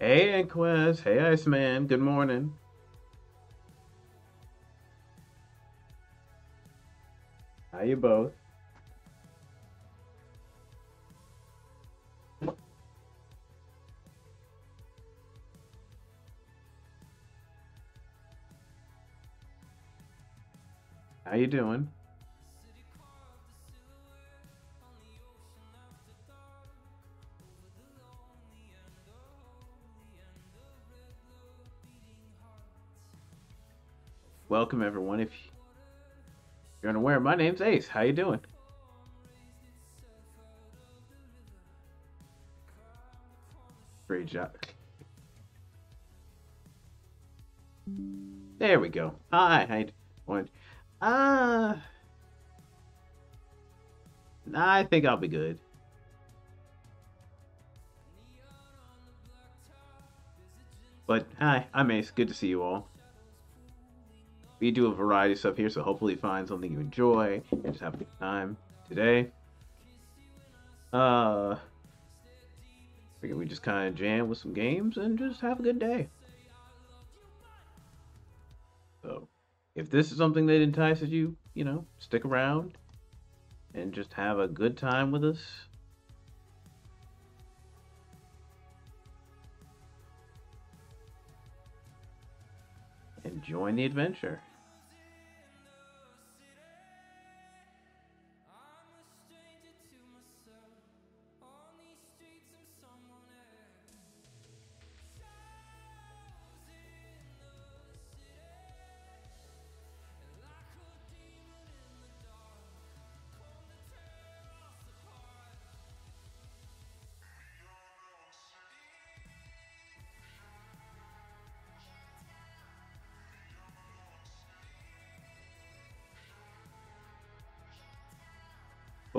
Hey, Inquest. Hey, Iceman. Good morning. How you both? How you doing? Welcome everyone. If you're unaware, my name's Ace. How you doing? Great job. There we go. Hi, how you? Uh, I think I'll be good. But hi, I'm Ace. Good to see you all. We do a variety of stuff here, so hopefully find something you enjoy and just have a good time today. Uh, figure we just kind of jam with some games and just have a good day. So, if this is something that entices you, you know, stick around and just have a good time with us. And join the adventure.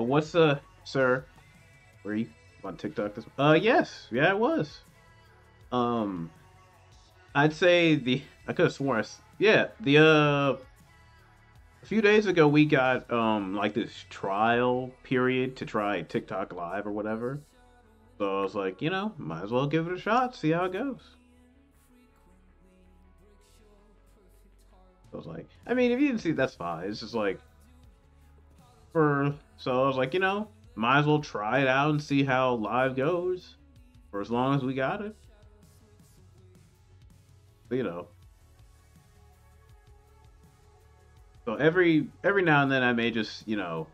But what's uh, sir? Were you on TikTok this? Uh, yes, yeah, it was. Um, I'd say the I could have sworn. I Yeah, the uh, a few days ago we got um like this trial period to try TikTok Live or whatever. So I was like, you know, might as well give it a shot, see how it goes. I was like, I mean, if you didn't see, that's fine. It's just like for so I was like, you know, might as well try it out and see how live goes for as long as we got it. You know. So every every now and then I may just, you know,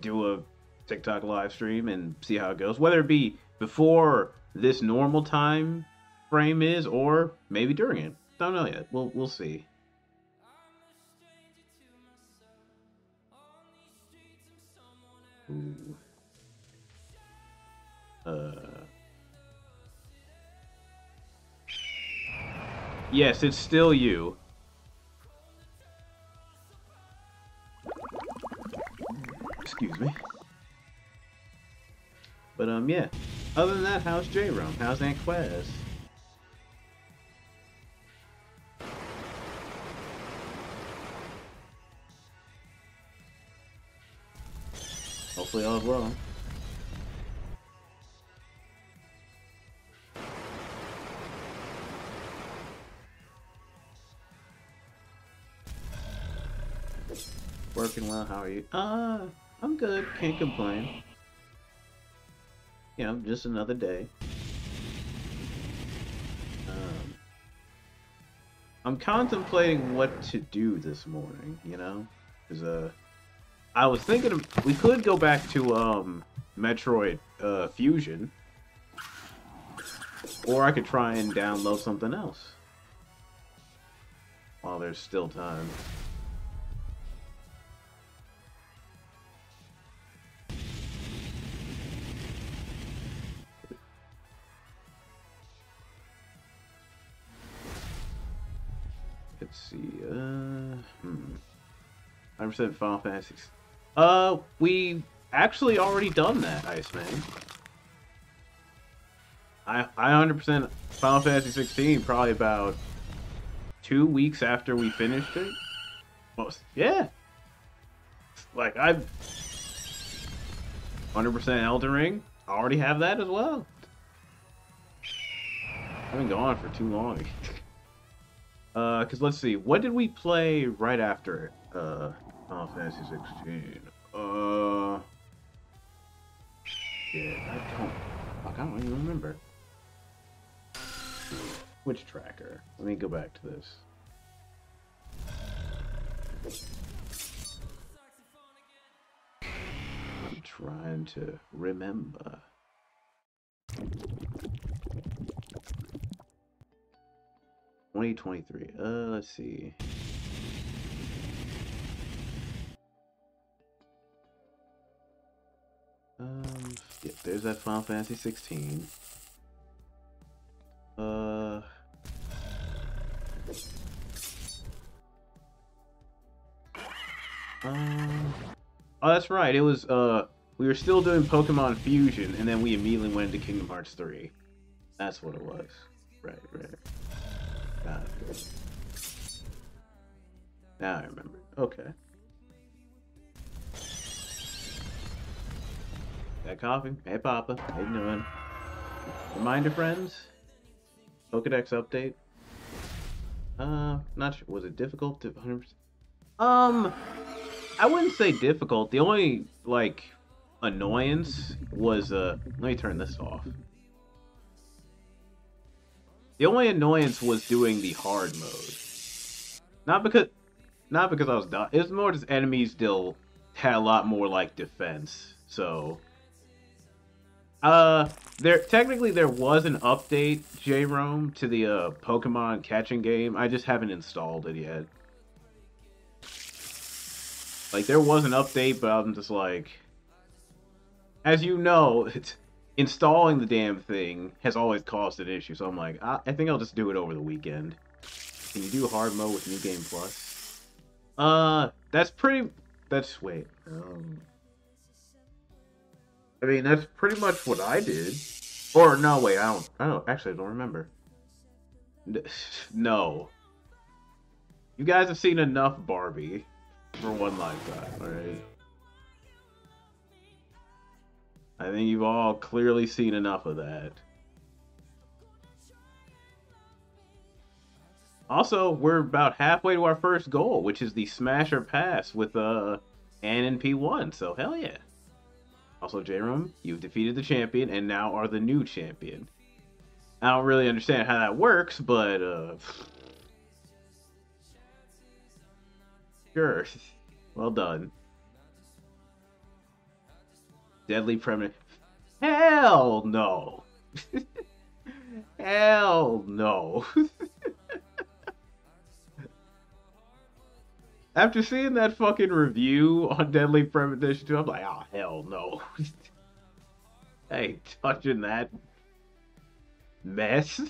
do a TikTok live stream and see how it goes, whether it be before this normal time frame is or maybe during it. Don't know yet. We'll we'll see. Ooh. Uh. Yes, it's still you. Excuse me. But um, yeah. Other than that, how's J-Rome? How's Aunt Quez? Hopefully all well. Working well. How are you? Uh, I'm good. Can't complain. You know, just another day. Um, I'm contemplating what to do this morning. You know, because uh, I was thinking of, we could go back to um Metroid uh, Fusion, or I could try and download something else while there's still time. Let's see. Uh, hmm. 100% Final Fantasy. Uh, we actually already done that, Iceman. I I 100% Final Fantasy 16 probably about two weeks after we finished it. Most yeah. Like I 100% Elden Ring. I already have that as well. I've been gone for too long. uh, cause let's see, what did we play right after? Uh, Final Fantasy 16. Uh, shit, I don't. Fuck, I don't even remember. Which tracker? Let me go back to this. I'm trying to remember. Twenty twenty three. Uh, let's see. Um, yeah, there's that Final Fantasy 16. Uh. Um. Oh, that's right. It was uh, we were still doing Pokemon Fusion, and then we immediately went into Kingdom Hearts 3. That's what it was. Right, right. Now I remember. Okay. Coffee. Hey, Papa. How you doing? Reminder, friends. Pokedex update. Uh, not sure. Was it difficult to 100%? Um, I wouldn't say difficult. The only like annoyance was uh. Let me turn this off. The only annoyance was doing the hard mode. Not because, not because I was done. It's more just enemies still had a lot more like defense. So, uh, there technically there was an update, J-Rome, to the uh, Pokemon catching game. I just haven't installed it yet. Like there was an update, but I'm just like, as you know, installing the damn thing has always caused an issue. So I'm like, I, I think I'll just do it over the weekend. Can you do hard mode with New Game Plus? Uh, that's pretty. That's wait. Um, I mean, that's pretty much what I did. Or no, wait, I don't. I don't actually. I don't remember. No. You guys have seen enough Barbie for one lifetime, alright? I think you've all clearly seen enough of that. Also, we're about halfway to our first goal, which is the Smasher pass with uh N and P1, so hell yeah. Also, J-Rum, you've defeated the champion and now are the new champion. I don't really understand how that works, but uh Sure. Well done. Deadly premonition. Hell no. Hell no. After seeing that fucking review on Deadly Premonition 2, I'm like, oh hell no. I ain't touching that mess.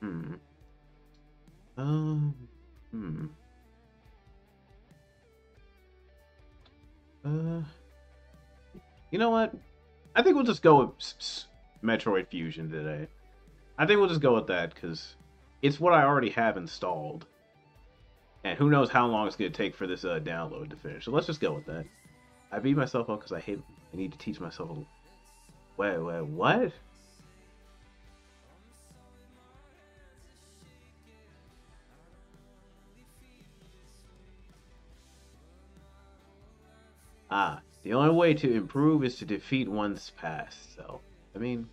Hmm. Um. Hmm. Uh. You know what? I think we'll just go with Metroid Fusion today. I think we'll just go with that because it's what I already have installed, and who knows how long it's gonna take for this uh, download to finish. So let's just go with that. I beat myself up because I hate. I need to teach myself. A... Wait, wait, what? Ah, the only way to improve is to defeat one's past So, I mean,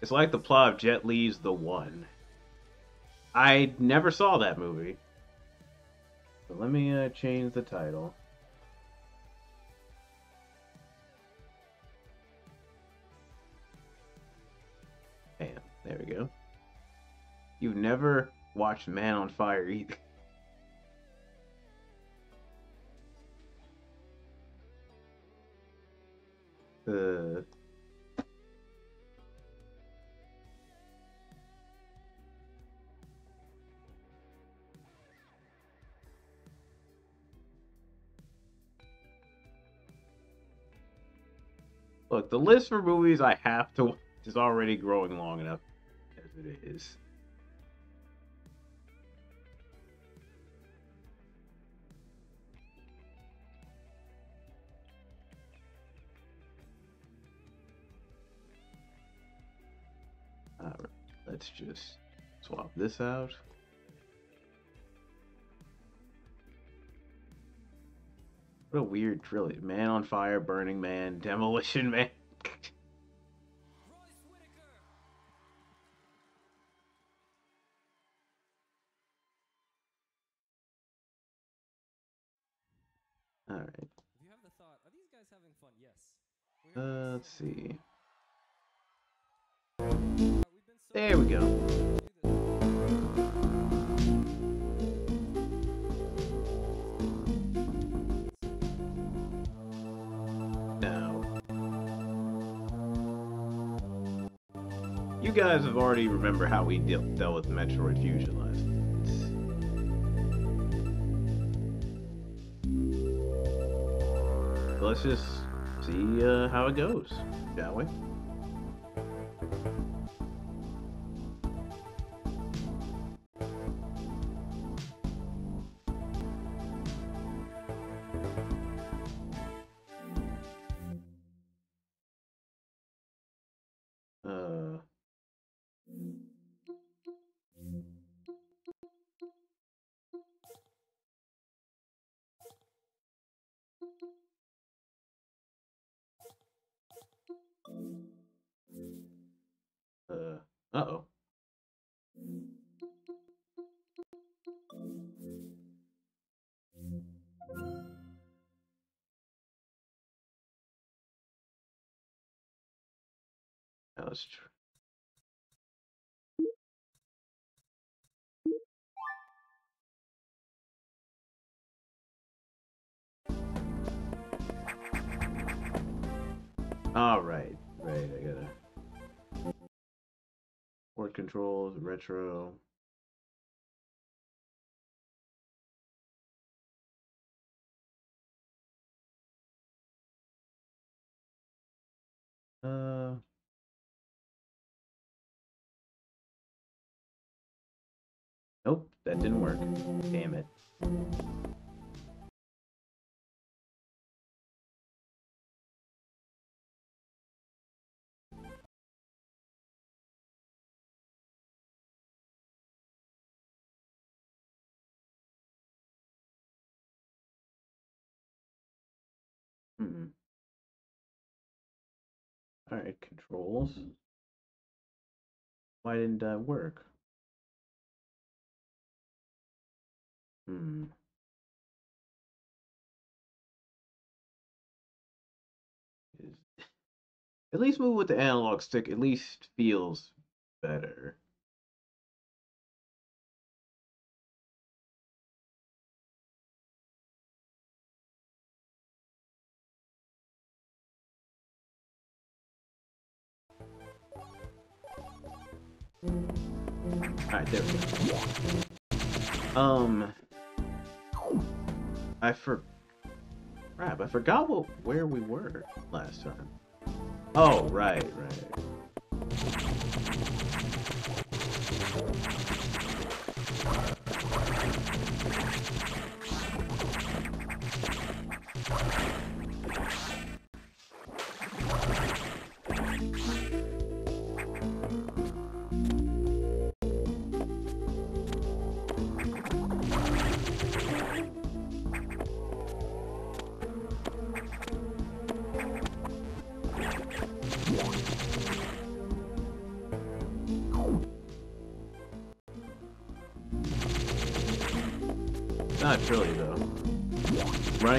It's like the plot of Jet Li's The One. I never saw that movie. So let me uh, change the title. Bam. There we go. You've never watched Man on Fire either. Uh, Look, the list for movies I have to watch is already growing long enough as it is. Let's just swap this out. What a weird trilogy. Man on Fire, Burning Man, Demolition Man. Have the thought, are these guys having fun? Yes. Uh, let's see. We've been so There we go. Guys have already remember how we deal, dealt with Metroid Fusion last. Let's just see uh, how it goes, shall we? All right, right. I gotta port controls, retro. Uh. That didn't work. Damn it. Hmm. All right, controls. Why didn't that work? Hmm. At least move with the analog stick. At least feels better. Alright, there we go. Um, I for crap. I forgot what where we were last time. Oh, right, right.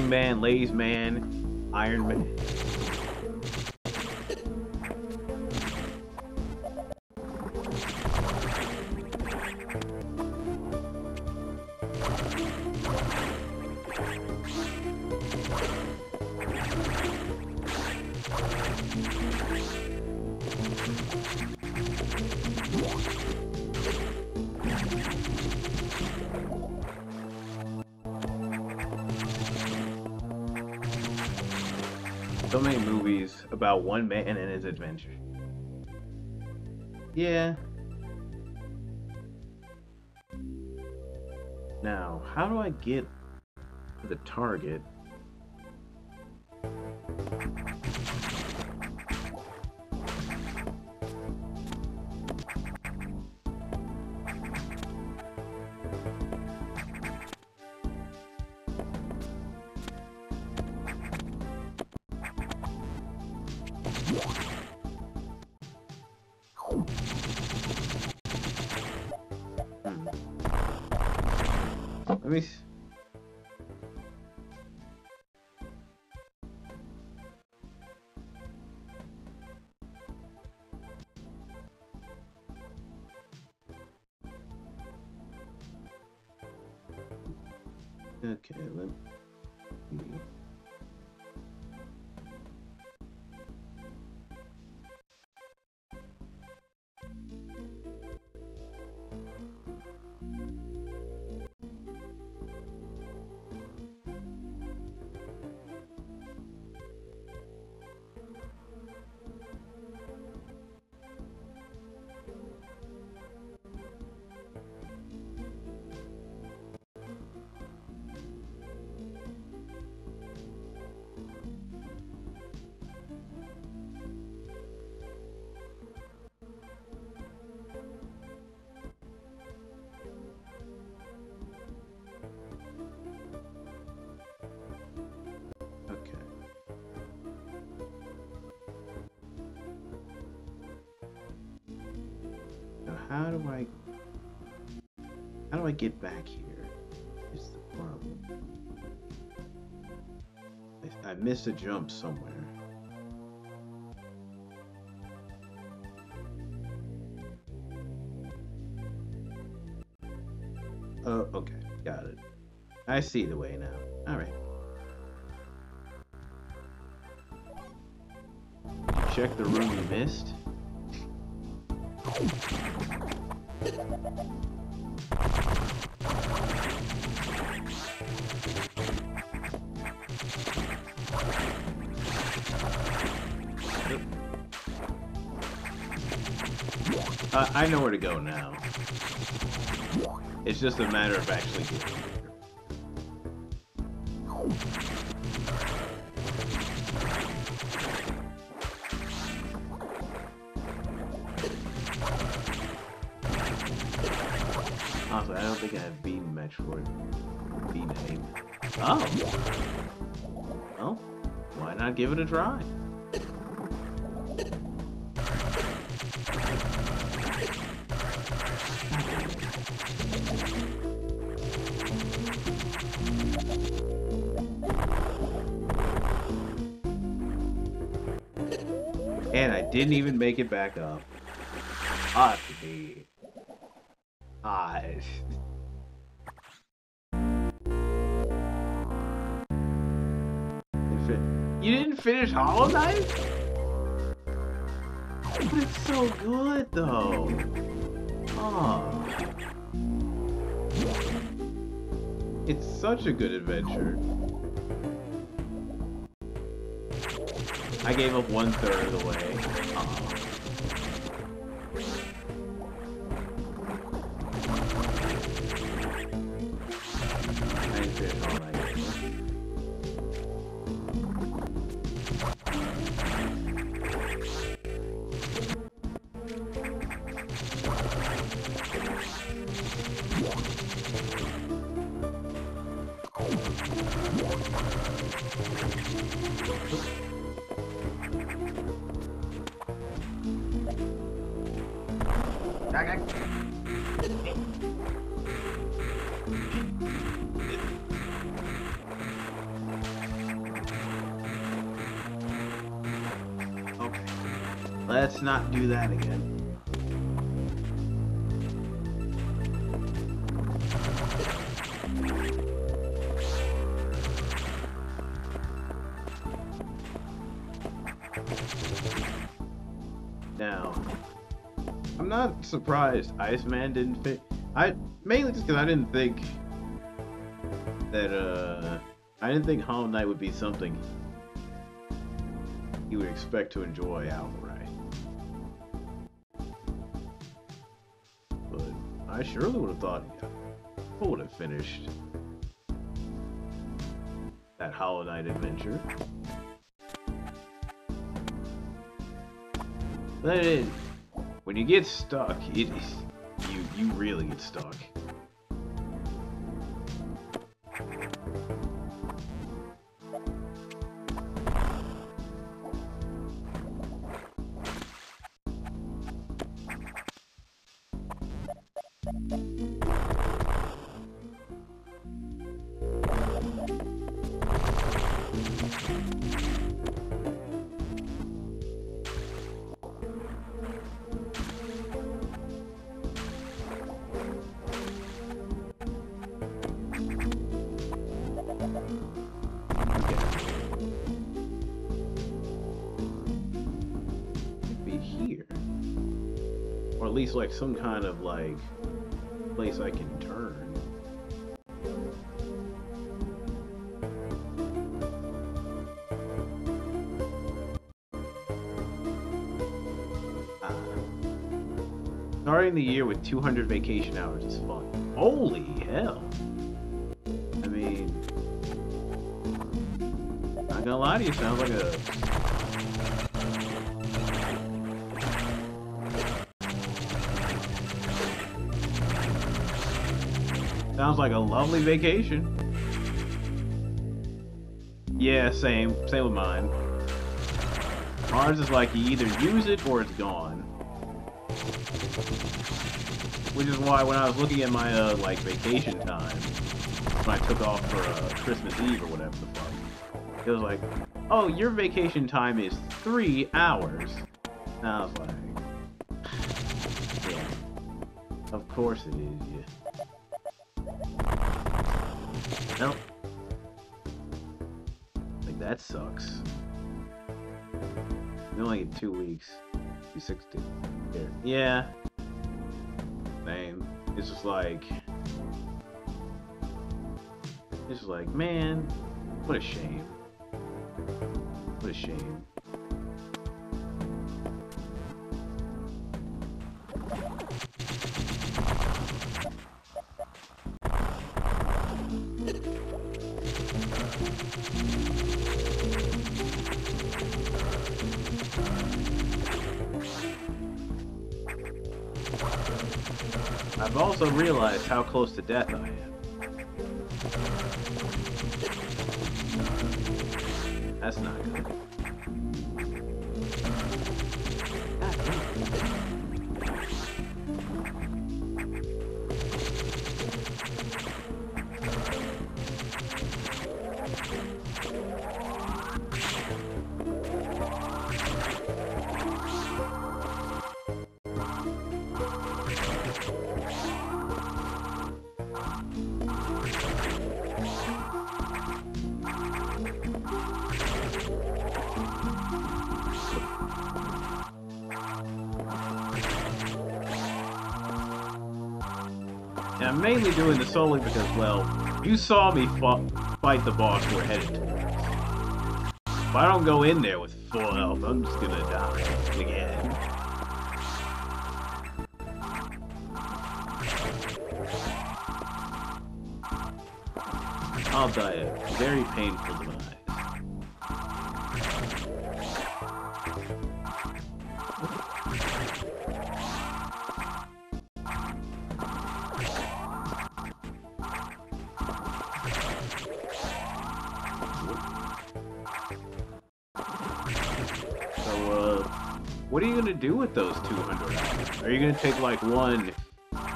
Man, Lays Man, Iron Man. One man and his adventure. Yeah. Now, how do I get the target? How do I how do I get back here? Is the problem. I, I missed a jump somewhere. Oh, okay, got it. I see the way now. All right. Check the room you missed. I know where to go now. It's just a matter of actually getting. Honestly, I don't think I have beaten Metroid. Beaten Ape. Oh! Well, why not give it a try? Didn't even make it back up. Ought to be. Ah. You didn't finish Hollow Knight? But it's so good though. Oh. It's such a good adventure. I gave up one third of the way. Surprised Iceman didn't fit. I mainly just because I didn't think that uh I didn't think Hollow Knight would be something you would expect to enjoy outright. But I surely would have thought I would have finished that Hollow Knight adventure. Then, when you get stuck, you you really get stuck. Like some kind of like place I can turn. Starting the year with 200 vacation hours is fun. Holy hell. I mean, not gonna lie to you, sounds like a Sounds like a lovely vacation. Yeah, same. Same with mine. Ours is like you either use it or it's gone. Which is why when I was looking at my uh, like vacation time, when I took off for uh, Christmas Eve or whatever the fuck, it was like, oh, your vacation time is three hours. And I was like, yeah, of course it is, yeah. Nope. Like that sucks. You only get two weeks. 60. Yeah. yeah. Same. It's just like it's just like, man, what a shame. What a shame. How close to death I you saw me fight the boss we're headed towards. If I don't go in there with full health, I'm just gonna die again. I'll die a very painful demise. Take like one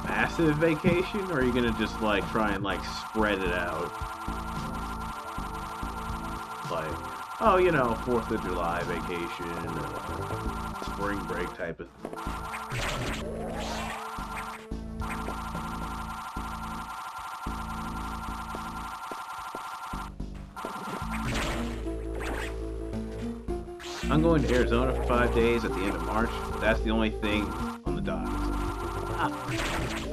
massive vacation, or are you gonna just like try and like spread it out? Like, oh, you know, Fourth of July vacation, spring break type of. I'm going to Arizona for five days at the end of March. That's the only thing the dock.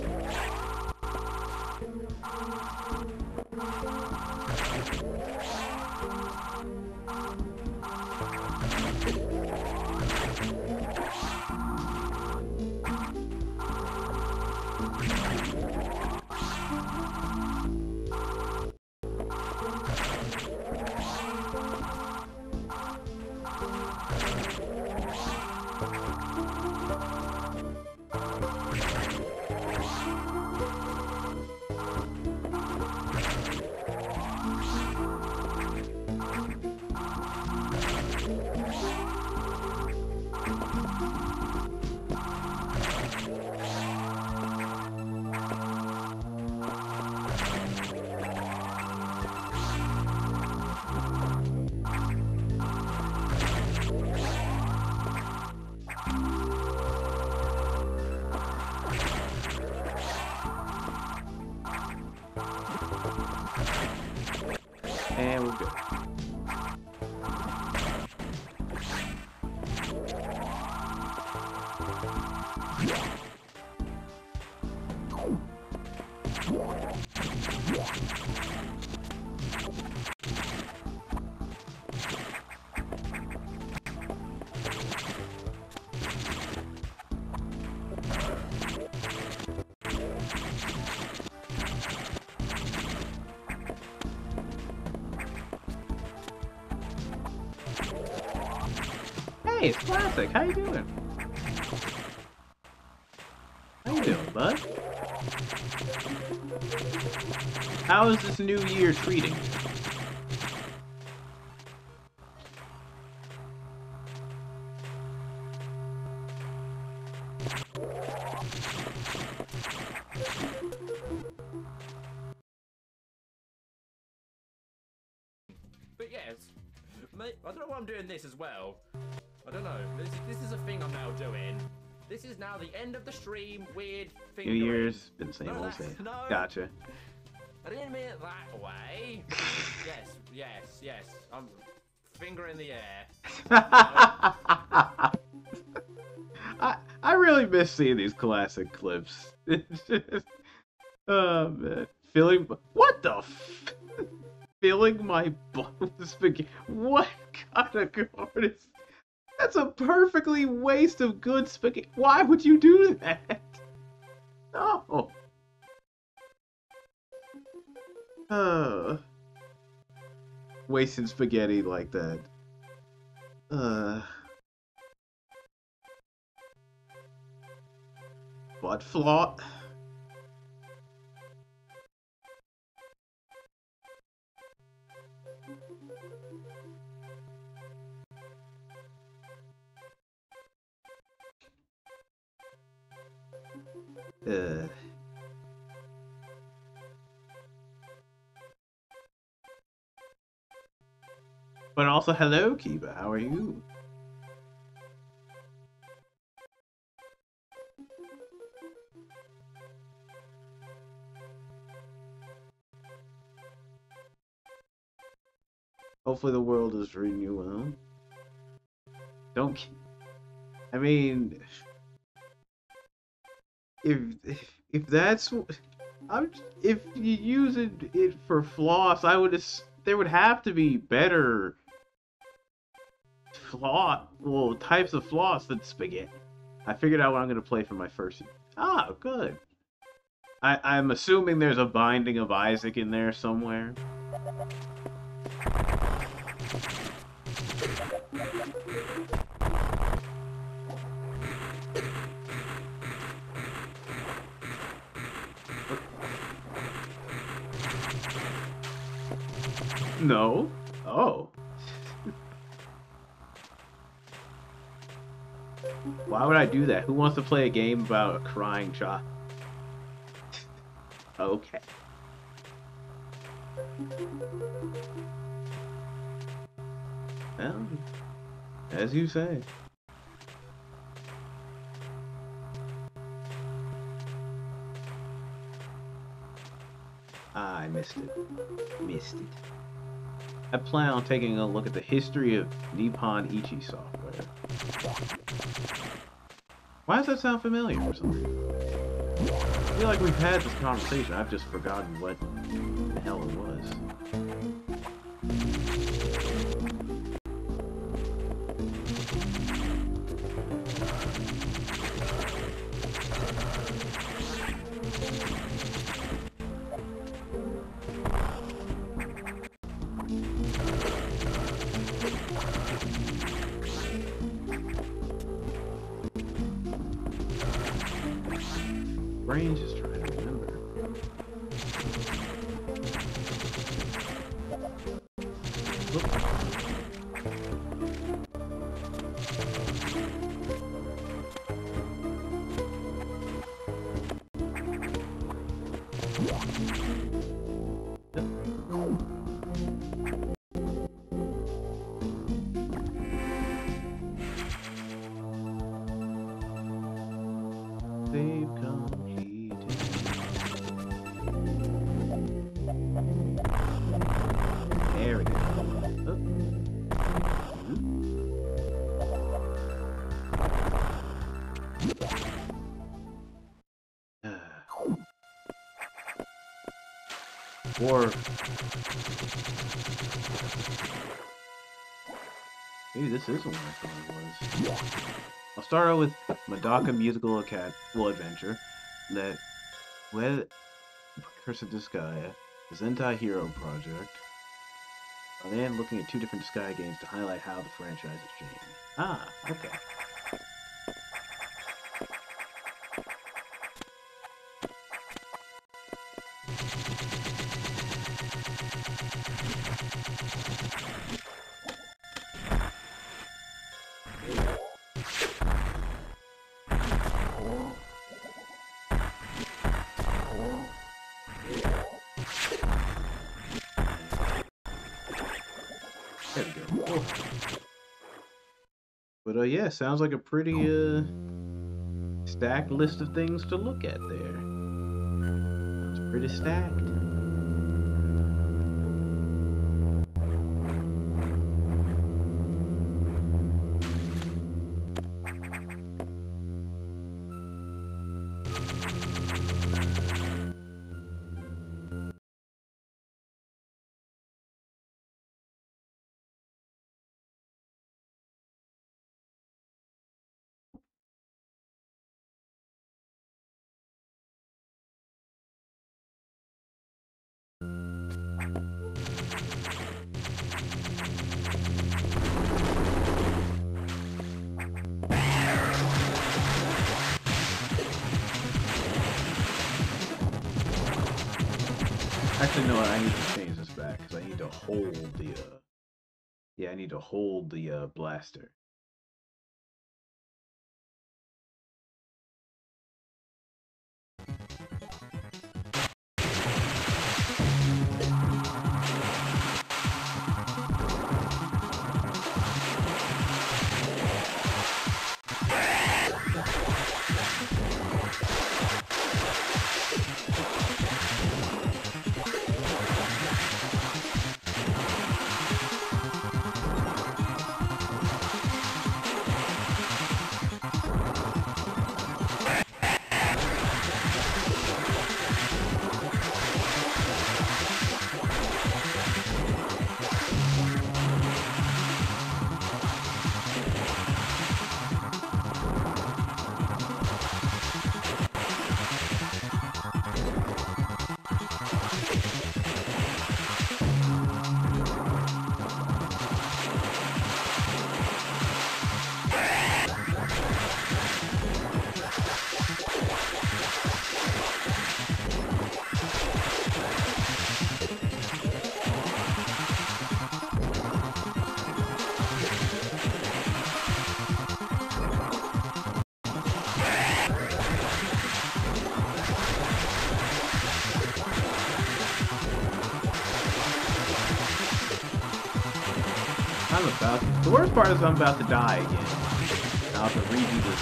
How is this new year treating you? But yes, mate, I don't know why I'm doing this as well. I don't know. This, this is a thing I'm now doing. This is now the end of the stream. Weird thing. New Year's been same No, old that's- same. no. Gotcha. I didn't mean it that way. yes, yes, yes. I'm finger in the air. I I really miss seeing these classic clips. Oh man, filling what the f- filling my butt with spaghetti. What kind of card is? That's a perfectly waste of good spaghetti. Why would you do that? No. Uh, wasting spaghetti like that. Uh. Butt flot. Uh. But also, hello, Kiba. How are you? Hopefully, the world is treating you well. Don't. I mean, if if, if that's I'm if you use it, it for floss, I would there would have to be better floss, well, types of floss than spaghetti. I figured out what I'm gonna play for my first. Ah, good. I I'm assuming there's a Binding of Isaac in there somewhere. No. Oh. Why would I do that? Who wants to play a game about a crying child? okay. Well, as you say. I missed it. Missed it. I plan on taking a look at the history of Nippon Ichi software. Why does that sound familiar or something? I feel like we've had this conversation. I've just forgotten what the hell it was. Or maybe this is the one I thought it was. I'll start out with Madaka Musical Acad well, Adventure, that Wed Curse of Disgaea, the Zettai Hero Project, And then looking at two different Sky games to highlight how the franchise has changed. Ah, okay. But uh, yeah, sounds like a pretty uh stacked list of things to look at there. It's pretty stacked. To hold the uh, blaster. Is I'm about to die again. I'll have to redo this.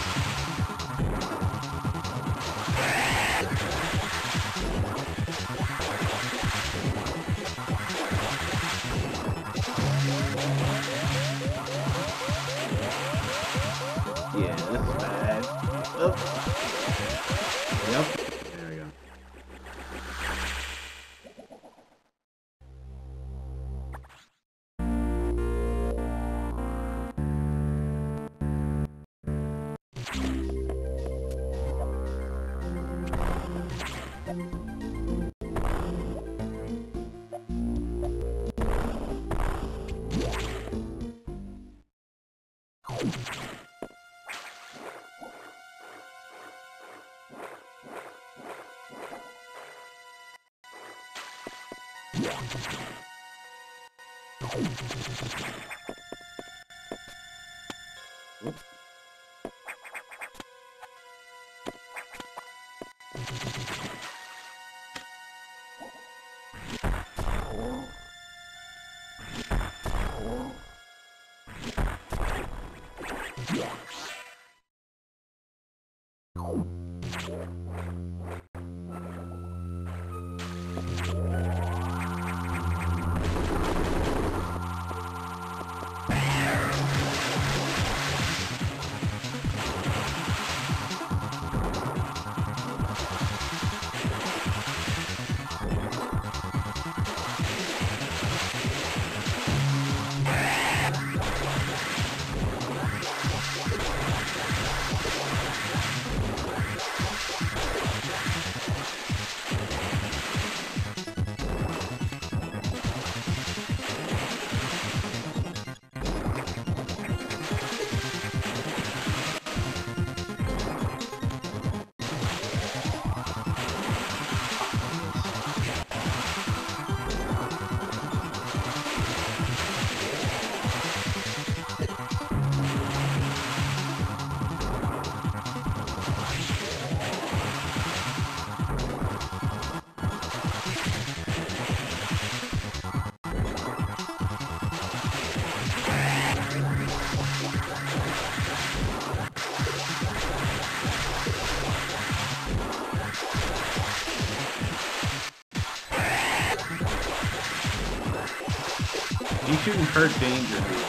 Hurt danger.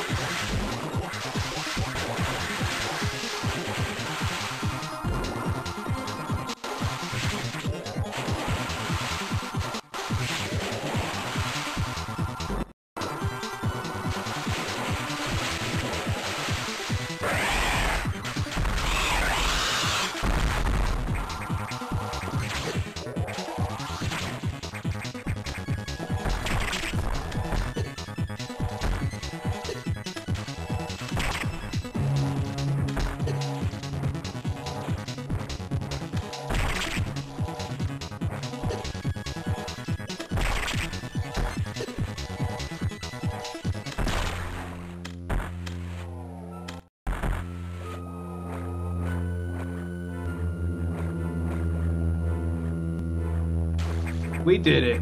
We did it!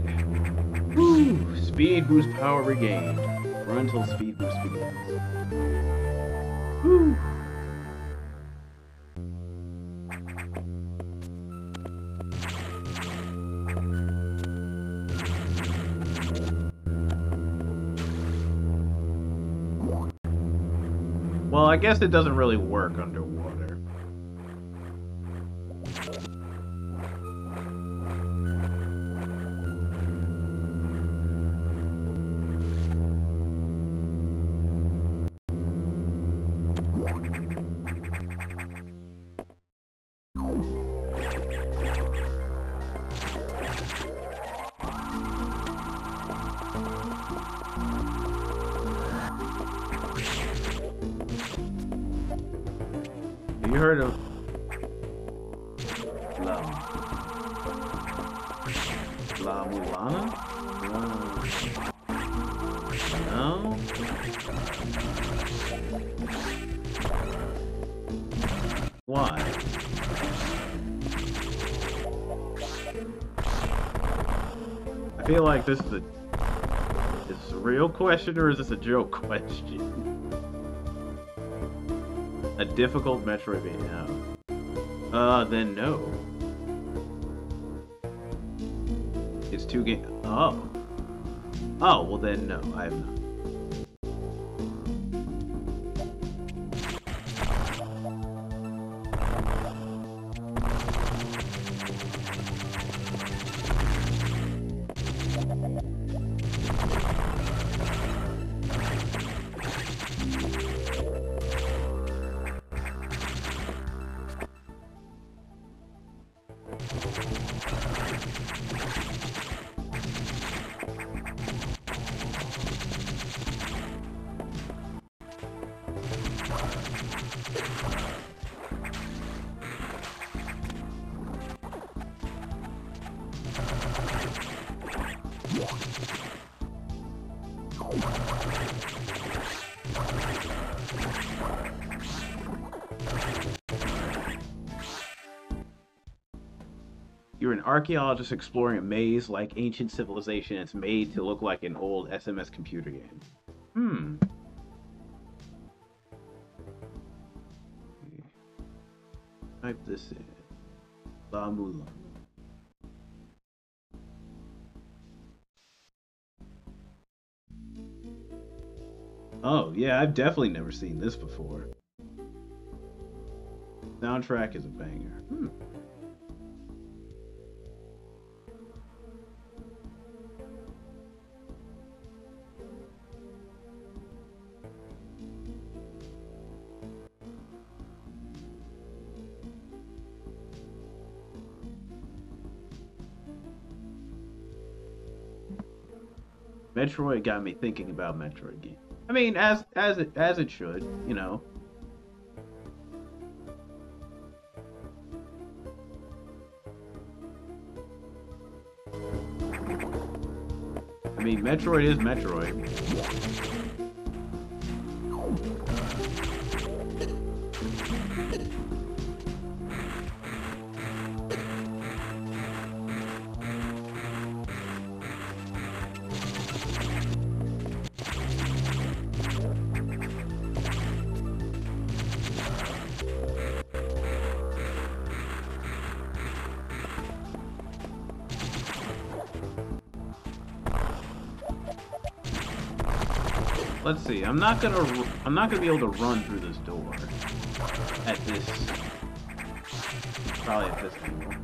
Woo! Speed boost power regained. Run until speed boost begins. Woo! Well, I guess it doesn't really work underwater. Like this is a is this a real question or is this a joke question? A difficult Metroidvania. Uh, then no. It's two game. Oh. Oh, well then no, I have not. You're archaeologist exploring a maze like ancient civilization. It's made to look like an old MSX computer game. Hmm. Type this in. La. Oh, yeah, I've definitely never seen this before. Soundtrack is a banger. Hmm. Metroid got me thinking about Metroid games. I mean, as as it as it should, you know. I mean, Metroid is Metroid. I'm not gonna. I'm not gonna be able to run through this door at this. Probably at this angle.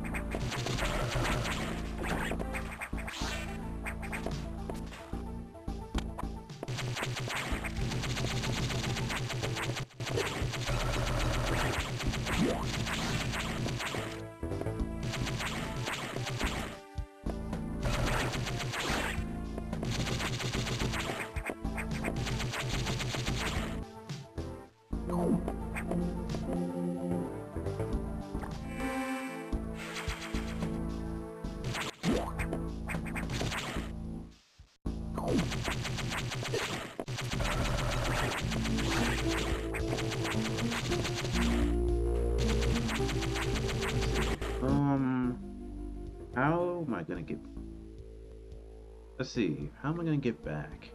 See. How am I gonna get back?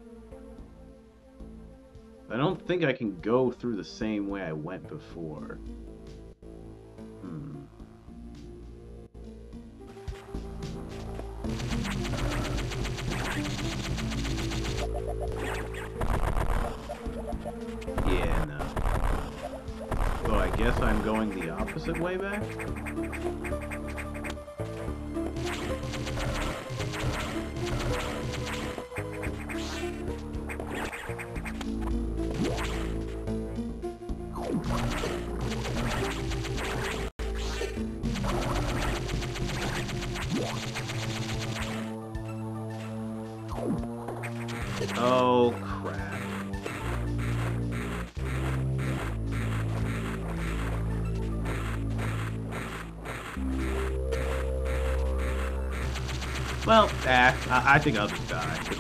I don't think I can go through the same way I went before. Hmm. Yeah, no. So I guess I'm going the opposite way back? I, think I'll just die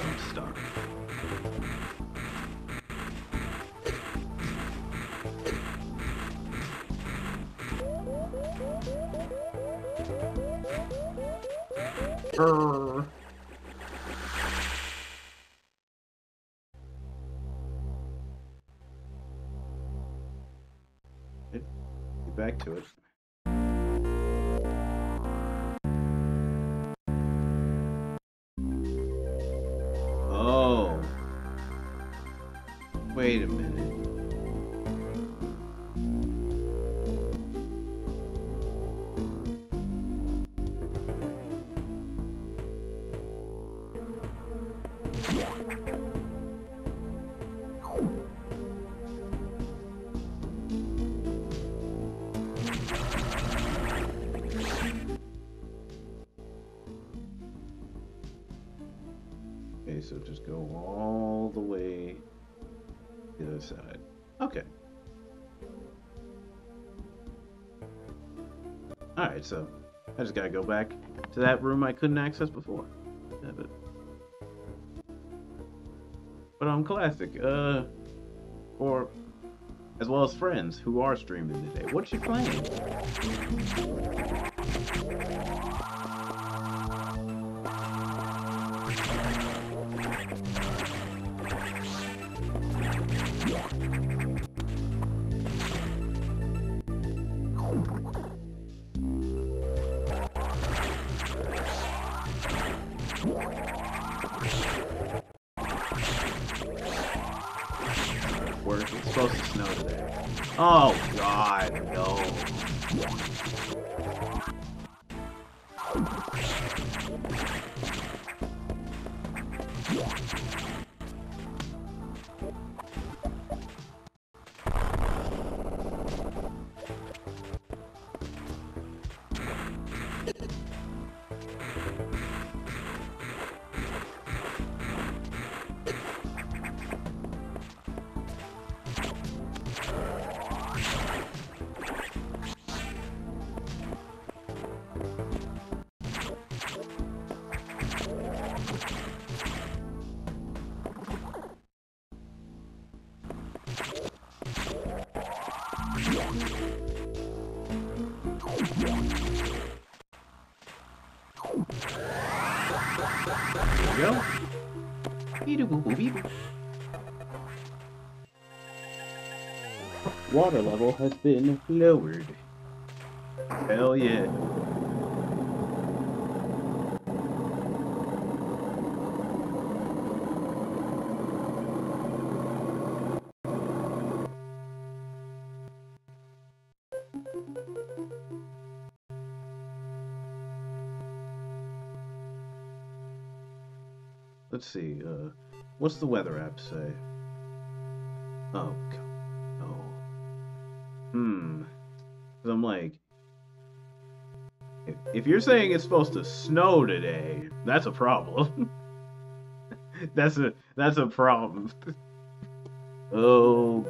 just gotta go back to that room I couldn't access before. Yeah, but, but I'm classic. Uh, or as well as friends who are streaming today. What you playing? level has been lowered. Hell yeah. Let's see, uh, what's the weather app say? Oh, you're saying it's supposed to snow today, that's a problem. that's a that's a problem. oh.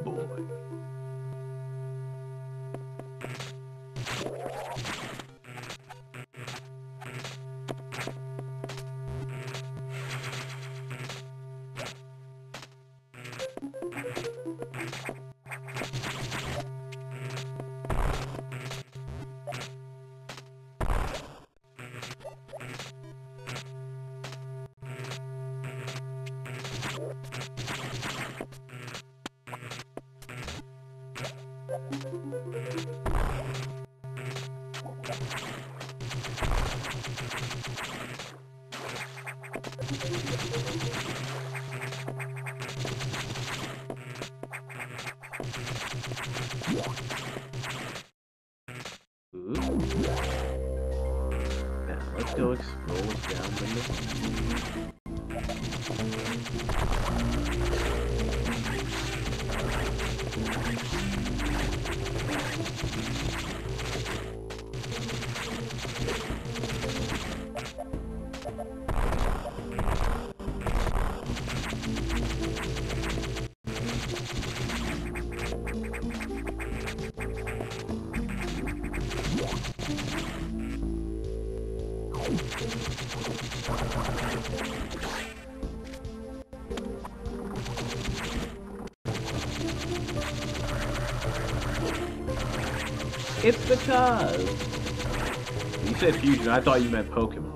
I thought you meant Pokemon.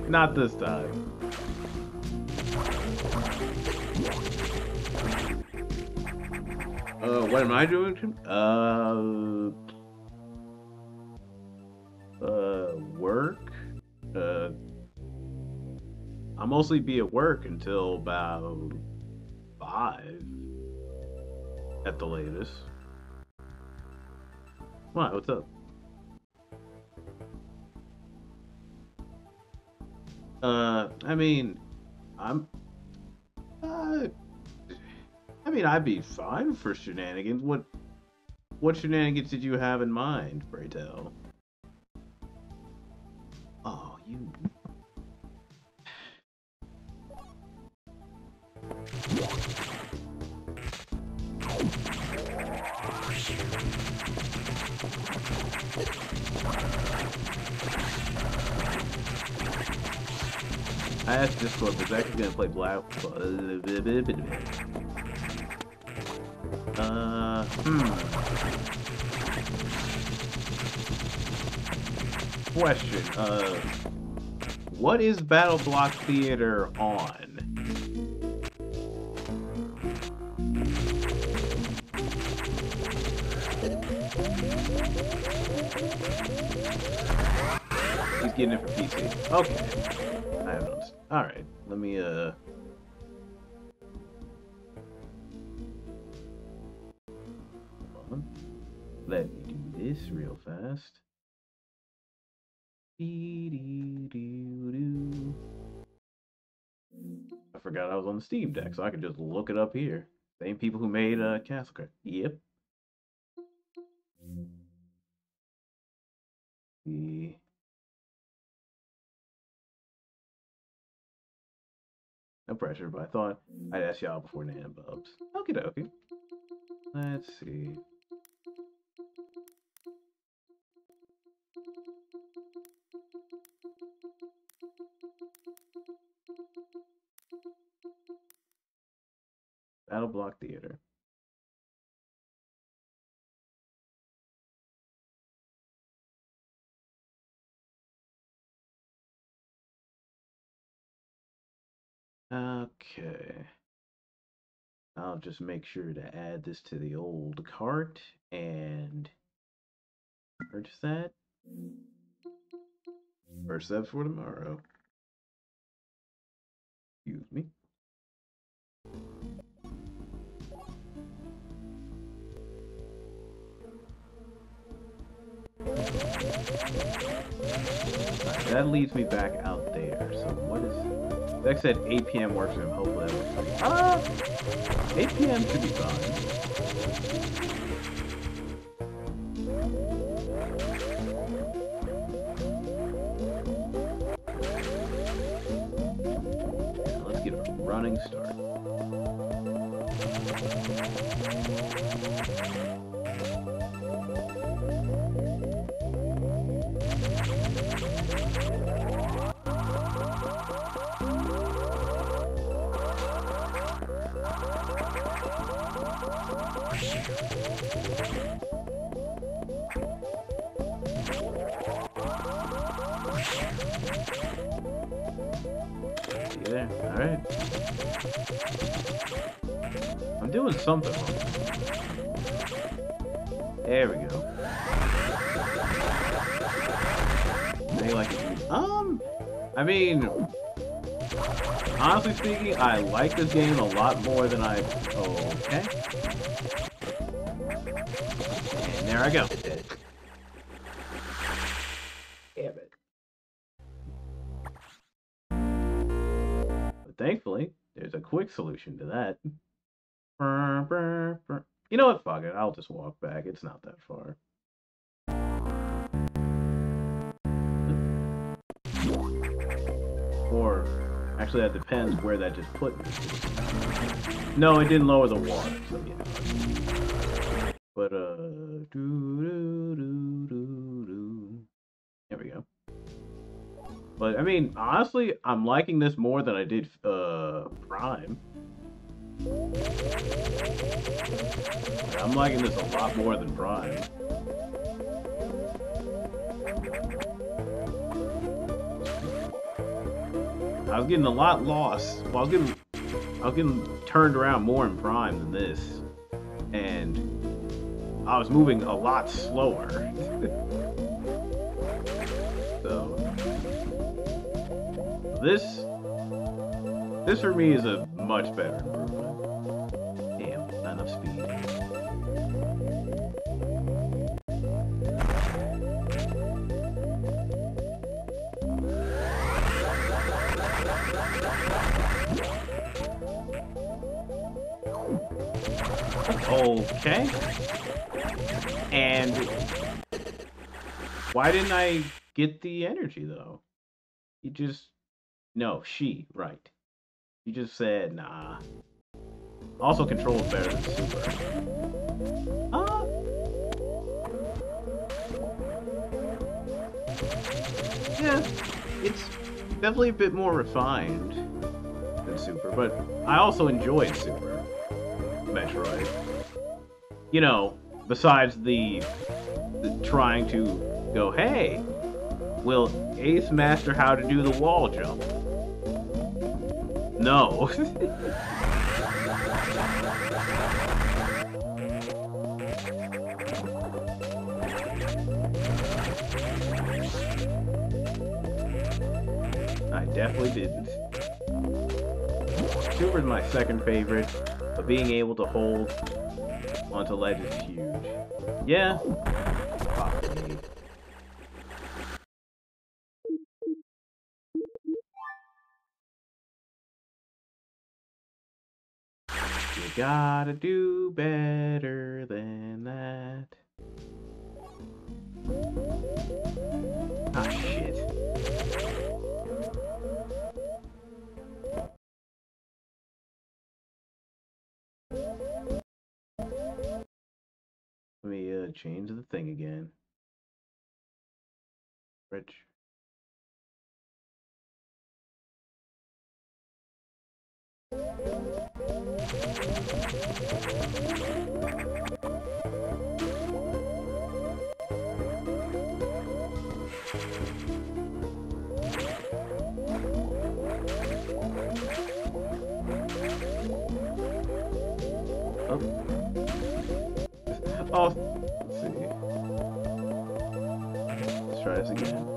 Not this time. Uh, what am I doing? Uh, uh, work. Uh, I'll mostly be at work until about five, at the latest. What? What's up? Uh, I mean, I'm. Uh, I mean, I'd be fine for shenanigans. What? What shenanigans did you have in mind, pray? Oh, you. I asked Discord, was actually gonna play Black. Uh, hmm. Question. Uh, what is BattleBlock Theater on? He's getting it for PC. Okay. I haven't. All right. Let me uh. Let me do this real fast. I forgot I was on the Steam Deck, so I could just look it up here. Same people who made uh, Castle. Yep. No pressure, but I thought mm. I'd ask y'all before Nan Bubs. Okie dokie. Let's see. BattleBlock Theater. Okay. I'll just make sure to add this to the old cart and purchase that. First steps for tomorrow. Excuse me. That leads me back out there. So what is Beck said 8 p.m. works for him. Hopefully that works. Uh, 8 p.m. should be fine. There. Alright. I'm doing something. There we go. You like it? Um, I mean, honestly speaking, I like this game a lot more than I. Okay. There I go. Damn it. But thankfully, there's a quick solution to that. You know what? Fuck it. I'll just walk back. It's not that far. Or, actually, that depends where that just put me. No, it didn't lower the water, so yeah. But, uh, doo doo doo doo doo. There we go. But, I mean, honestly, I'm liking this more than I did, uh, Prime. I'm liking this a lot more than Prime. I was getting a lot lost. Well, I was getting, I was getting turned around more in Prime than this, and I was moving a lot slower. so this, this for me is a much better improvement. Damn, not enough speed. Okay. And why didn't I get the energy though? You just no, she, right. You just said nah. Also controls better than super. Yeah, it's definitely a bit more refined than super, but I also enjoyed super Metroid. You know, besides the, the trying to go, hey, will Ace master how to do the wall jump? No. I definitely didn't. Super is my second favorite, but being able to hold onto ledge is huge. Yeah. You gotta do better than that. Ah, shit. Let me uh, change the thing again. Rich. Oh, let's see. Let's try this again.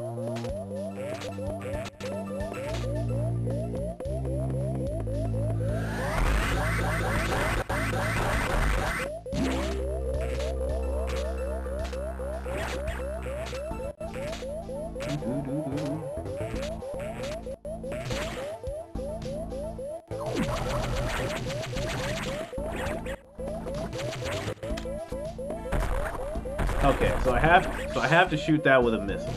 Okay, so I have so I have to shoot that with a missile.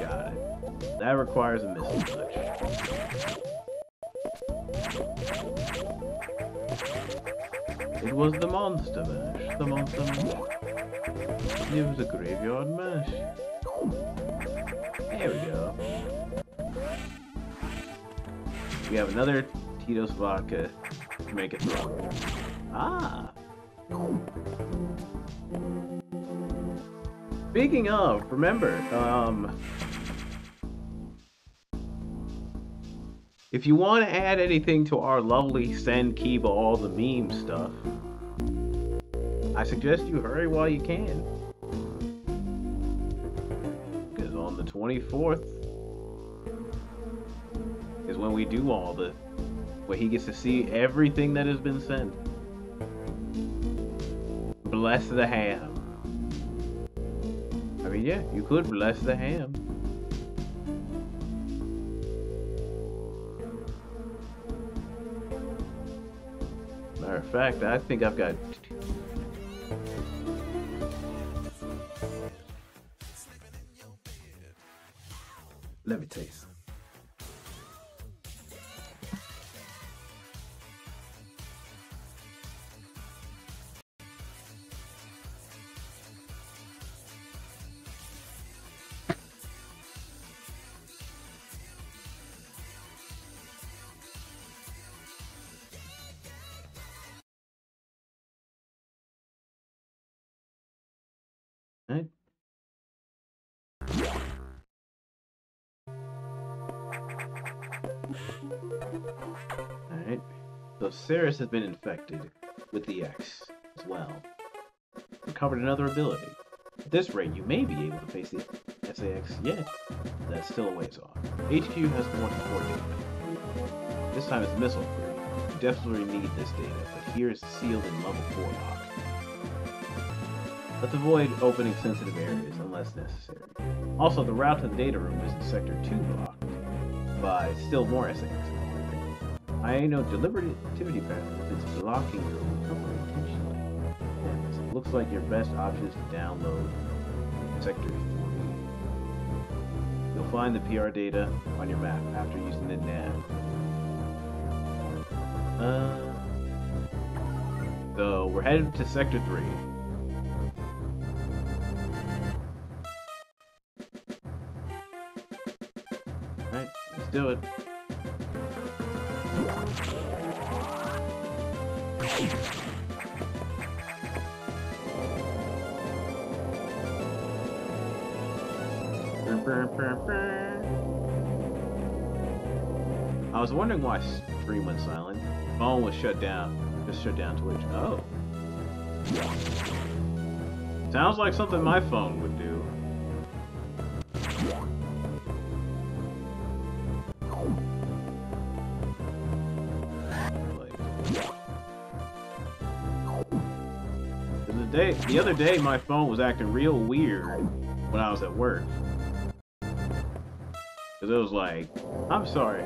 Got it. That requires a missile touch. It was the monster mash. The monster mash. It was a graveyard mash. There we go. We have another Tito's vodka to make it throw. Ah. Speaking of, remember, um, if you want to add anything to our lovely send Kiba all the meme stuff, I suggest you hurry while you can. Because on the 24th is when we do all the, where he gets to see everything that has been sent. Bless the ham. I mean, yeah, you could bless the ham. Matter of fact, I think I've got. Let me taste. Ceres has been infected with the X as well. Recovered another ability. At this rate, you may be able to face the SAX yet. That's still a ways off. HQ has more support data. This time it's missile free. You definitely need this data, but here is sealed in level 4 lock. Let's avoid opening sensitive areas unless necessary. Also, the route to the data room is in Sector 2 blocked by still more SAX. I ain't no deliberate activity pattern it's blocking your recovery intentionally. Hence, it looks like your best option is to download Sector 3. You'll find the PR data on your map after using the nav. Uh, so, we're headed to Sector 3. Alright, let's do it. Wondering why stream went silent. Phone was shut down. Just shut down Twitch. Oh. Sounds like something my phone would do. The day, the other day, my phone was acting real weird when I was at work. Cause it was like, I'm sorry.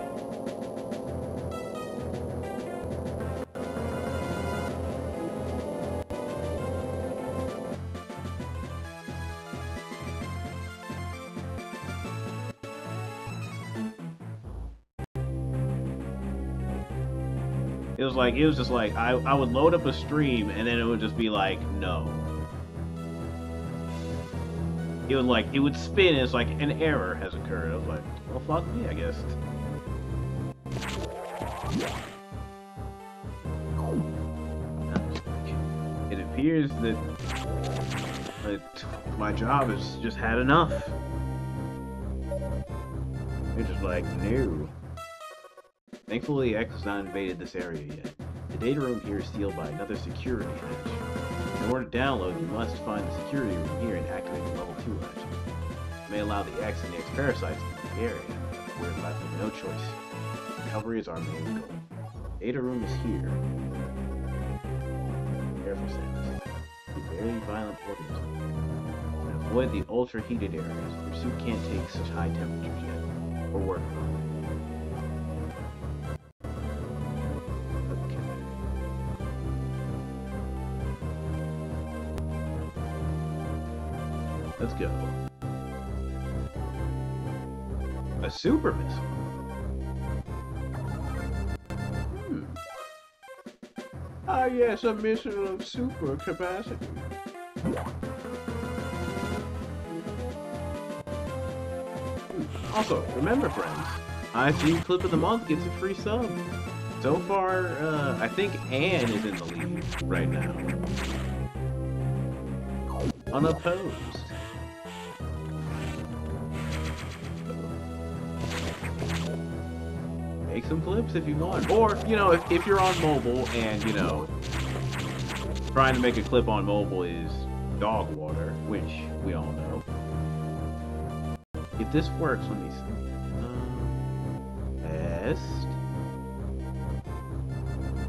Like it was just like I, I would load up a stream and then it would just be like no. It would like it would spin and it's like an error has occurred. I was like, well fuck me, I guess. It appears that, my job has just had enough. It's just like, no. Thankfully, X has not invaded this area yet. The data room here is sealed by another security hatch. In order to download, you must find the security room here and activate the level 2 hatch. It may allow the X and the X parasites into the area. We're left with no choice. Recovery is our main goal. Data room is here. Careful, Samus. A very violent organism. And avoid the ultra-heated areas. Your suit can't take such high temperatures yet. We're working go. A super missile. Hmm. Ah, yes, a missile of super capacity. Hmm. Also, remember, friends, ICU Clip of the Month gets a free sub. So far, uh, I think Anne is in the lead right now. Unopposed. Some clips if you want. Or, you know, if, if you're on mobile and, you know, trying to make a clip on mobile is dog water, which we all know. If this works, let me see. Uh, test.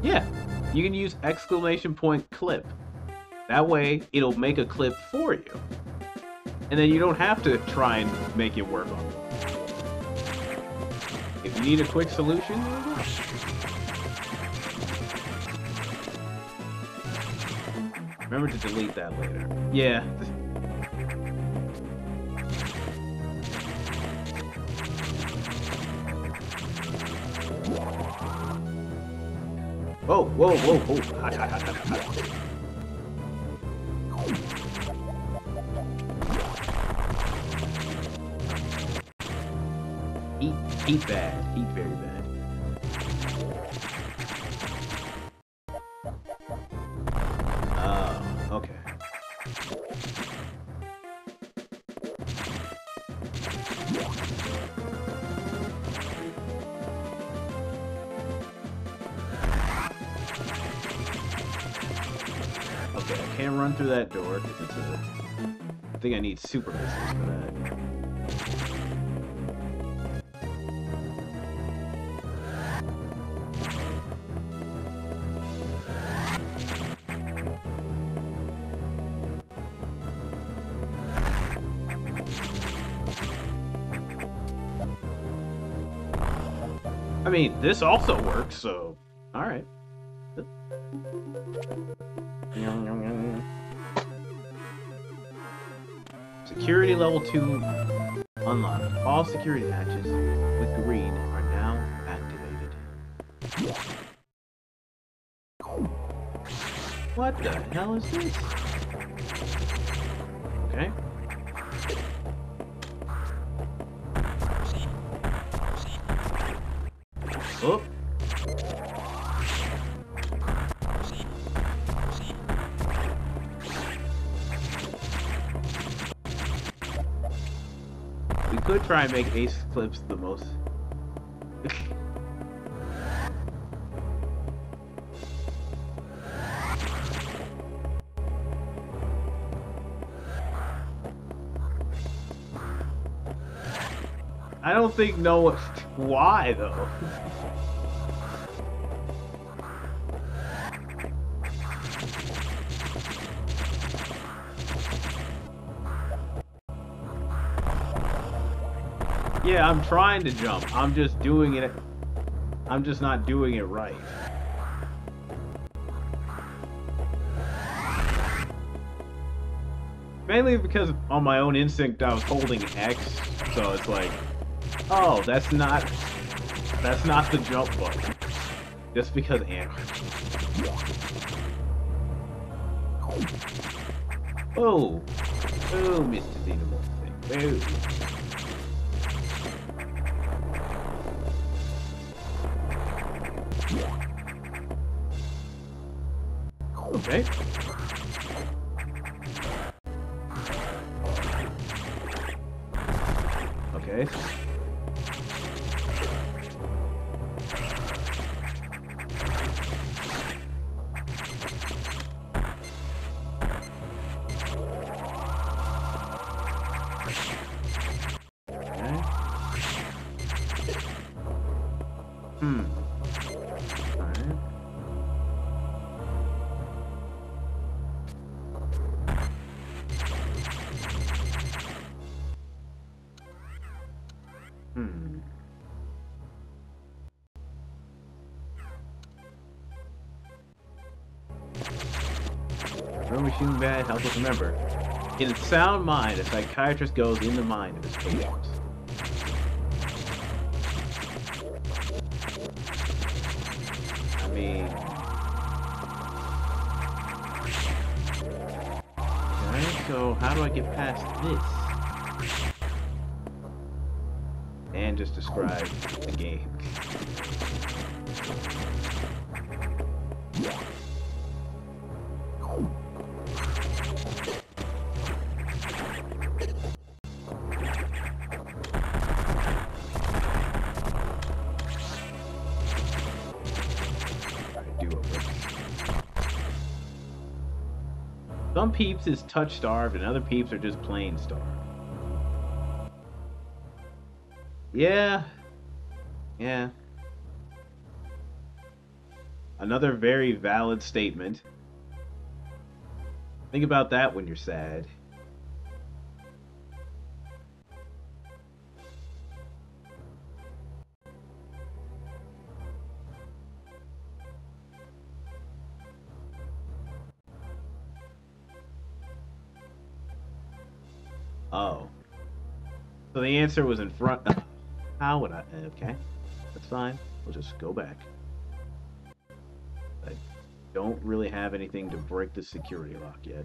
Yeah, you can use exclamation point clip. That way, it'll make a clip for you. And then you don't have to try and make it work on. You need a quick solution, there you go. Remember to delete that later. Yeah. Oh, whoa, whoa, whoa, whoa. Heat bad. Heat very bad. Oh, okay. Okay, I can't run through that door because it's a. I think I need super missiles this also works, so alright. Security level 2 unlocked. All security patches with green are now activated. What the hell is this? Try and make ace clips the most. I don't think no one. Why though? I'm trying to jump. I'm just doing it. I'm just not doing it right. Mainly because on my own instinct I was holding X, so it's like, oh, that's not, that's not the jump button. Just because Ant. Oh, oh, Mr. Xenomorph thing. Oh. Sound mind, a psychiatrist goes in the mind of his patients. I mean, okay, so how do I get past this? And just describe peeps is touch starved and other peeps are just plain starved. Yeah. Yeah. Another very valid statement. Think about that when you're sad. So the answer was in front. How would I? Okay. That's fine. We'll just go back. I don't really have anything to break the security lock yet.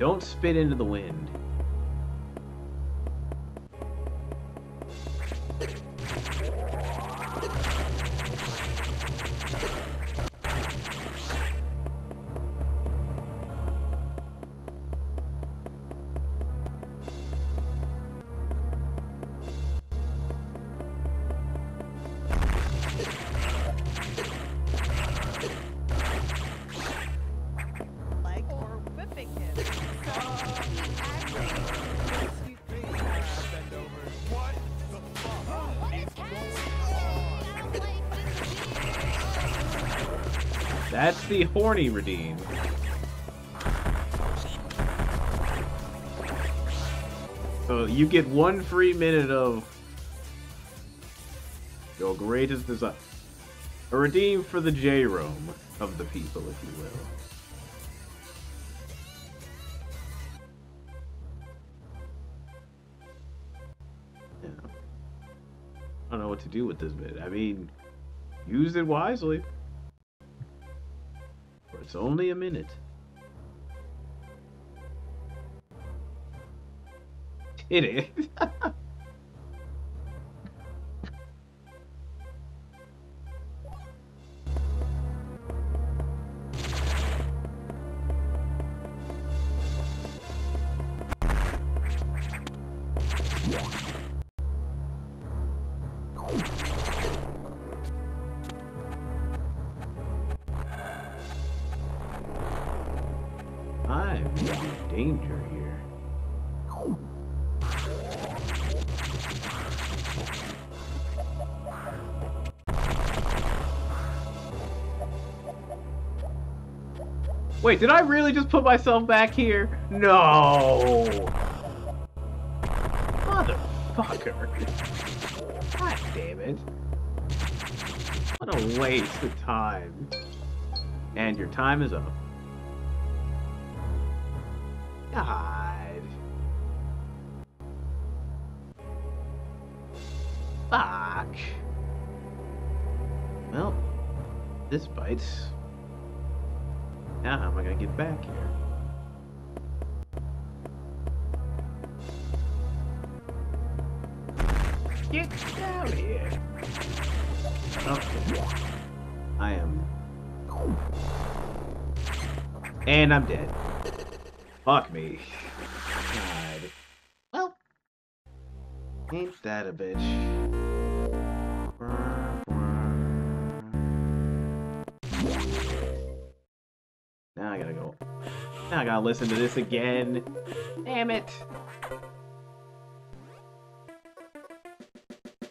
Don't spit into the wind. The horny redeem. So you get one free minute of your greatest desire. A redeem for the J-Rome of the people, if you will. Yeah. I don't know what to do with this bit. I mean, use it wisely. It's only a minute. It is. Did I really just put myself back here? No! Motherfucker. God damn it. What a waste of time. And your time is up. God. Fuck. Well, this bites. Now how am I gonna get back here? Get down here. Okay. I am. And I'm dead. Fuck me. God. Well. Ain't that a bitch? Now listen to this again. Damn it.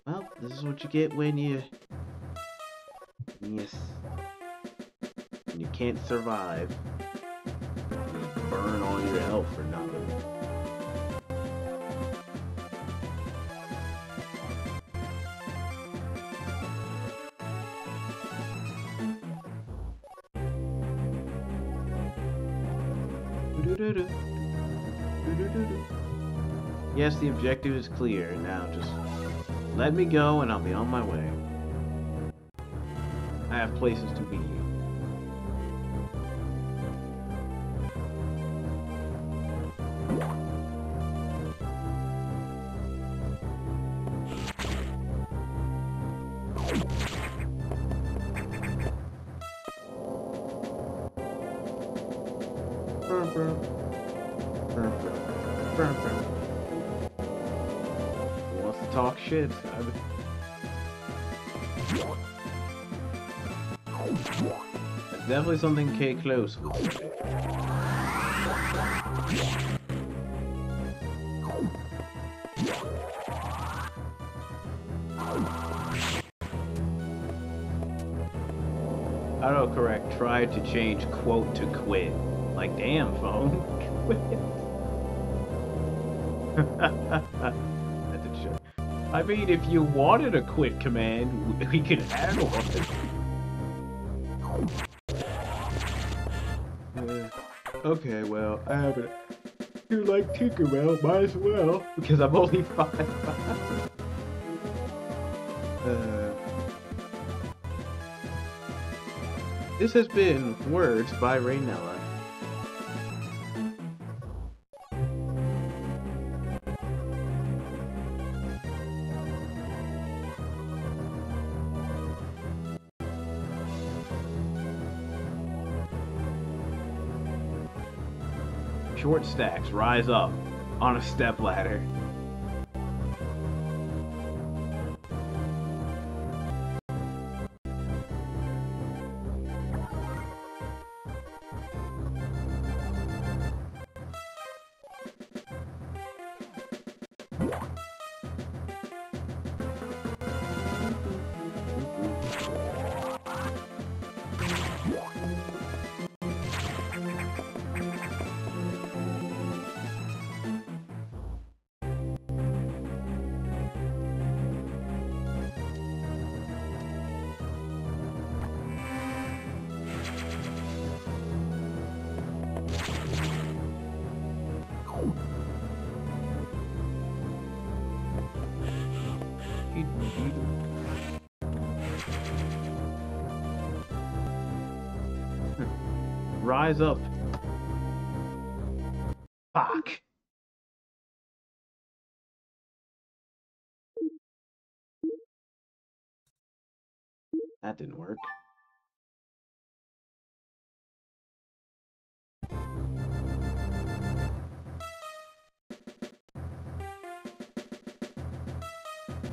Well, this is what you get when you... Yes. When you can't survive. You burn all your health for nothing. Yes, the objective is clear. Now just let me go and I'll be on my way. I have places to be. Something K. Close. Autocorrect tried to change quote to quit. Like, damn, phone. Quit. I mean, if you wanted a quit command, we could add one. You like Tinkerbell, might as well. Because I'm only five. uh, this has been Words by Raynella. Stacks rise up on a step up. Fuck. That didn't work.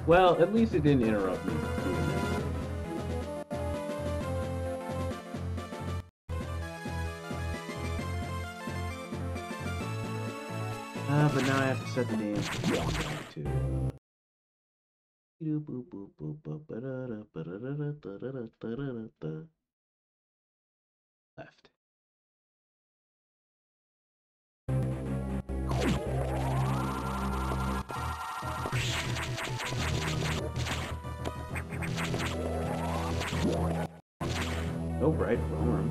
Well, at least it didn't interrupt me ba-da-da, ba-da-da-da, da-da-da, da-da-da-da. Left. Oh, right, room.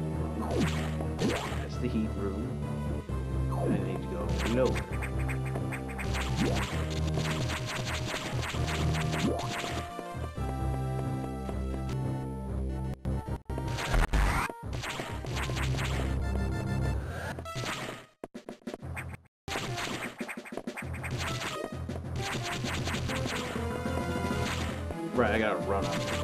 That's the heat room. I need to go lower. I gotta run up.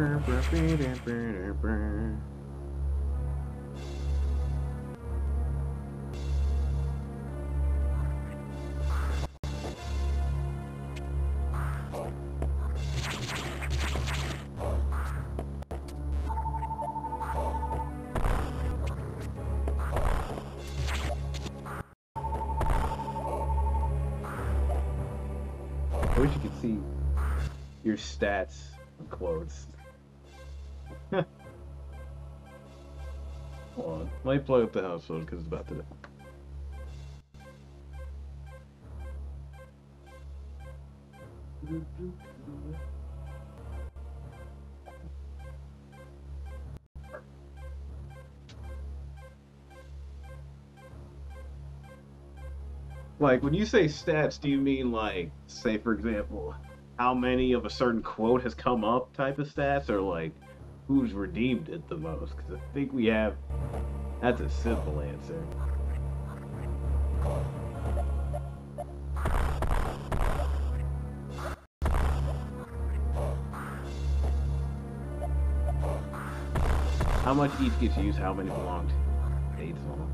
I Let me plug up the house phone because it's about to. Like, when you say stats, do you mean, like, say, for example, how many of a certain quote has come up type of stats, or, like, who's redeemed it the most? Because I think we have. That's a simple answer. How much each gets used, how many belonged? Eight total.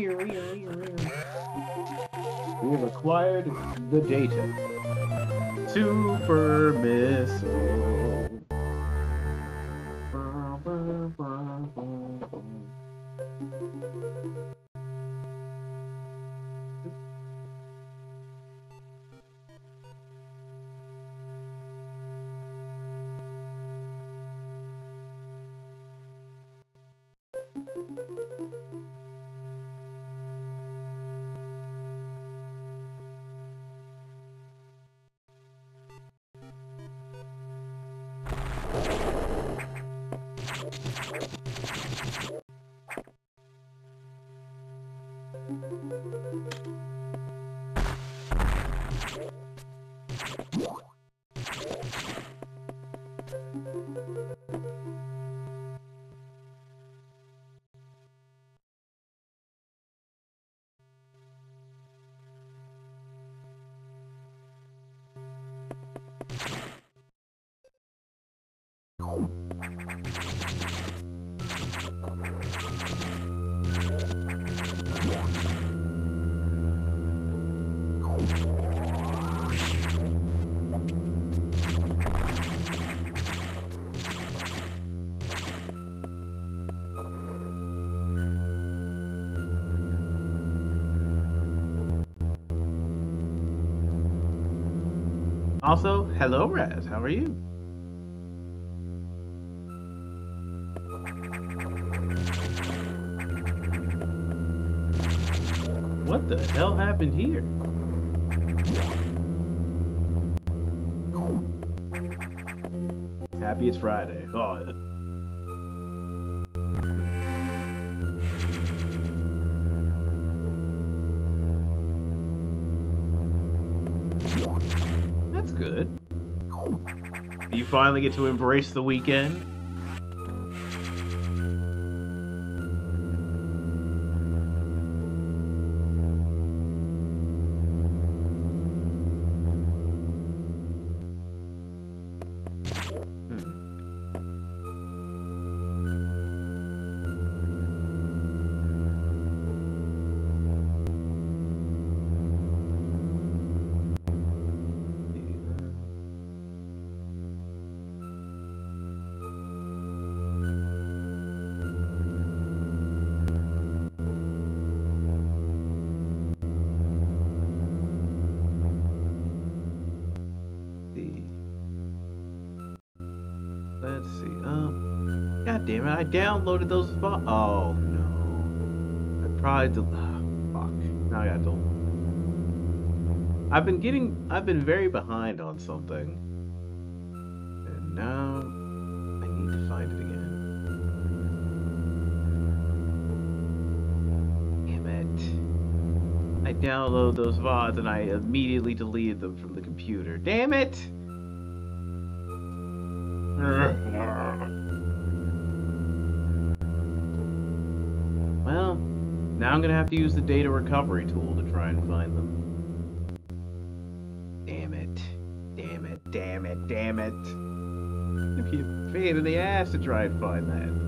We have acquired the data. Super missile. Hello Raz, how are you? What the hell happened here? Happy it's Friday. Finally get to embrace the weekend. Downloaded those. Oh no! I probably del- ah, fuck. Now I got to. I've been getting. I've been very behind on something, and now I need to find it again. Damn it! I downloaded those VODs and I immediately deleted them from the computer. Damn it! Now I'm gonna have to use the data recovery tool to try and find them. Damn it. Damn it, damn it, damn it. It'd be a pain in the ass to try and find that.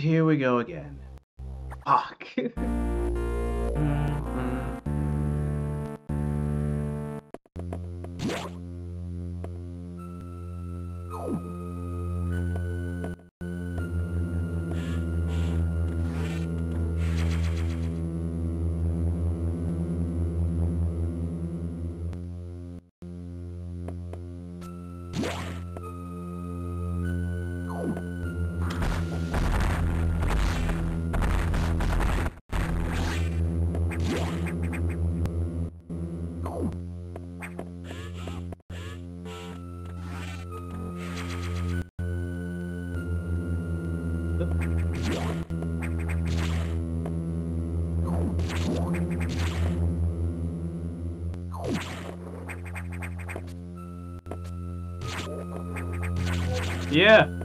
Here we go again. Yeah.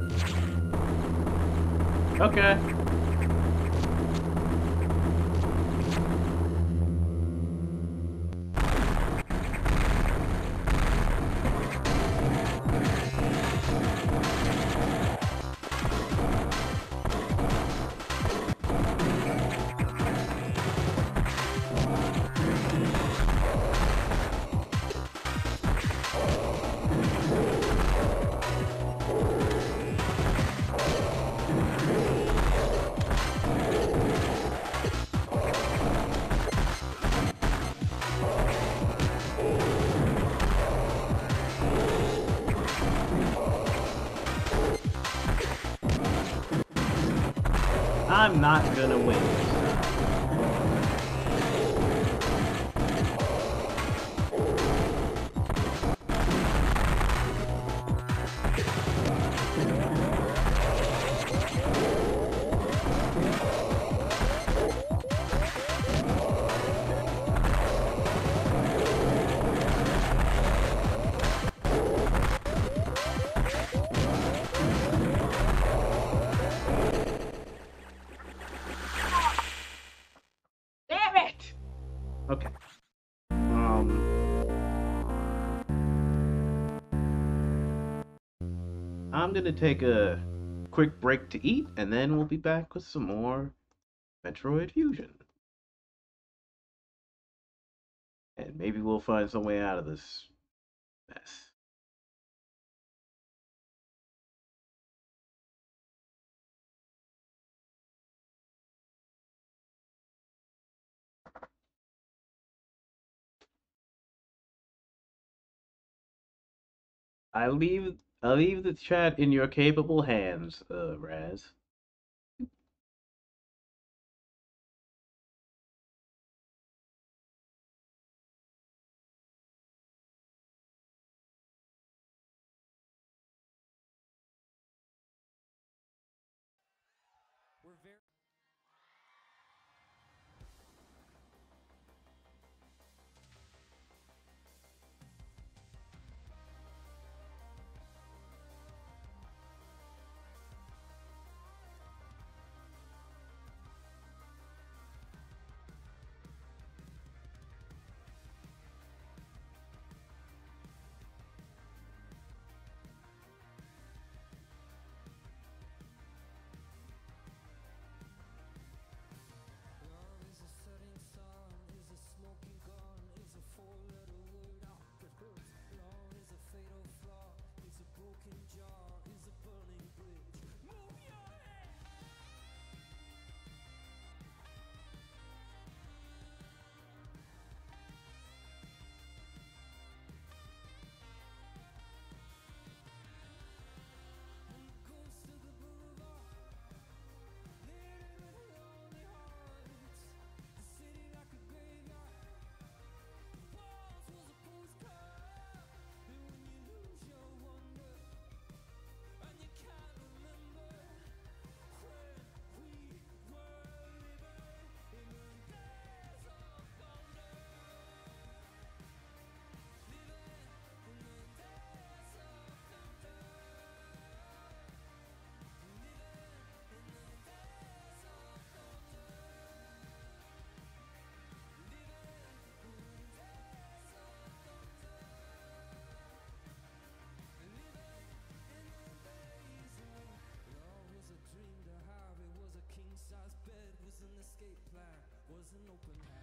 I'm gonna take a quick break to eat, and then we'll be back with some more Metroid Fusion. And maybe we'll find some way out of this mess. I leave I leave the chat in your capable hands, uh, Raz. an open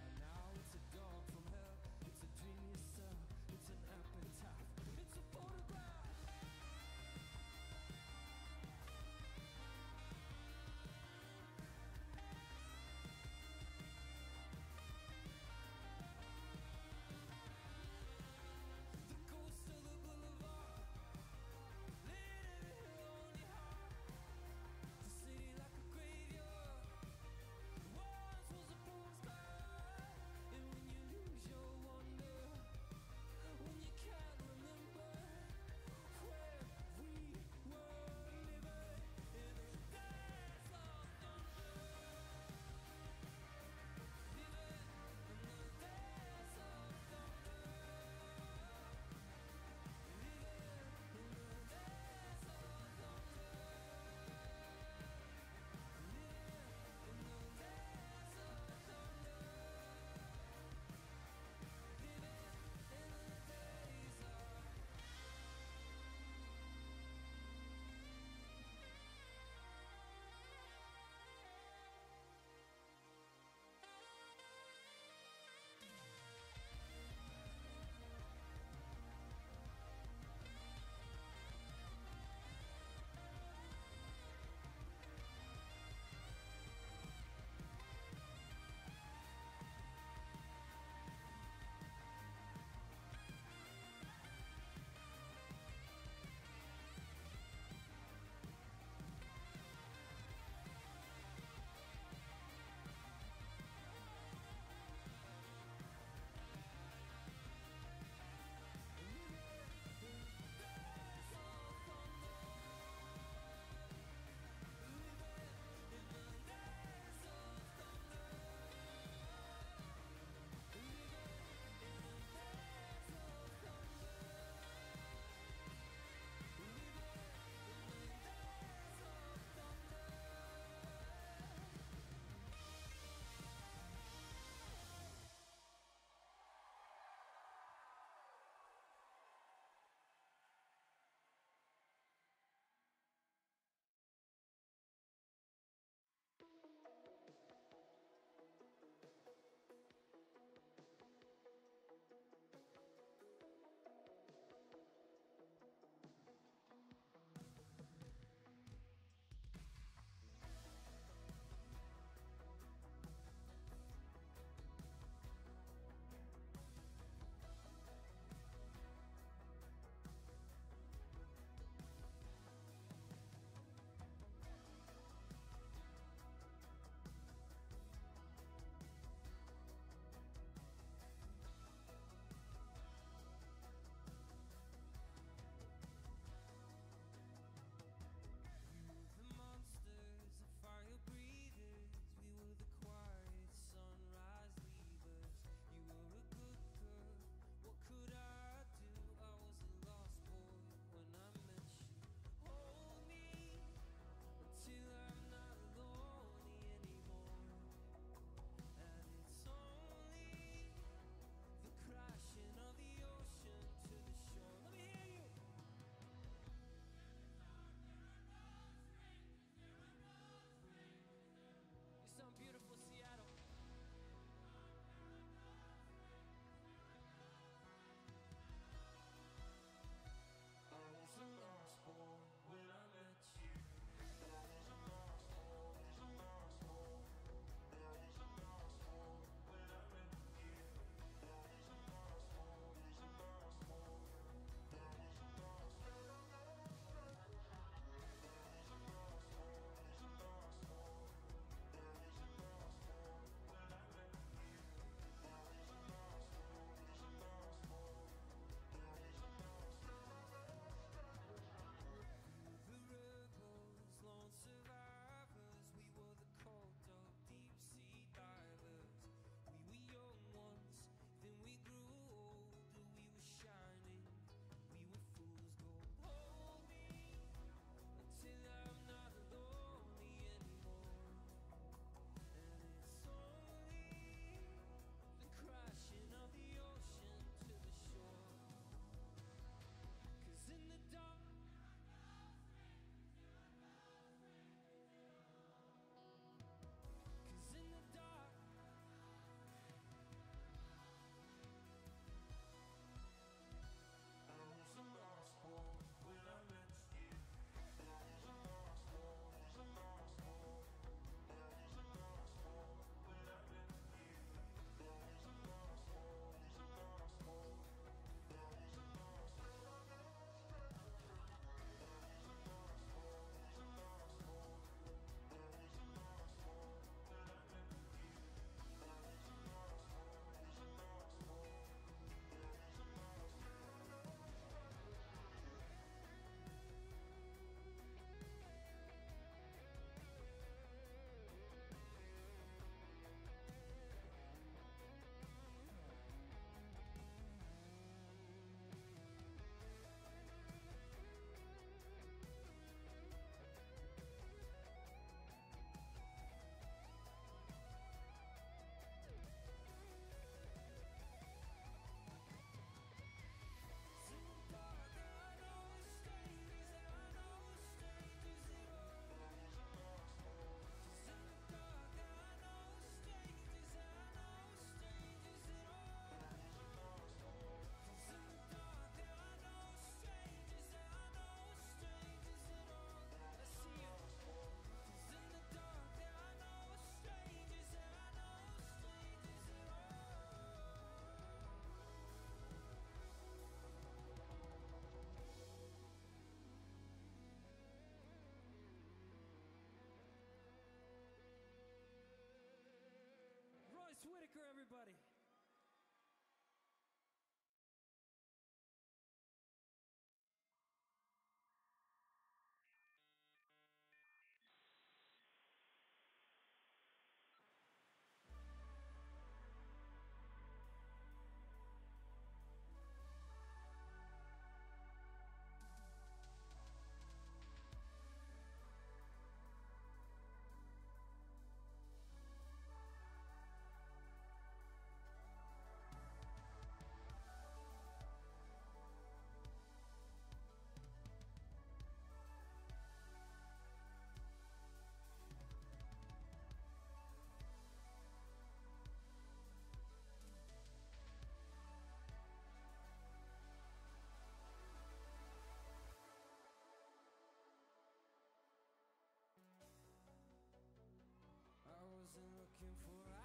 wasn't looking for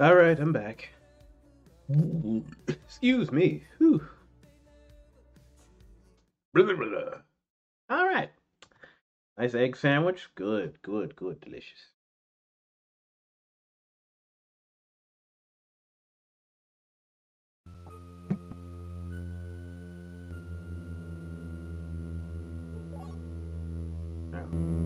All right, I'm back. Excuse me. Whew. All right. Nice egg sandwich. Good, good, good, delicious. Oop,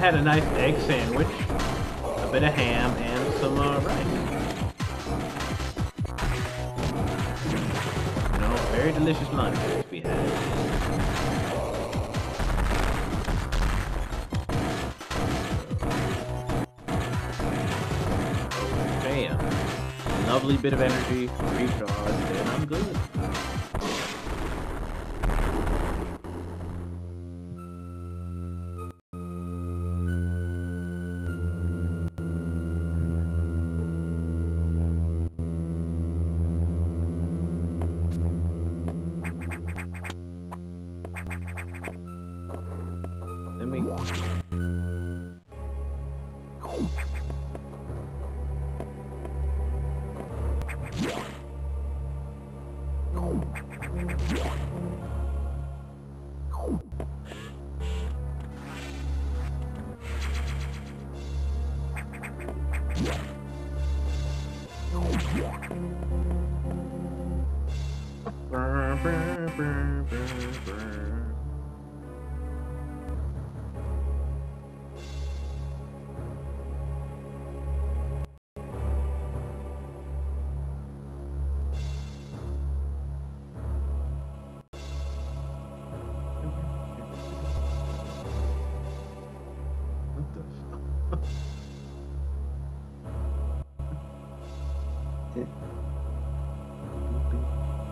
had a nice egg sandwich, a bit of ham, and some uh, rice. You know, very delicious lunch we had. lovely bit of energy, recharge. Me.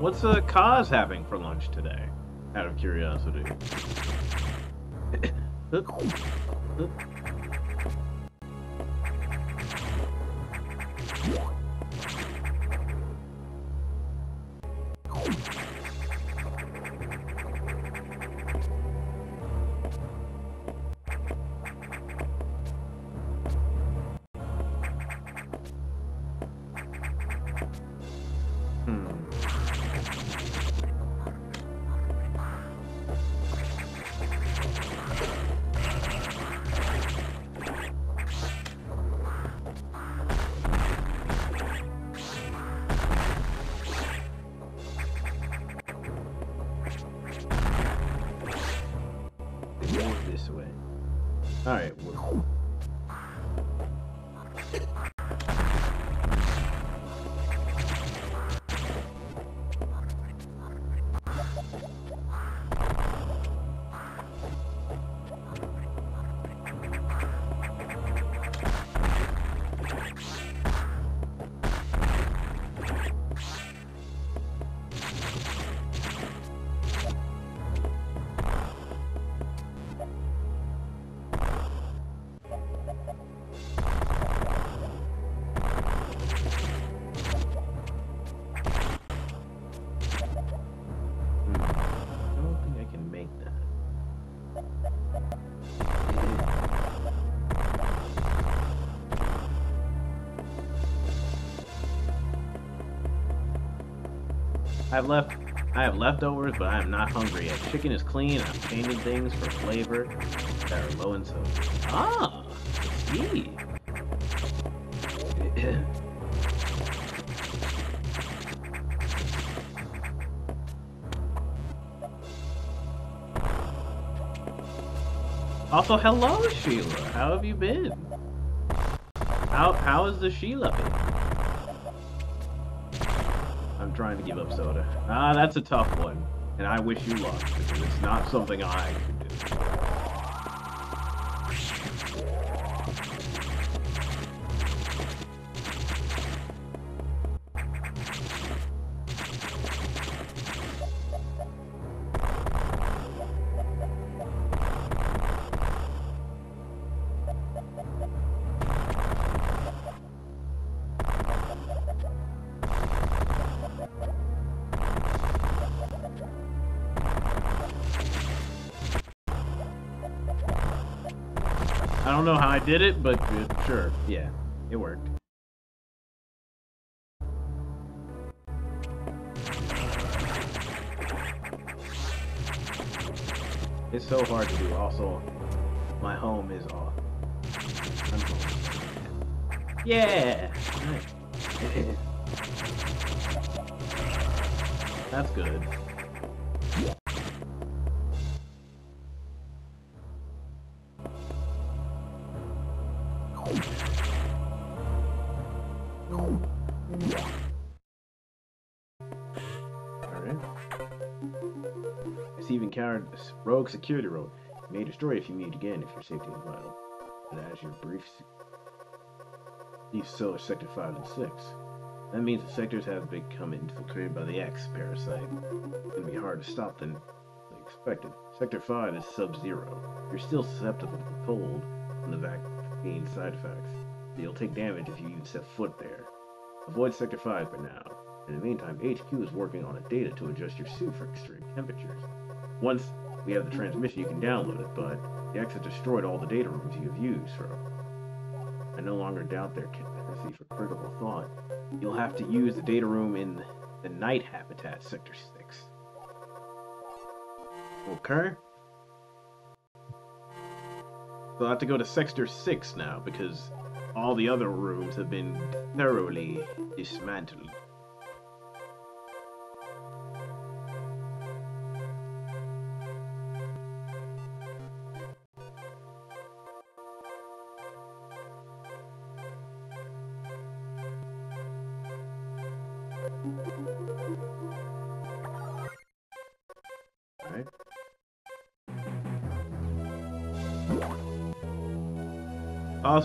What's uh, Kaz having for lunch today? Out of curiosity. I've left. I have leftovers, but I am not hungry yet. Chicken is clean. I'm changed things for flavor that are low in sodium. Ah, see. Also, hello, Sheila. How have you been? How how is the Sheila been? Trying to give up soda. Ah, that's a tough one, and I wish you luck it's not something I know how I did it, but sure, yeah, it worked. It's so hard to do. Also, my home is off. Home. Yeah. That's good. Rogue security road. You may destroy if you meet again if your safety is vital. But as your brief so is sector 5 and 6. That means the sectors have become infiltrated by the X parasite. It's gonna be hard to stop than expected. Sector 5 is sub-zero. You're still susceptible to the cold and the vaccine side effects. You'll take damage if you even set foot there. Avoid Sector 5 for now. In the meantime, HQ is working on a data to adjust your suit for extreme temperatures. Once we have the transmission, you can download it, but the has destroyed all the data rooms you have used for I no longer doubt their capacity for critical thought. You'll have to use the data room in the night habitat, Sector 6. Okay. So I have to go to Sector 6 now because all the other rooms have been thoroughly dismantled.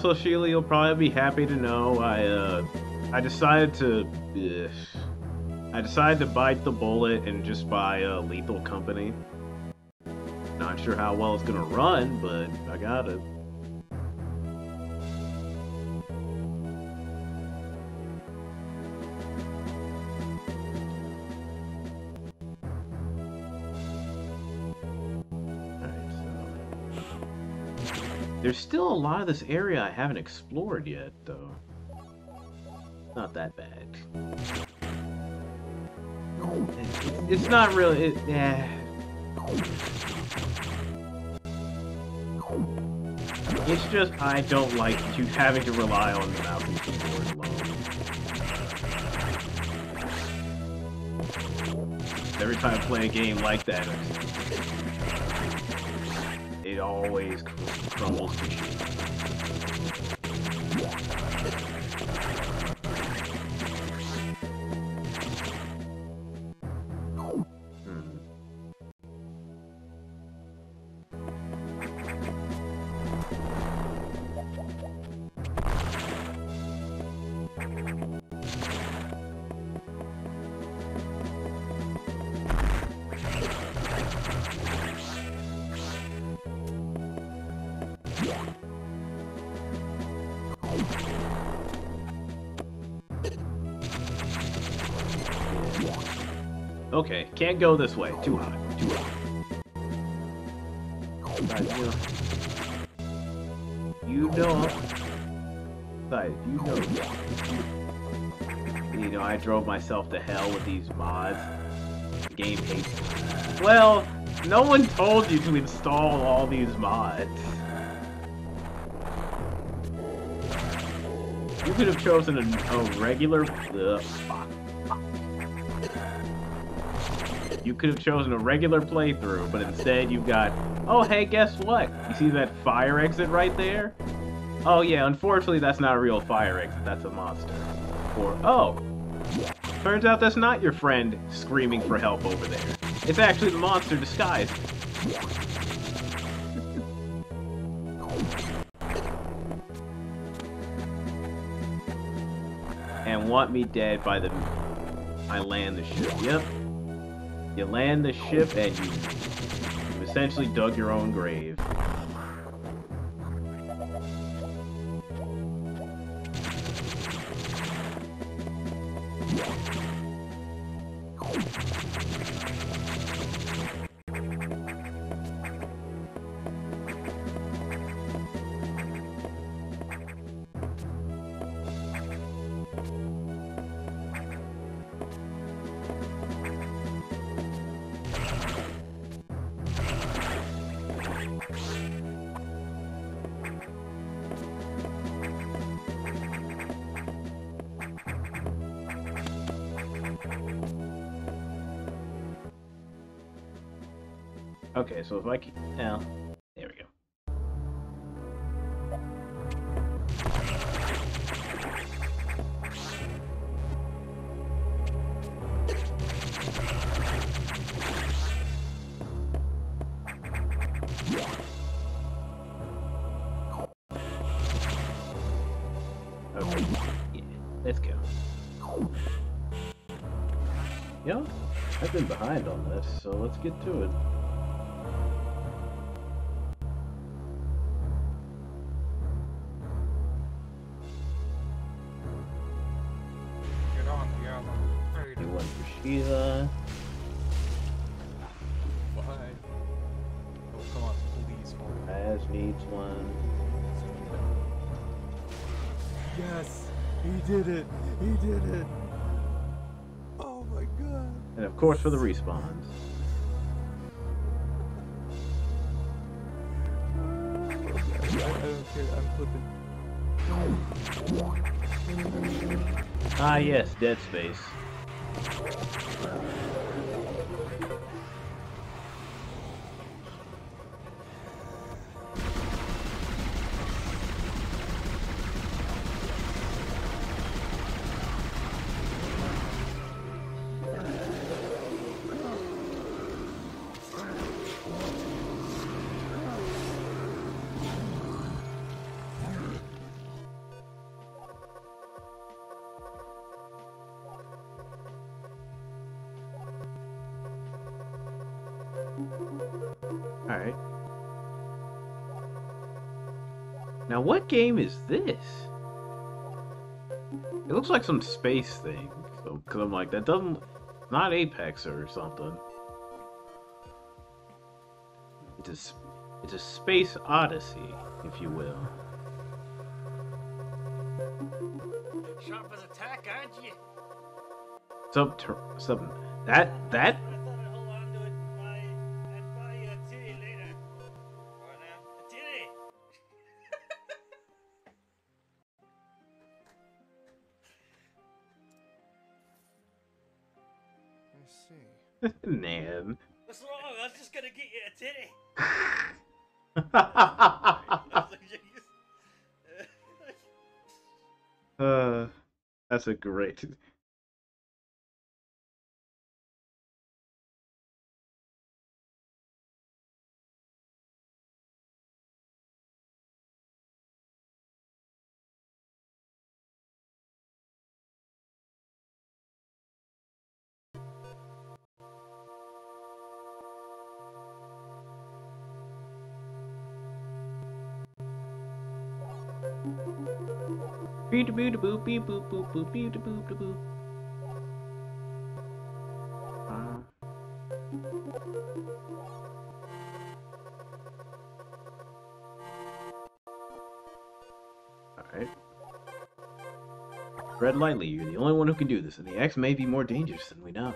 Also, Sheila, you'll probably be happy to know I uh, I decided to ugh, I decided to bite the bullet and just buy a Lethal Company. Not sure how well it's gonna run, but I got it. There's still a lot of this area I haven't explored yet, though. Not that bad. It's not really. It, eh. It's just I don't like you having to rely on the mouse and keyboard alone. Every time I play a game like that, it always cr- crumbles to shit. Can't go this way. Too high. Too high. You know. You know. Guys, you know. You know, I drove myself to hell with these mods. The game hates me. Well, no one told you to install all these mods. You could have chosen a, a regular. Ugh. You could have chosen a regular playthrough, but instead you've got, oh hey, guess what? You see that fire exit right there? Oh yeah, unfortunately that's not a real fire exit, that's a monster. Or, oh, turns out that's not your friend screaming for help over there. It's actually the monster disguised. and want me dead by the I land the ship. Yep. You land the ship and you, essentially dug your own grave. So if I now, there we go. Okay, yeah, let's go. You know, I've been behind on this, so let's get to it. Of course for the respawns. Ah yes, Dead Space. Game is this? It looks like some space thing. So, cause I'm like, that doesn't, not Apex or something. It's a, it's a space odyssey, if you will. Sharp as a tack, aren't you? Sub, sub, that, that, titty. I was like, uh, that's a great. Beep boop beep boop boop boop beep boop boop boop. Uh, Alright. Tread lightly, you're the only one who can do this, and the X may be more dangerous than we know.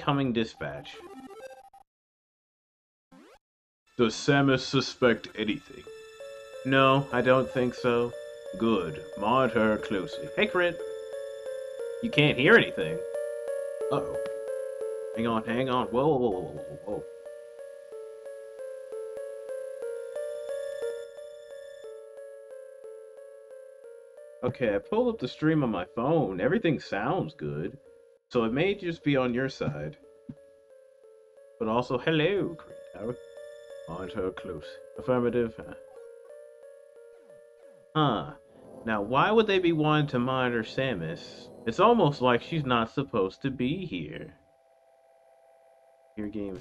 Incoming dispatch. Does Samus suspect anything? No, I don't think so. Good. Monitor closely. Hey, Crit. You can't hear anything. Uh oh. Hang on, hang on. Whoa, whoa, whoa, whoa, whoa, whoa. Okay, I pulled up the stream on my phone. Everything sounds good. So it may just be on your side. But also, hello, Creed. Monitor close. Affirmative. Huh. Now, why would they be wanting to monitor Samus? It's almost like she's not supposed to be here. Your game.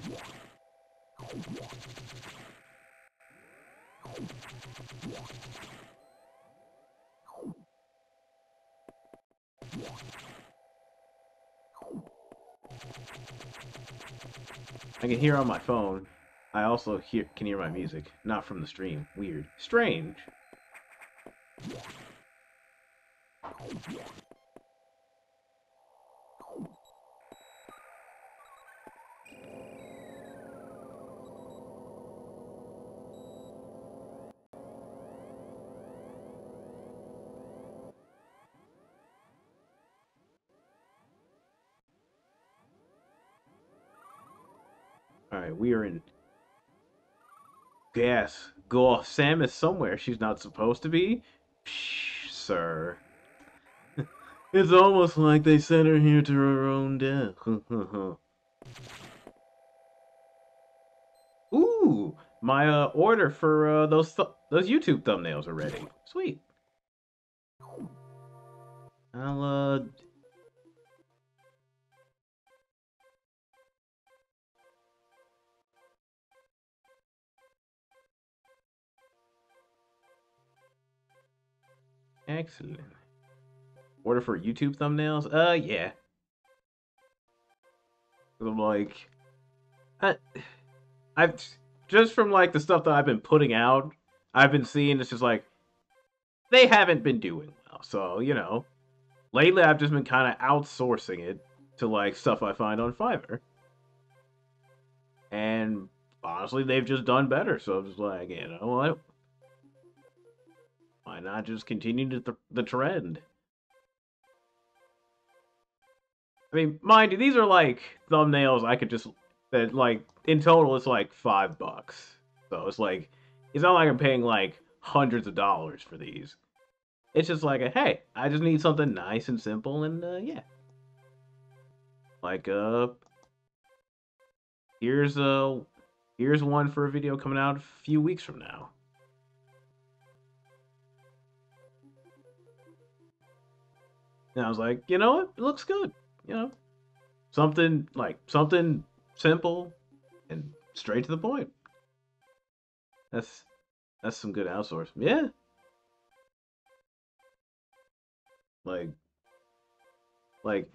I can hear on my phone. I also hear can hear my music, not from the stream. Weird. Strange. We are in Gas. Go Sam is somewhere she's not supposed to be. Shh, sir. It's almost like they sent her here to her own death. Ooh, my uh, order for uh, those th- those YouTube thumbnails are ready. Sweet. I'll uh. Excellent. Order for YouTube thumbnails? Uh, yeah. I'm like, I, I've just from like the stuff that I've been putting out, I've been seeing it's just like they haven't been doing well. So you know, lately I've just been kind of outsourcing it to like stuff I find on Fiverr, and honestly, they've just done better. So I'm just like, you know what? Why not just continue to th- the trend? I mean, mind you, these are like thumbnails I could just that like in total it's like five bucks. So it's like it's not like I'm paying like hundreds of dollars for these. It's just like a hey, I just need something nice and simple and uh, yeah. Like uh here's a here's one for a video coming out a few weeks from now. And I was like, you know what? It looks good. You know, something like something simple and straight to the point. That's that's some good outsourcing. Yeah. Like like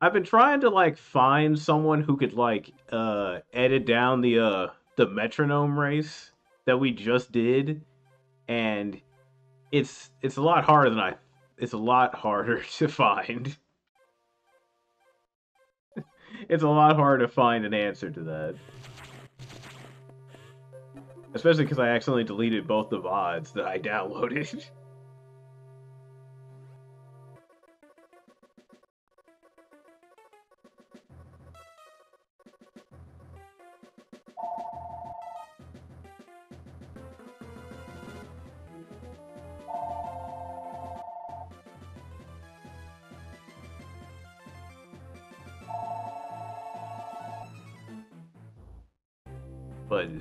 I've been trying to like find someone who could like uh edit down the uh the metronome race that we just did and it's it's a lot harder than I it's a lot harder to find. it's a lot harder to find an answer to that. Especially because I accidentally deleted both the VODs that I downloaded.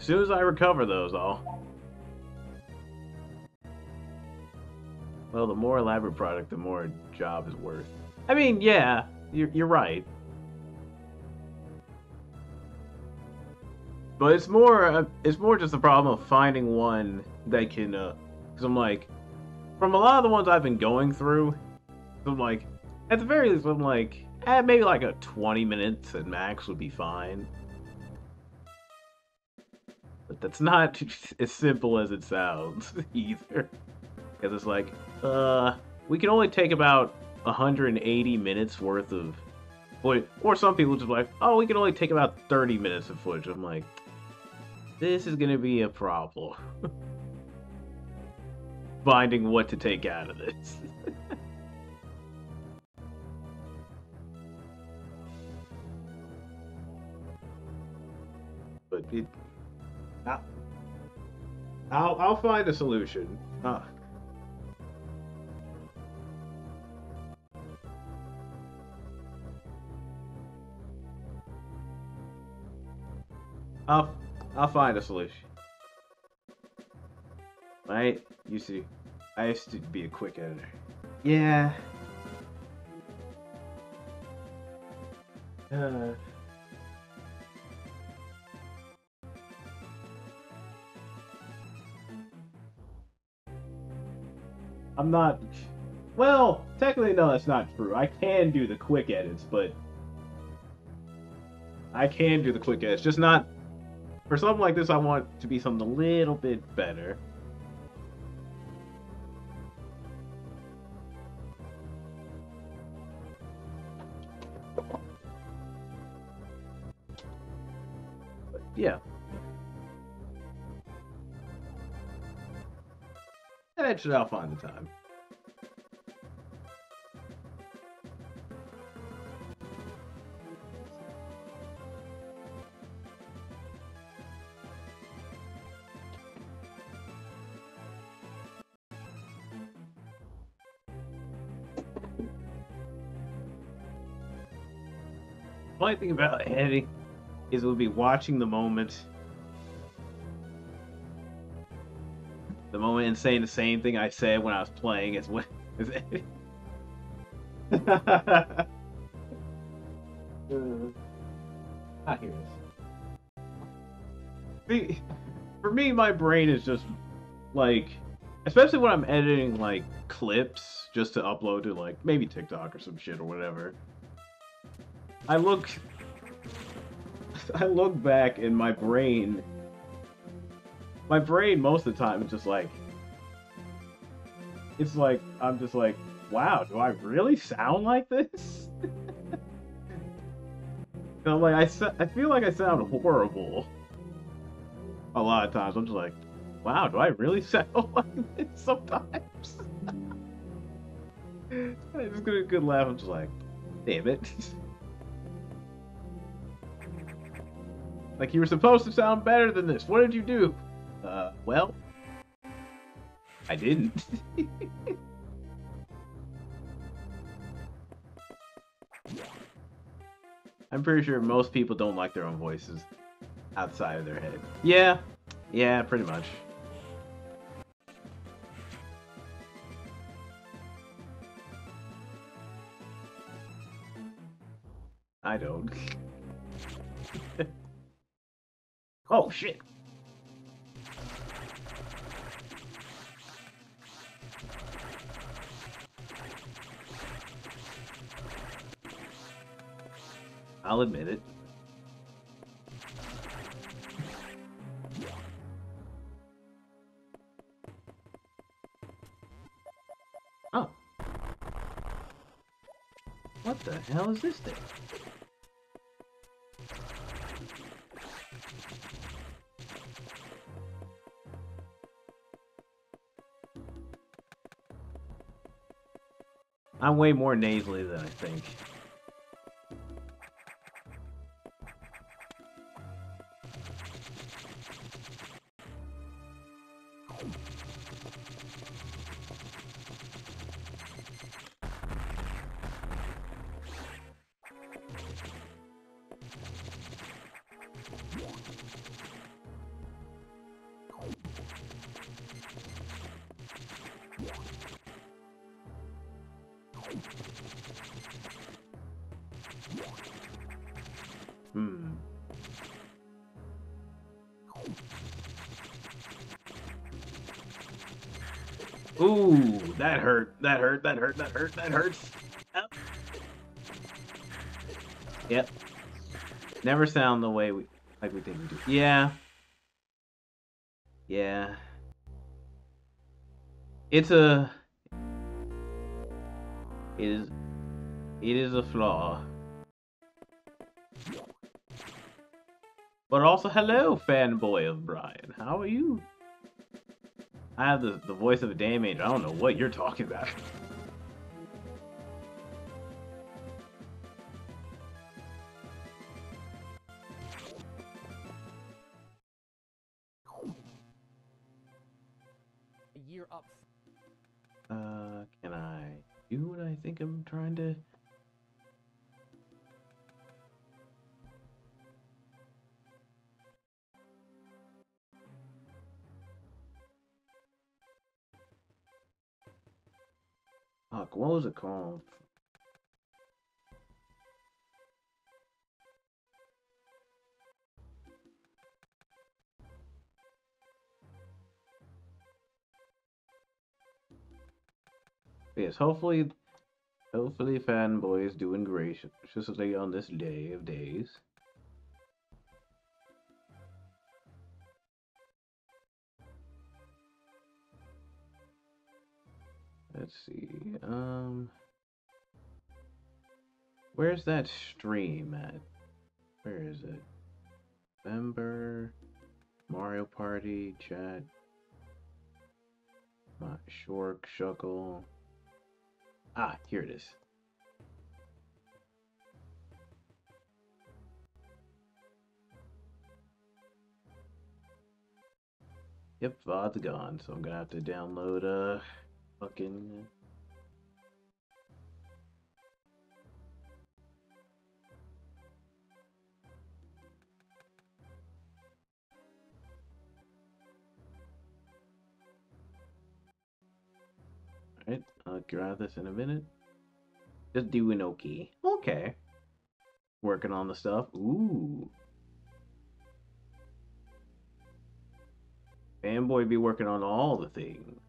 as soon as I recover those, I'll. Well, the more elaborate product, the more job is worth. I mean, yeah, you're, you're right. But it's more, uh, it's more just the problem of finding one that can, uh, because I'm like, from a lot of the ones I've been going through, I'm like, at the very least, I'm like, eh, maybe like a 20 minutes at max would be fine. But that's not as simple as it sounds either. Because it's like, uh, we can only take about 180 minutes worth of footage. Or some people just like, oh, we can only take about 30 minutes of footage. I'm like, this is going to be a problem. Finding what to take out of this. but it, I'll, I'll find a solution. Uh, I'll, I'll find a solution. I used to, I used to be a quick editor. Yeah. Uh, I'm not. Well, technically, no, that's not true. I can do the quick edits, but I can do the quick edits. Just not for something like this. I want to be something a little bit better. I'll find the time. The only thing about editing is we'll be watching the moment the moment, and saying the same thing I said when I was playing is when as editing. I hear this. For me, my brain is just like, especially when I'm editing like clips just to upload to like maybe TikTok or some shit or whatever. I look, I look back in my brain. My brain most of the time is just like, it's like I'm just like, wow, do I really sound like this? I'm like I, I feel like I sound horrible. A lot of times I'm just like, wow, do I really sound like this sometimes? I just get a good laugh. I'm just like, damn it. like you were supposed to sound better than this. What did you do? Uh, well, I didn't. I'm pretty sure most people don't like their own voices outside of their head. Yeah, yeah, pretty much. I don't. oh shit. I'll admit it. Oh. What the hell is this thing? I'm way more nasally than I think. That hurt. That hurt. That hurt. That hurt. That hurts. Yep. Never sound the way we like we think we do. Yeah. Yeah. It's a. It is. It is a flaw. But also, hello, fanboy of Brian. How are you? I have the, the voice of a damage. I don't know what you're talking about. What was it called? Yes, hopefully, hopefully fanboy is doing graciously on this day of days. Let's see, um, where's that stream at? Where is it? Member, Mario Party, chat, my Shork, Shuckle. Ah, here it is. Yep, VOD's gone, so I'm gonna have to download uh fucking I'll grab this in a minute. Just doing okay. Okay. Working on the stuff. Ooh. Fanboy be working on all the things.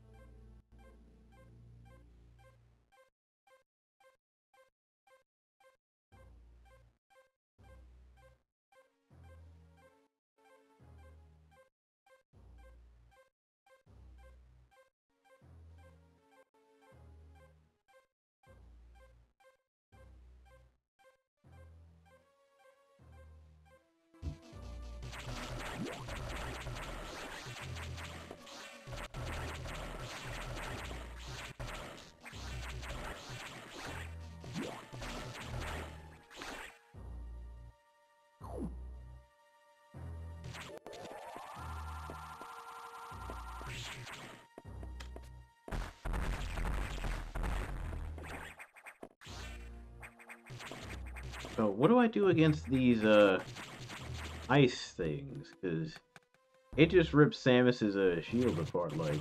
Do against these uh ice things? Because it just rips Samus's uh, shield apart like.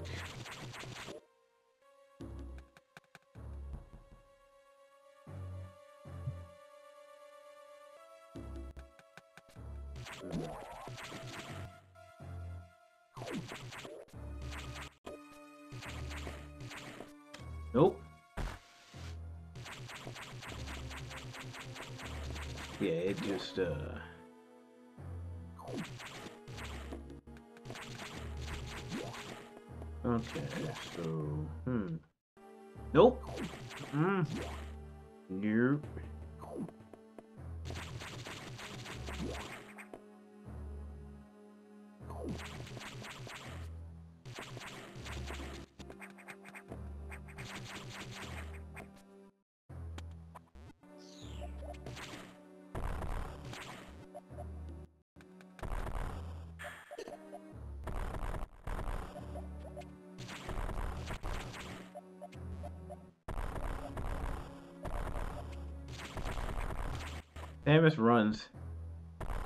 Samus runs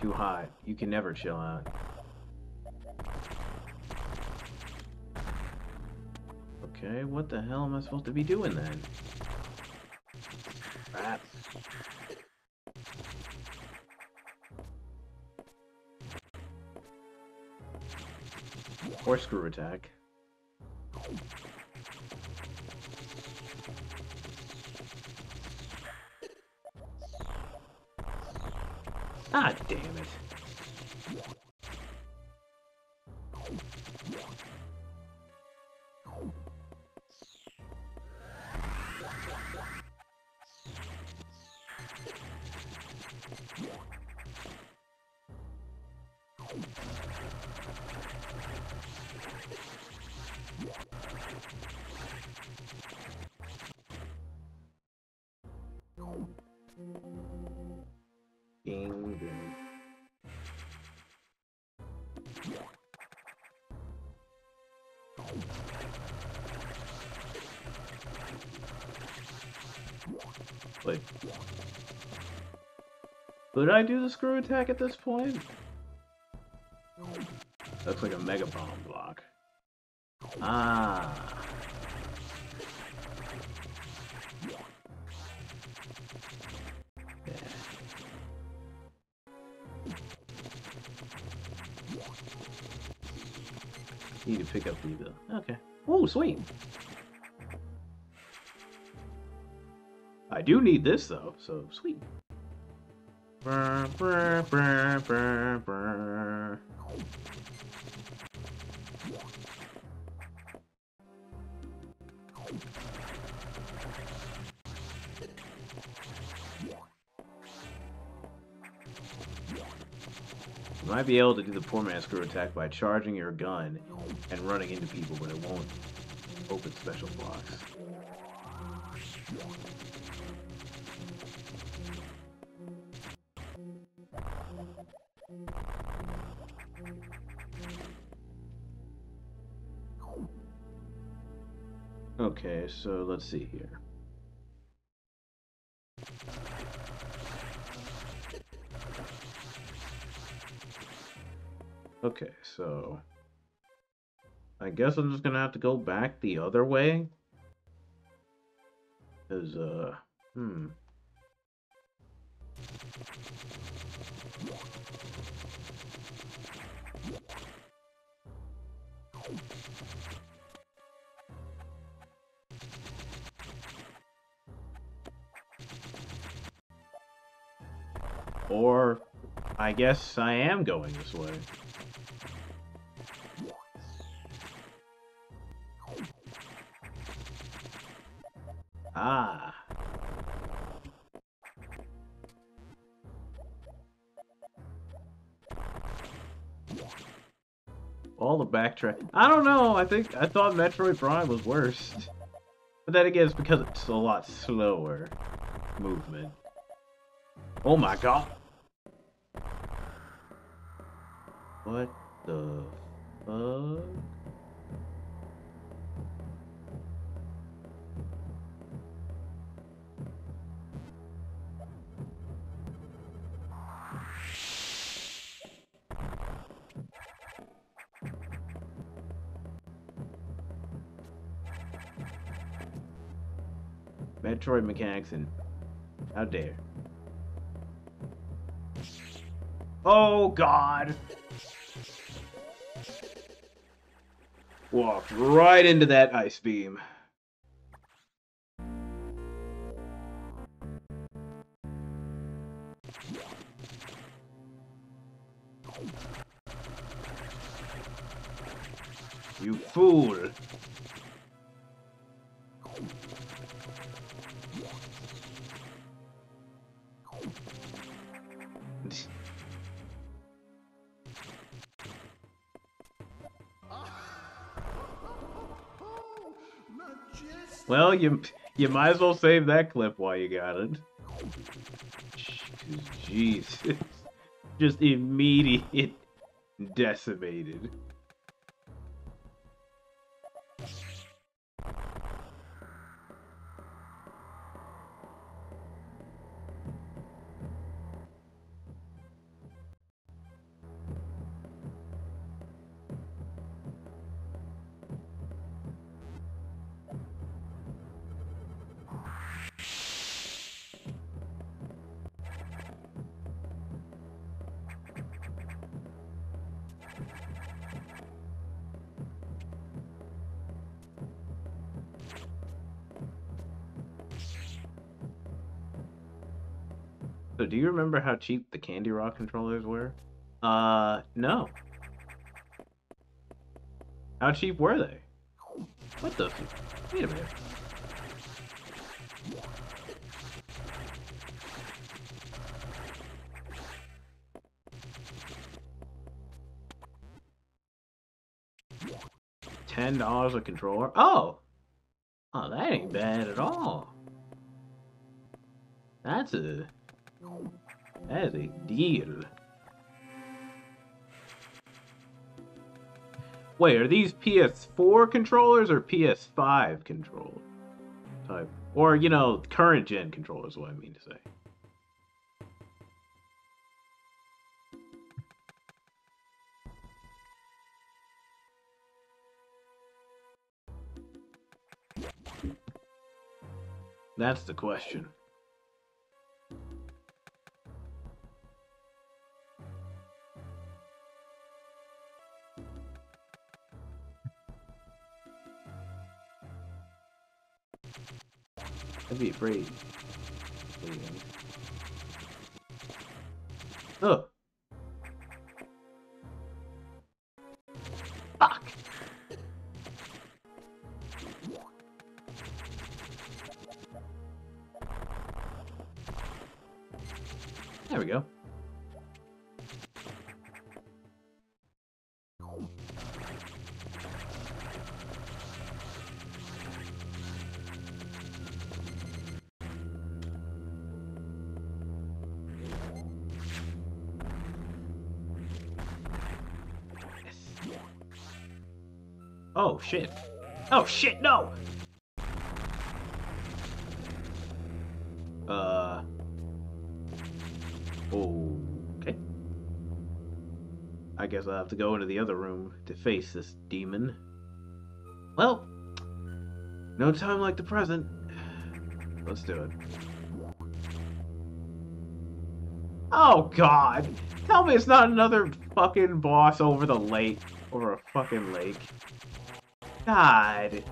too high. You can never chill out. Okay, what the hell am I supposed to be doing then? Crap. Corkscrew attack. Could I do the screw attack at this point? Looks like a mega bomb block. Ah. Need to pick up bill. Okay. Oh, sweet. I do need this though, so sweet. You might be able to do the poor man's screw attack by charging your gun and running into people, but it won't open special blocks. Okay, so let's see here. Okay, so I guess I'm just gonna have to go back the other way. Cause uh, hmm. Or, I guess I am going this way. Ah. All the backtrack. I don't know. I think I thought Metroid Prime was worse. But then again, it's because it's a lot slower movement. Oh my god. What the fuck? Metroid mechanics and how dare. Oh god! Walked right into that ice beam. You fool! Well, you you might as well save that clip while you got it. Jesus. Just immediate decimated. Remember how cheap the Candy Rock controllers were? Uh, no. How cheap were they? What the? Wait a minute. Ten dollars a controller? Oh! Oh, that ain't bad at all. That's a that is a deal. Wait, are these PS4 controllers or PS5 controllers? Type. Or, you know, current gen controllers, what I mean to say. That's the question. I'd be afraid. Oh. Oh shit, no! Uh. Okay. I guess I'll have to go into the other room to face this demon. Well, no time like the present. let's do it. Oh god! Tell me it's not another fucking boss over the lake. Over a fucking lake. God.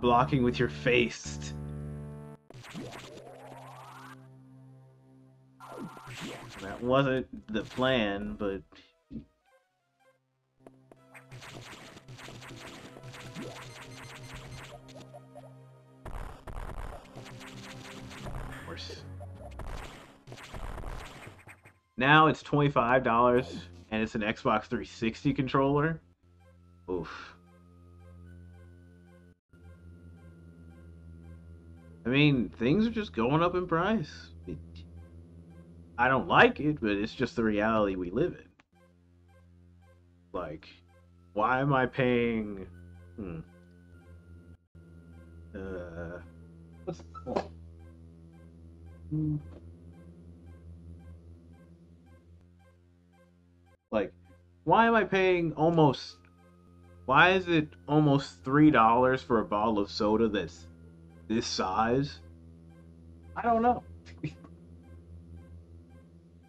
Blocking with your face. That wasn't the plan, but. Now it's $25 and it's an Xbox 360 controller. Things are just going up in price. It, I don't like it, but it's just the reality we live in. Like, why am I paying? Hmm. Uh, what's oh. Hmm. like, why am I paying almost? Why is it almost three dollars for a bottle of soda that's this size? I don't know.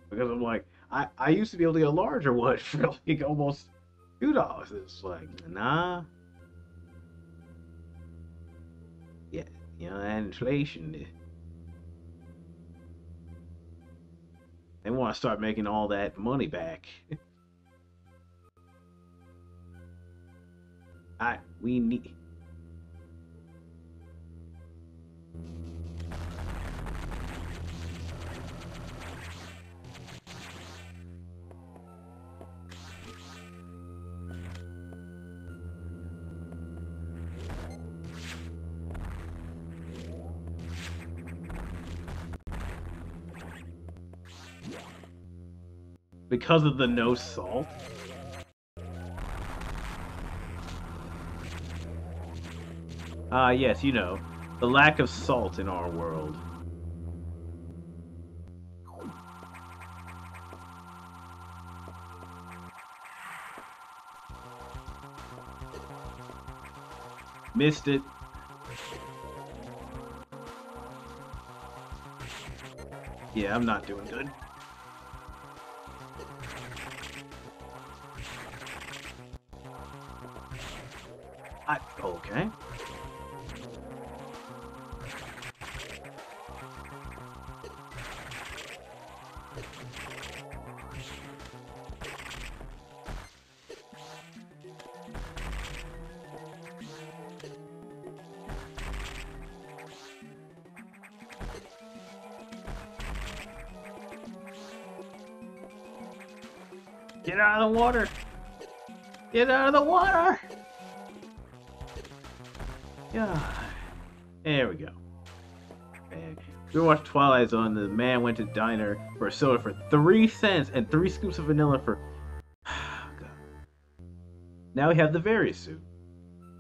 because I'm like, I, I used to be able to get a larger one for like almost two dollars. It's like, nah. Yeah, you know, that inflation. They want to start making all that money back. I we need because of the no salt. Ah, yes, you know, the lack of salt in our world. Missed it. Yeah, I'm not doing good. Get out of the water! Yeah. There we go. We watched Twilight Zone. The man went to diner for a soda for three cents and three scoops of vanilla for. Oh, God. Now we have the Varia suit.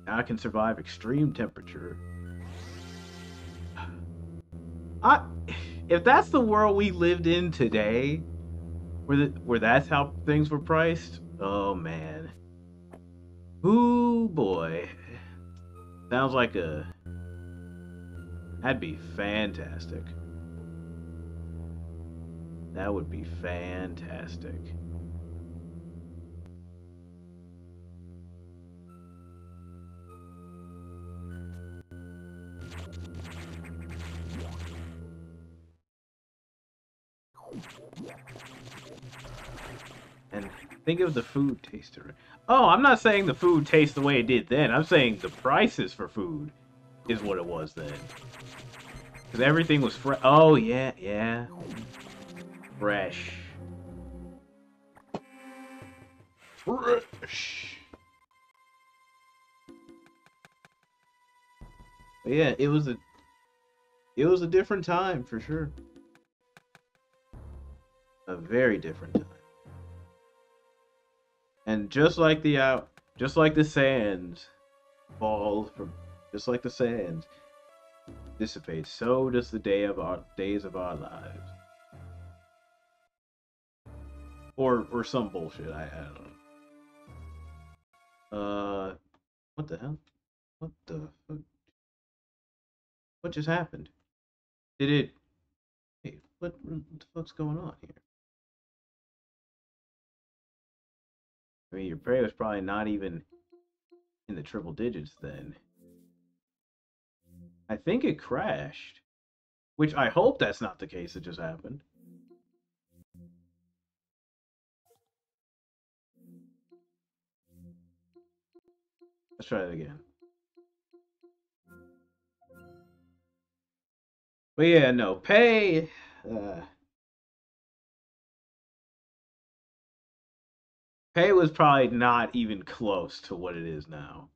Now I can survive extreme temperature. I, if that's the world we lived in today, where the, where that's how things were priced, oh man. Ooh boy. Sounds like a That'd be fantastic. That would be fantastic. Think of the food taster. Oh, I'm not saying the food tastes the way it did then. I'm saying the prices for food is what it was then. Because everything was fresh. Oh, yeah, yeah. Fresh. Fresh. But yeah, it was a it was a different time for sure. A very different time. And just like the out just like the sands fall from just like the sands dissipate, so does the day of our days of our lives. Or or some bullshit. I, I don't know. Uh, what the hell? What the fuck? What just happened? Did it? Hey, what, what the fuck's going on here? I mean, your prayer was probably not even in the triple digits then. I think it crashed. Which I hope that's not the case that just happened. Let's try it again. But yeah, no, pay. Uh, pay was probably not even close to what it is now.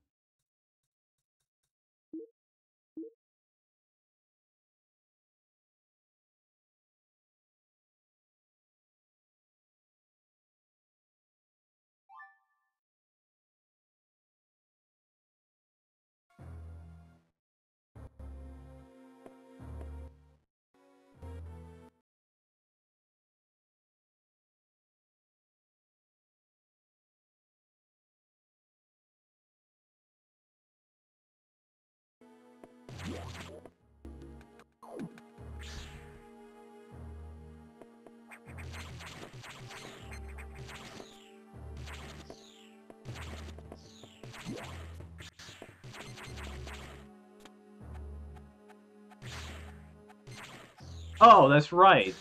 Oh, that's right.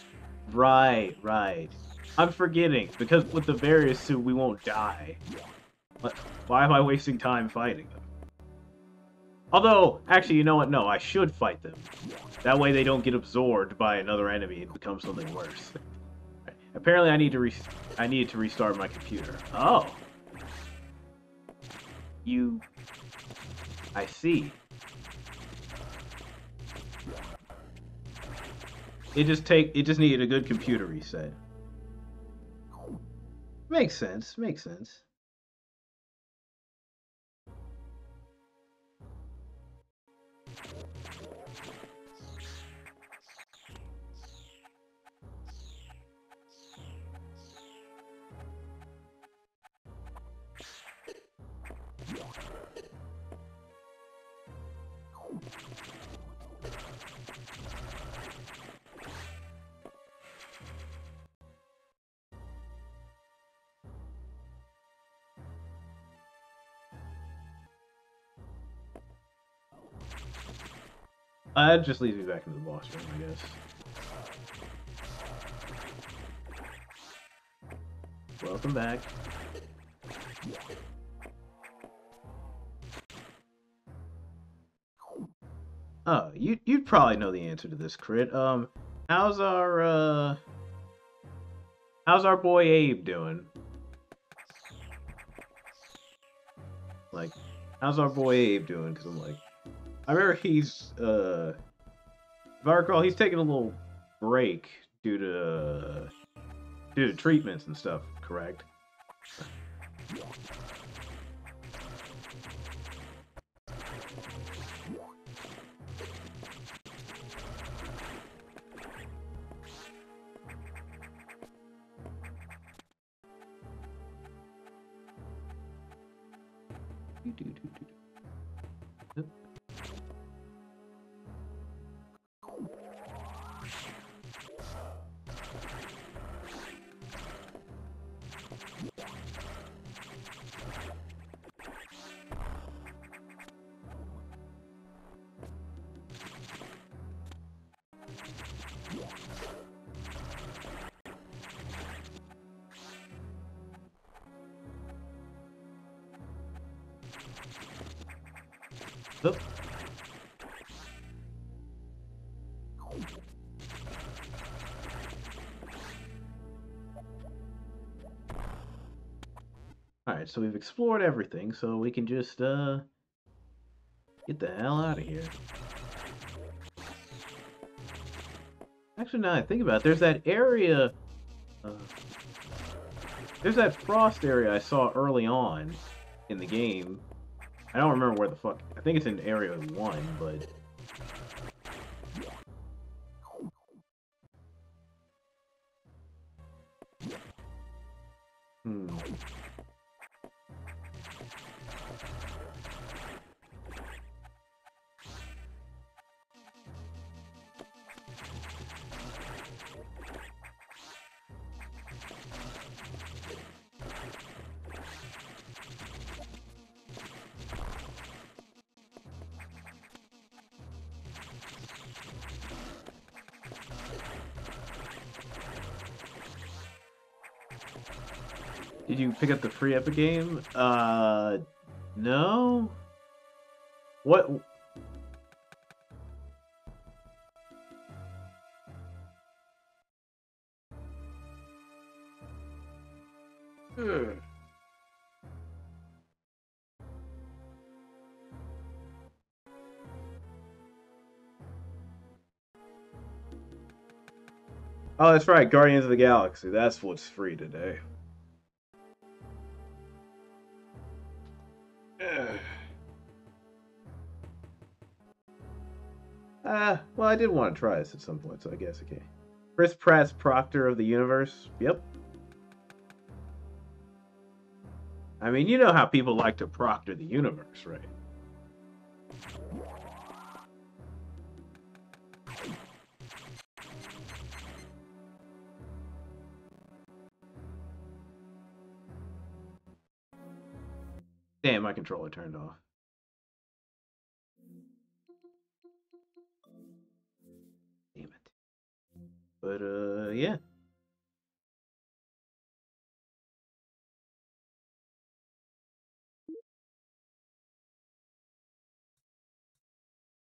Right, right. I'm forgetting because with the Varia suit we won't die. What? Why am I wasting time fighting them? Although, actually, you know what? No, I should fight them. That way they don't get absorbed by another enemy and become something worse. Apparently, I need to re I need to restart my computer. Oh, you. I see. It just take it just needed a good computer reset. Makes sense. Makes sense. Uh, that just leads me back into the boss room, I guess. Welcome back. Oh, you you'd probably know the answer to this crit. Um, how's our uh, how's our boy Abe doing? Like, how's our boy Abe doing? Because I'm like, I remember he's uh If I recall, he's taking a little break due to due to treatments and stuff. Correct. So we've explored everything, so we can just, uh, get the hell out of here. Actually, now I think about it, there's that area, uh, there's that frost area I saw early on in the game. I don't remember where the fuck, I think it's in area 1, but... you pick up the free Epic game? Uh, no. What? Hmm. Oh, that's right. Guardians of the Galaxy. That's what's free today. Uh, well, I did want to try this at some point, so I guess okay. Chris Pratt's Proctor of the Universe. Yep. I mean, you know how people like to proctor the universe, right? Damn, my controller turned off. Damn it. But uh yeah.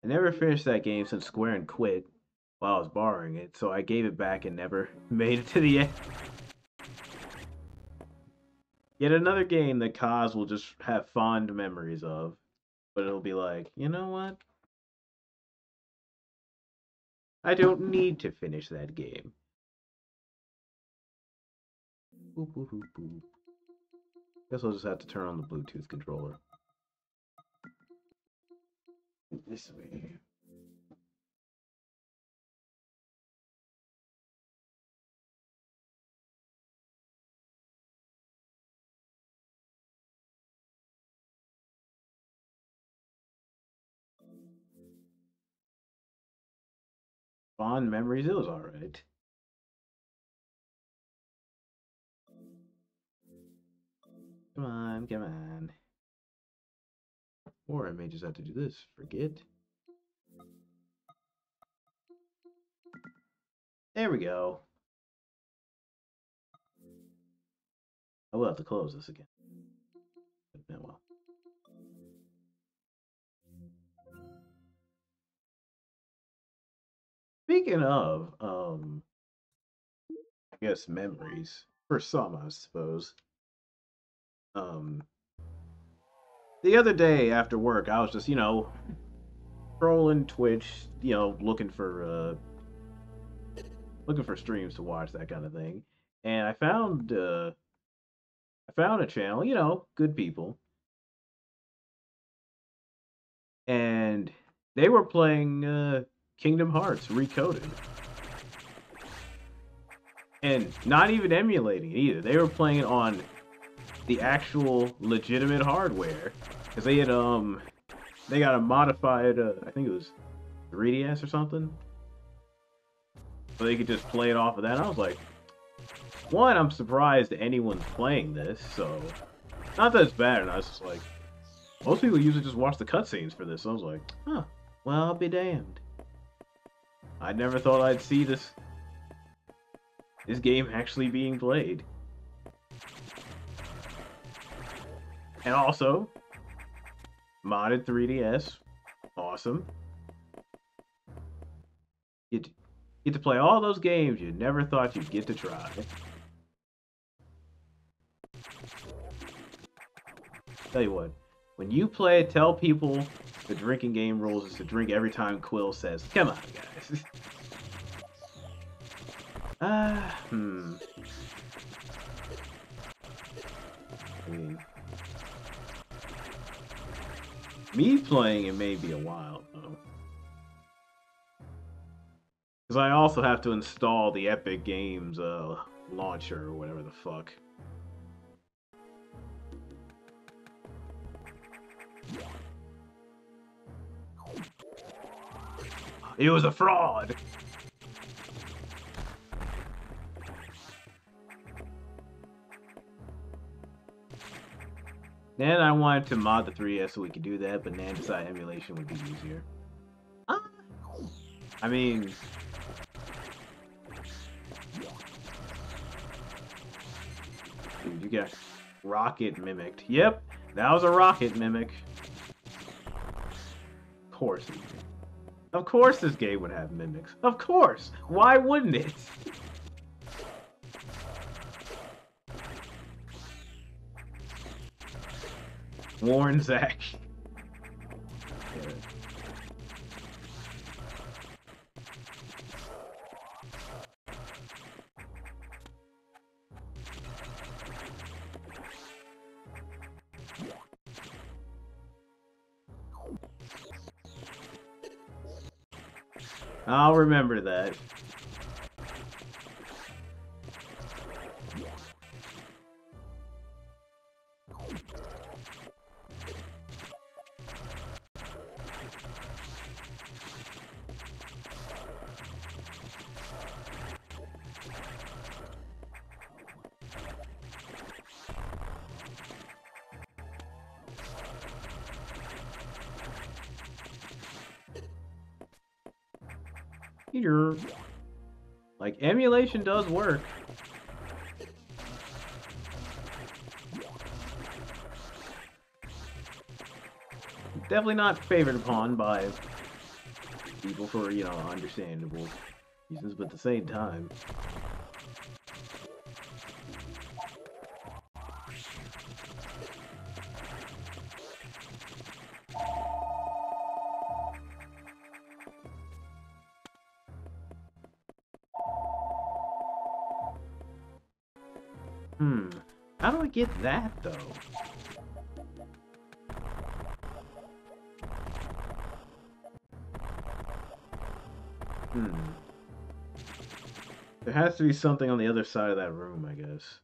I never finished that game since Square and quit while I was borrowing it, so I gave it back and never made it to the end. Yet another game that Kaz will just have fond memories of, but it'll be like, you know what? I don't need to finish that game. Boop, boop, boop, boop. Guess I'll just have to turn on the Bluetooth controller. This way. Fond memories, it was alright. Come on, come on. Or I may just have to do this. Forget. There we go. I will have to close this again. Well. Speaking of, um, I guess memories for some, I suppose. Um, the other day after work, I was just, you know, scrolling Twitch, you know, looking for uh looking for streams to watch, that kind of thing. And I found uh I found a channel, you know, good people. And they were playing uh Kingdom Hearts Recoded. And not even emulating it either. They were playing it on the actual legitimate hardware. Because they had um they got a modified uh, I think it was 3DS or something. So they could just play it off of that. And I was like, one, I'm surprised anyone's playing this, so not that it's bad, and I was just like most people usually just watch the cutscenes for this. So I was like, huh, well I'll be damned. I never thought I'd see this this game actually being played. And also, modded 3DS, awesome. Get- get to play all those games you never thought you'd get to try. Tell you what, when you play, tell people the drinking game rules is to drink every time Quill says, "Come on, guys." Ah, hmm. I mean, me playing it may be a while though, because I also have to install the Epic Games uh, launcher or whatever the fuck. It was a fraud. Then I wanted to mod the 3DS so we could do that, but Nan decided emulation would be easier. I mean, dude, you got rocket mimicked. Yep, that was a rocket mimic. Of course, of course, this game would have mimics. Of course, why wouldn't it? Warren Zach. I'll remember that. Emulation does work. Definitely not favored upon by people for, you know, understandable reasons, but at the same time. I get that, though? Hmm. There has to be something on the other side of that room, I guess.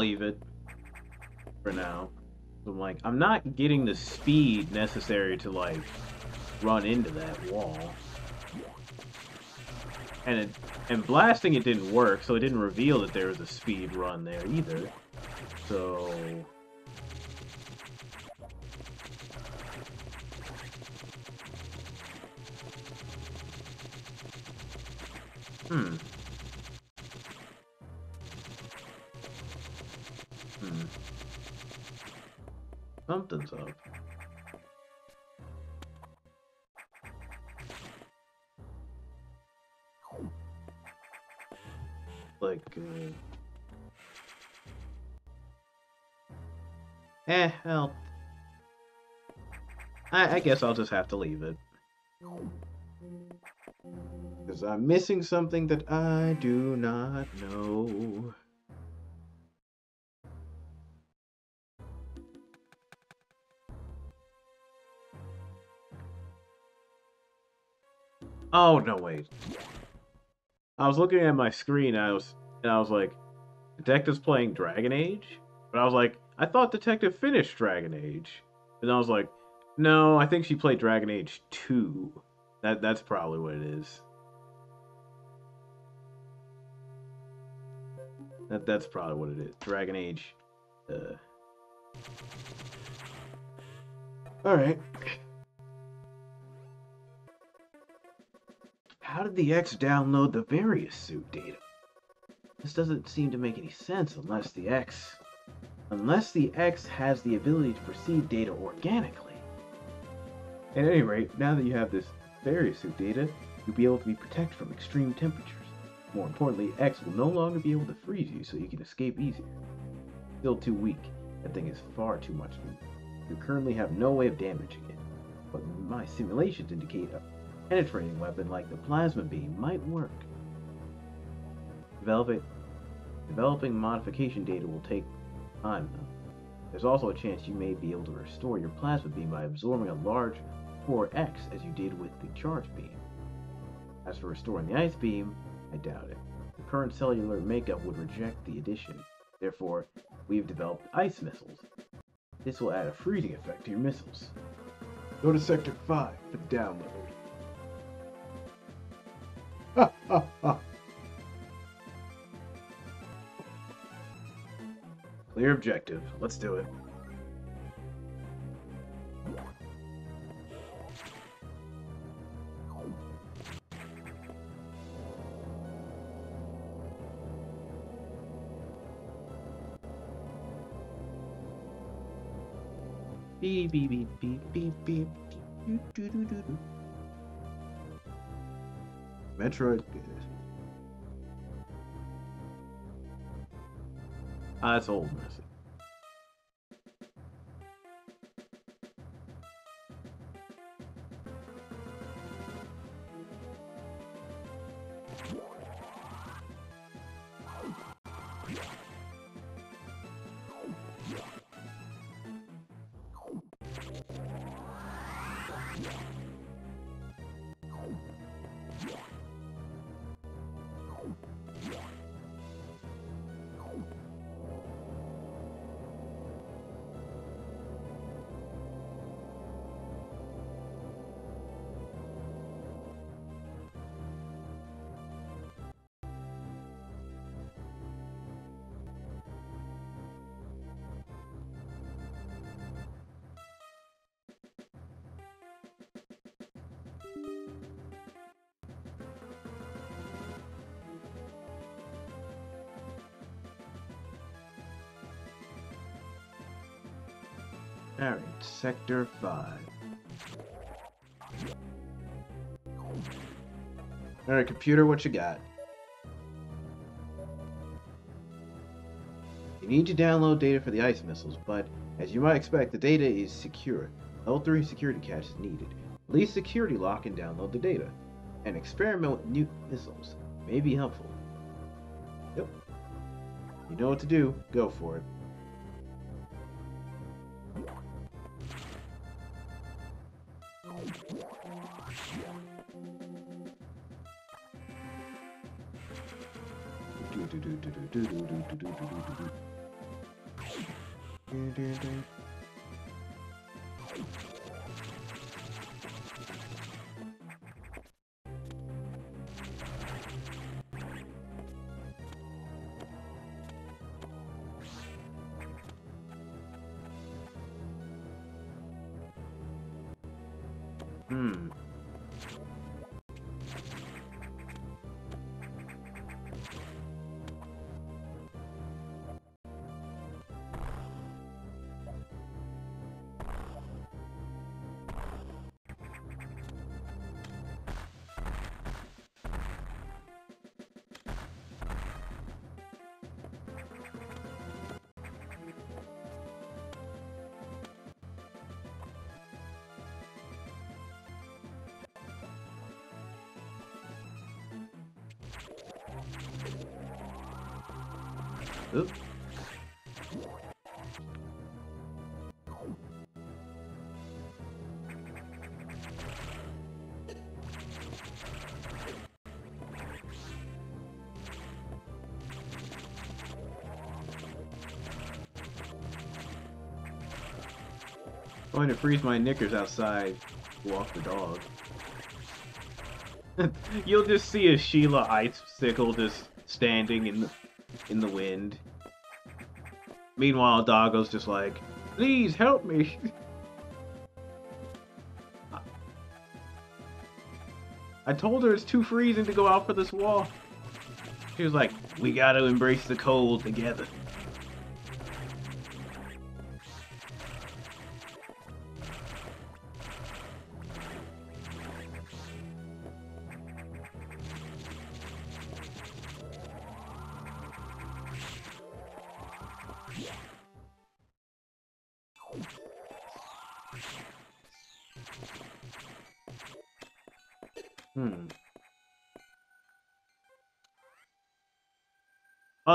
Leave it. For now. I'm like, I'm not getting the speed necessary to, like, run into that wall. And it, and blasting it didn't work, so it didn't reveal that there was a speed run there either. So... I, guess I'll just have to leave it. Because I'm missing something that I do not know. Oh no wait. I was looking at my screen and I was and I was like, Detective's playing Dragon Age? But I was like, I thought Detective finished Dragon Age. And I was like, no, I think she played Dragon Age 2. That that's probably what it is. That that's probably what it is. Dragon Age. Uh. All right. How did the X download the Varia suit data? This doesn't seem to make any sense unless the X unless the X has the ability to perceive data organically. At any rate, now that you have this Varia data, you'll be able to be protected from extreme temperatures. More importantly, X will no longer be able to freeze you so you can escape easier. Still too weak. That thing is far too much for you. You currently have no way of damaging it. But my simulations indicate a penetrating weapon like the plasma beam might work. Developing, developing modification data will take time though. There's also a chance you may be able to restore your plasma beam by absorbing a large 4x as you did with the charge beam. As for restoring the ice beam, I doubt it. The current cellular makeup would reject the addition. Therefore, we've developed ice missiles. This will add a freezing effect to your missiles. Go to Sector 5 for the download. Ha ha ha! Clear objective. Let's do it. Beep beep beep beep beep beep. Doo, doo, doo, doo, doo. Metroid. Ah, that's old music. Sector 5. Alright, computer, what you got? You need to download data for the ice missiles, but as you might expect, the data is secure. L3 security cache is needed. Release security lock and download the data. And experiment with new missiles. May be helpful. Yep. You know what to do. Go for it. Going to freeze my knickers outside. Walk the dog. You'll just see a Sheila icicle just standing in the in the wind. Meanwhile, Doggo's just like, "Please help me." I told her it's too freezing to go out for this walk. She was like, "We got to embrace the cold together."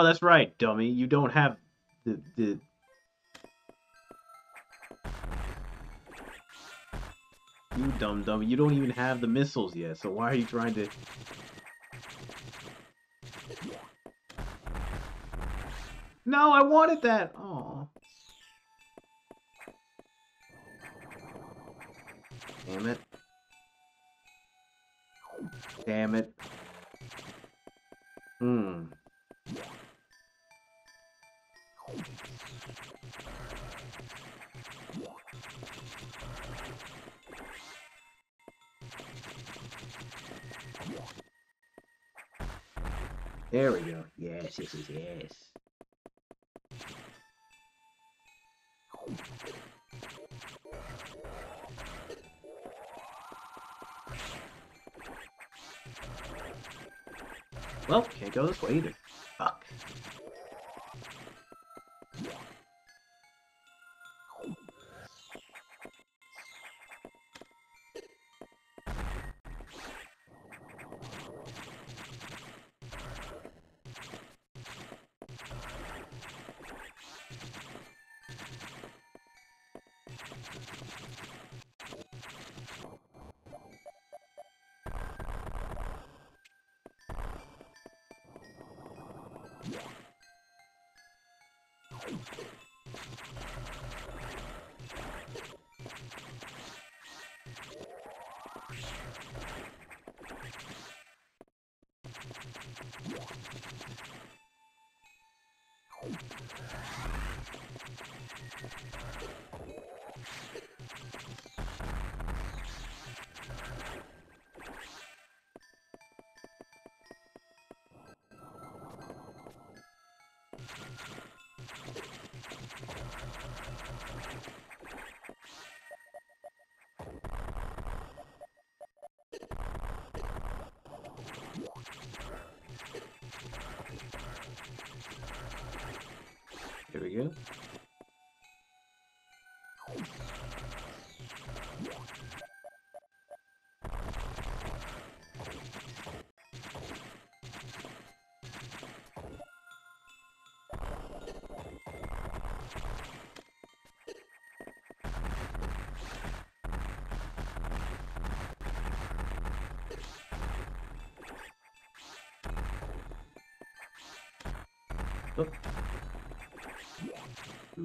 That's right, dummy. You don't have the the. You dumb dummy. You don't even have the missiles yet. So why are you trying to? No, I wanted that. Yes, yes. Well, can't go this way either.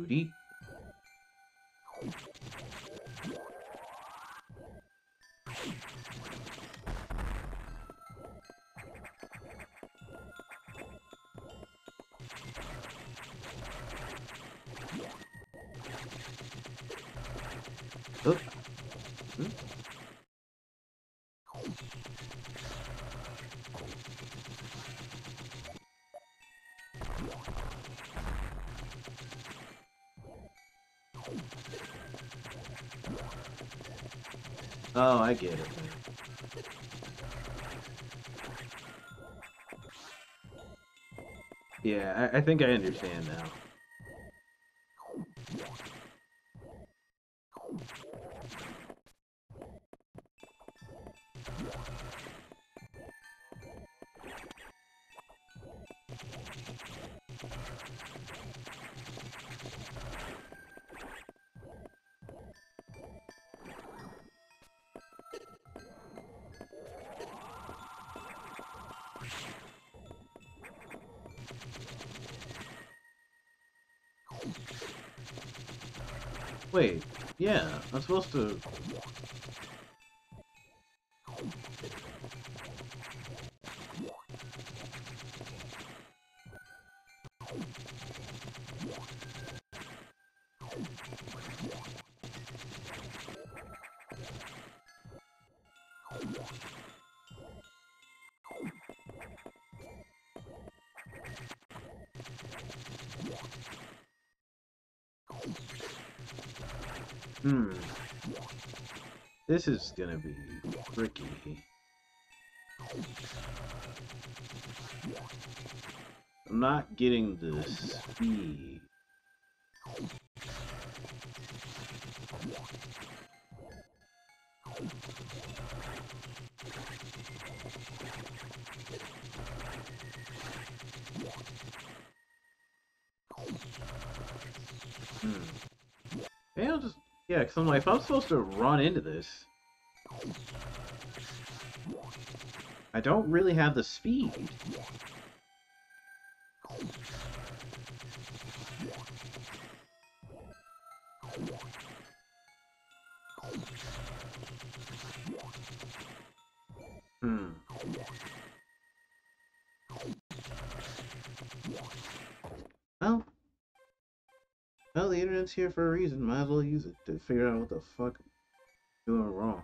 Booty. Oh. Hmm? Oh, I get it. Yeah, I, I think I understand now. I'm supposed to. This is gonna be tricky. I'm not getting the speed. Hmm. I'll just yeah, because I'm like, if I'm supposed to run into this, I don't really have the speed. Hmm. Well, well, the internet's here for a reason. Might as well use it to figure out what the fuck I'm doing wrong.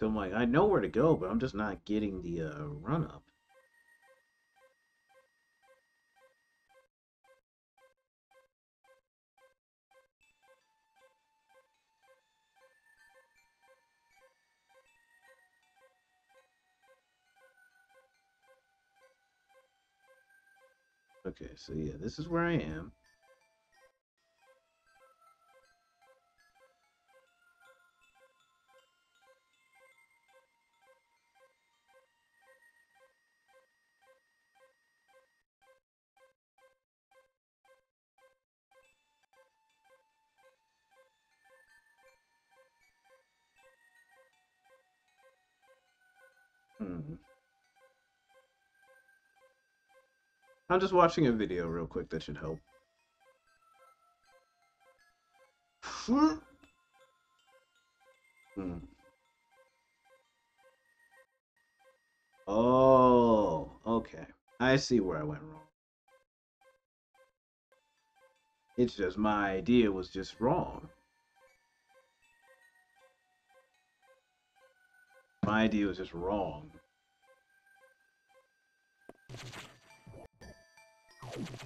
So I'm like, I know where to go, but I'm just not getting the uh, run up. Okay, so yeah, this is where I am. I'm just watching a video real quick that should help. Hmm. Oh, okay. I see where I went wrong. It's just my idea was just wrong. My idea was just wrong. Yeah.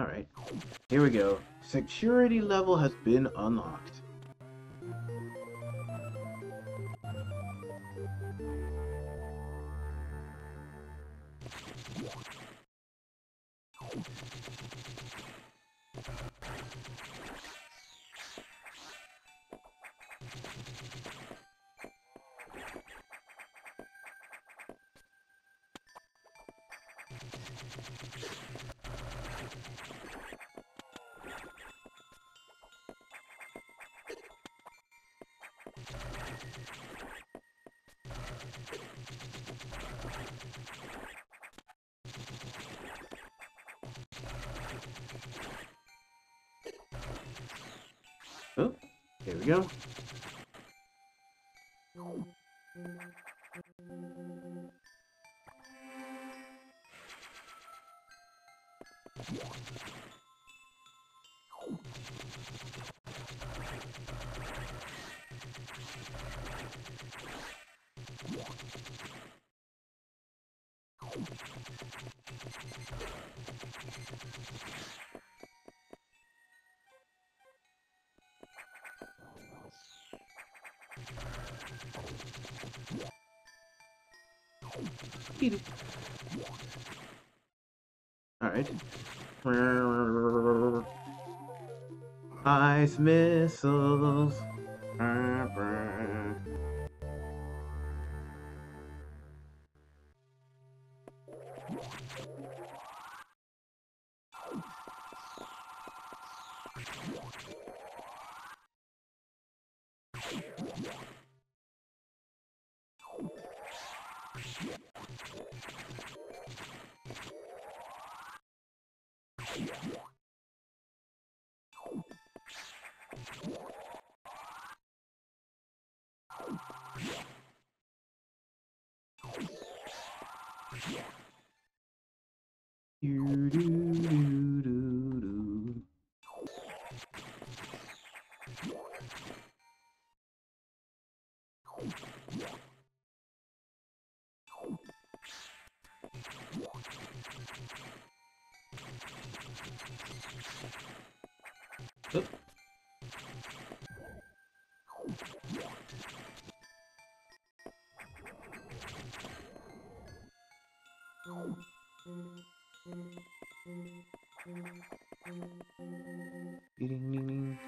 Alright, here we go. Security level has been unlocked. Ice Ding, ding, ding.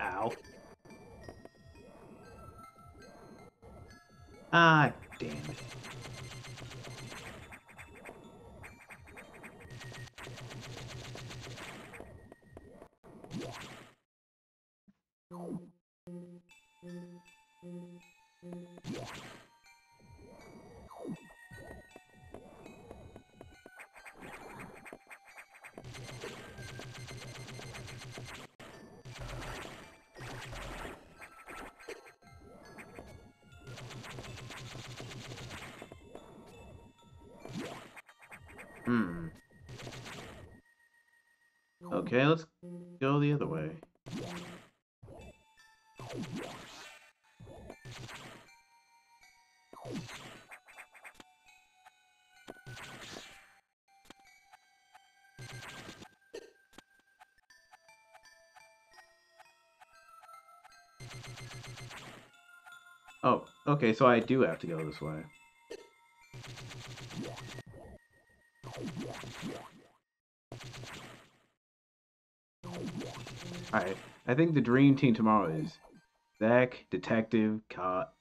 Ow. Ah, Okay, let's go the other way. Oh, okay, so I do have to go this way. I think the dream team tomorrow is Zach, Detective, Cot.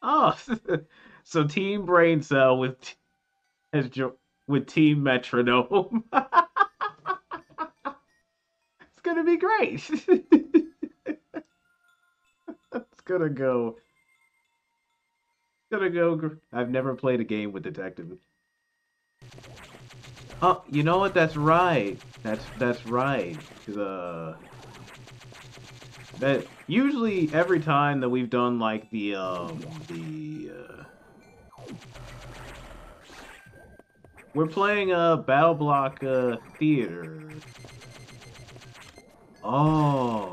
Oh, so Team Brain Cell with has jo- with Team Metronome. it's gonna be great. it's gonna go. Gonna go. I've never played a game with Detective. Oh, you know what? That's right. That's that's right. The that usually every time that we've done like the um the uh, we're playing a uh, BattleBlock uh, Theater. Oh.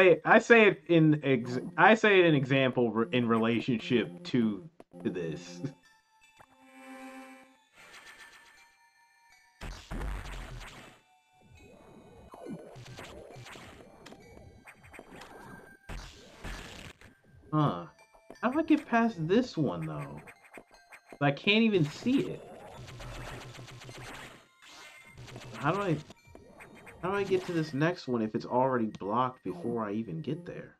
Say, I say it in, ex, I say it in example in relationship to to this. Huh. How do I get past this one, though? I can't even see it. How do I... How do I get to this next one if it's already blocked before I even get there?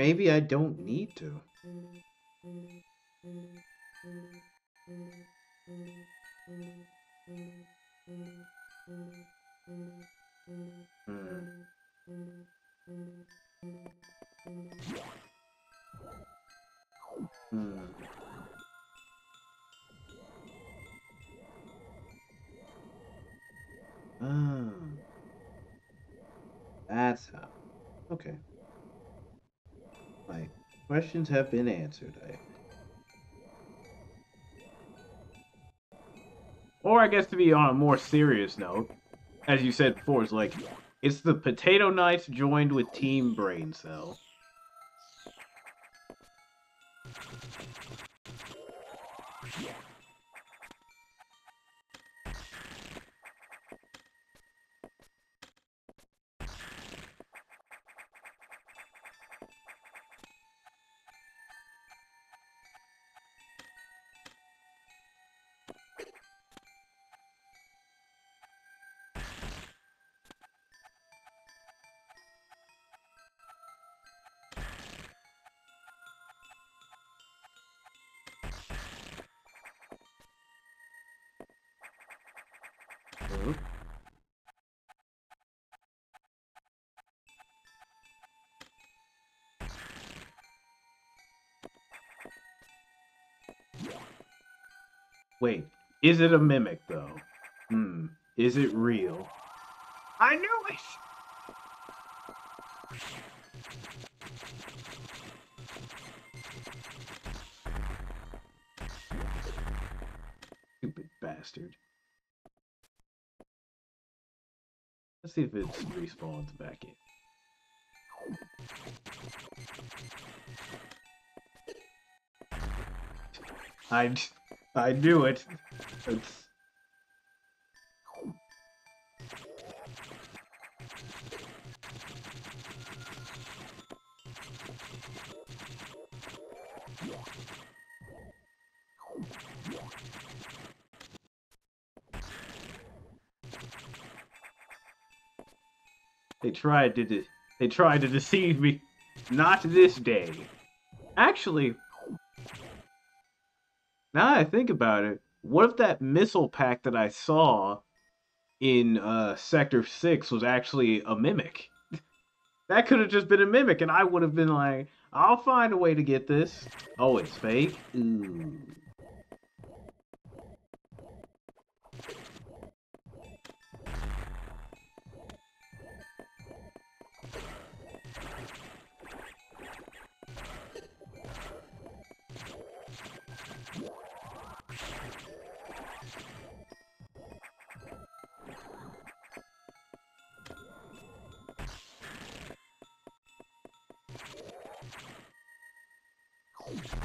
Maybe I don't need to. Questions have been answered. Or I guess to be on a more serious note, as you said before, it's like it's the Potato Knights joined with Team Brain Cell. Is it a mimic though? Hmm, is it real? I knew it! Stupid bastard. Let's see if it respawns back in. I, I knew it. They tried to de- they tried to deceive me. Not this day. Actually, now I think about it, what if that missile pack that I saw in uh, Sector 6 was actually a mimic? that could have just been a mimic, and I would have been like, I'll find a way to get this. Oh, it's fake? Ooh.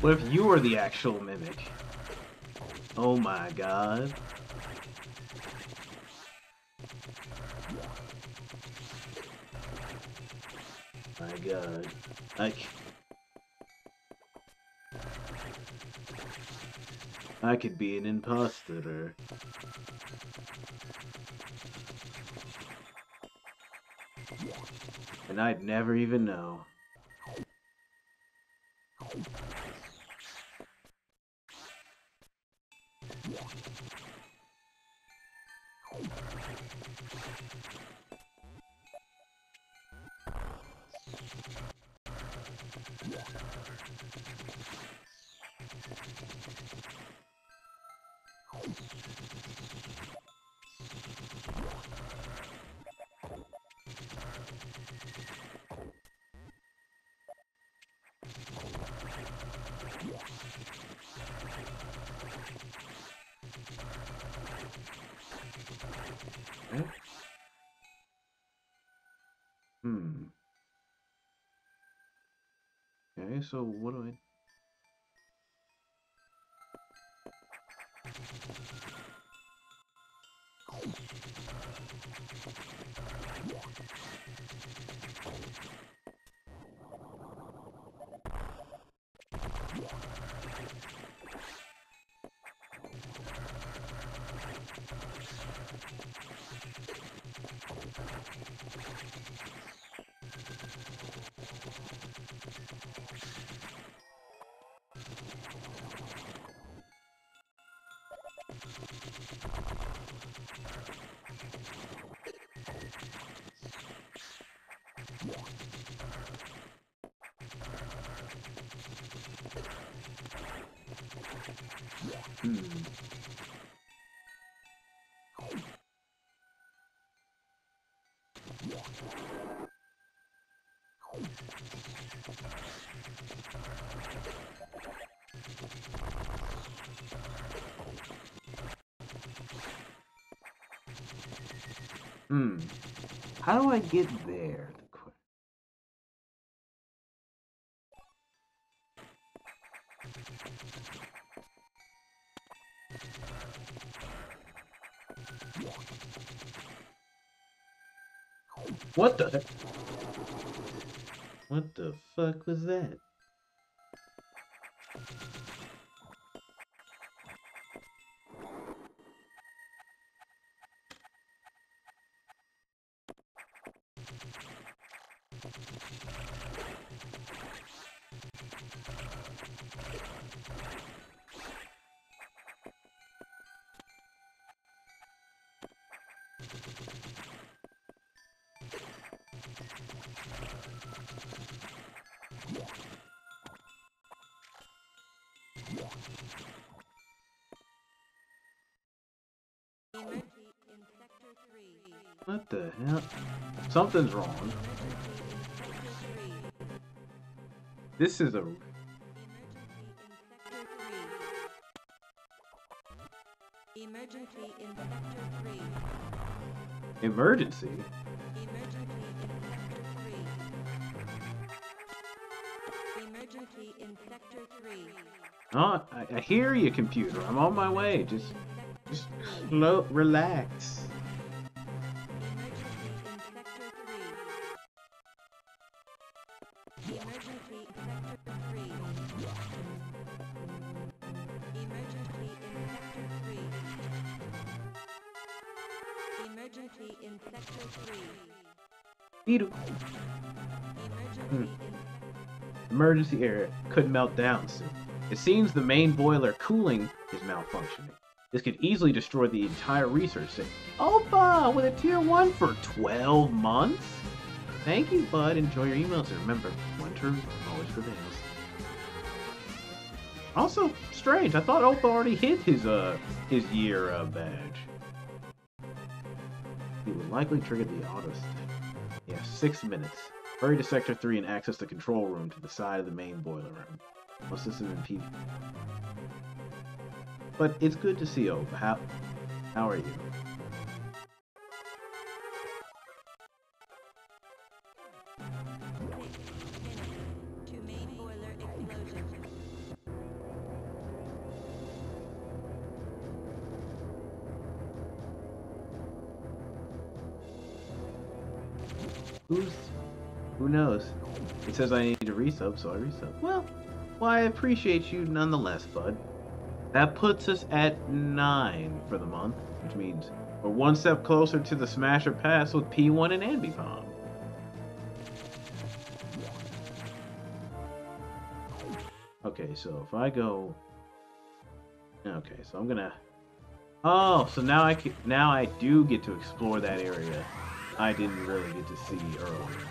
What if you were the actual mimic? Oh my god. My god. I could be an imposter. And I'd never even know. So what do I? How do I get there? The What the? What the fuck was that? Something's wrong. Emergency in Sector 3. This is a Emergency in Sector 3. emergency. Emergency in Sector 3. Emergency in Sector 3. Emergency in Sector 3. Oh, I, I hear you, computer. I'm on my way. Just, just slow, relax. Emergency area could melt down soon. It seems the main boiler cooling is malfunctioning. This could easily destroy the entire research center. Opa, with a tier 1 for 12 months? Thank you, bud. Enjoy your emails. And remember, winter always prevails. Also, strange. I thought Opa already hit his uh his year uh, badge. He would likely trigger the auto. Yeah, six minutes. Hurry to Sector 3 and access the control room to the side of the main boiler room. This in P? But it's good to see you. How, how are you? Says I need to resub, so I resub. Well, well, I appreciate you nonetheless, bud. That puts us at 9 for the month, which means we're one step closer to the Smasher Pass with P1 and Ambipom. Okay, so if I go... Okay, so I'm gonna... Oh, so now I can, now I do get to explore that area I didn't really get to see earlier.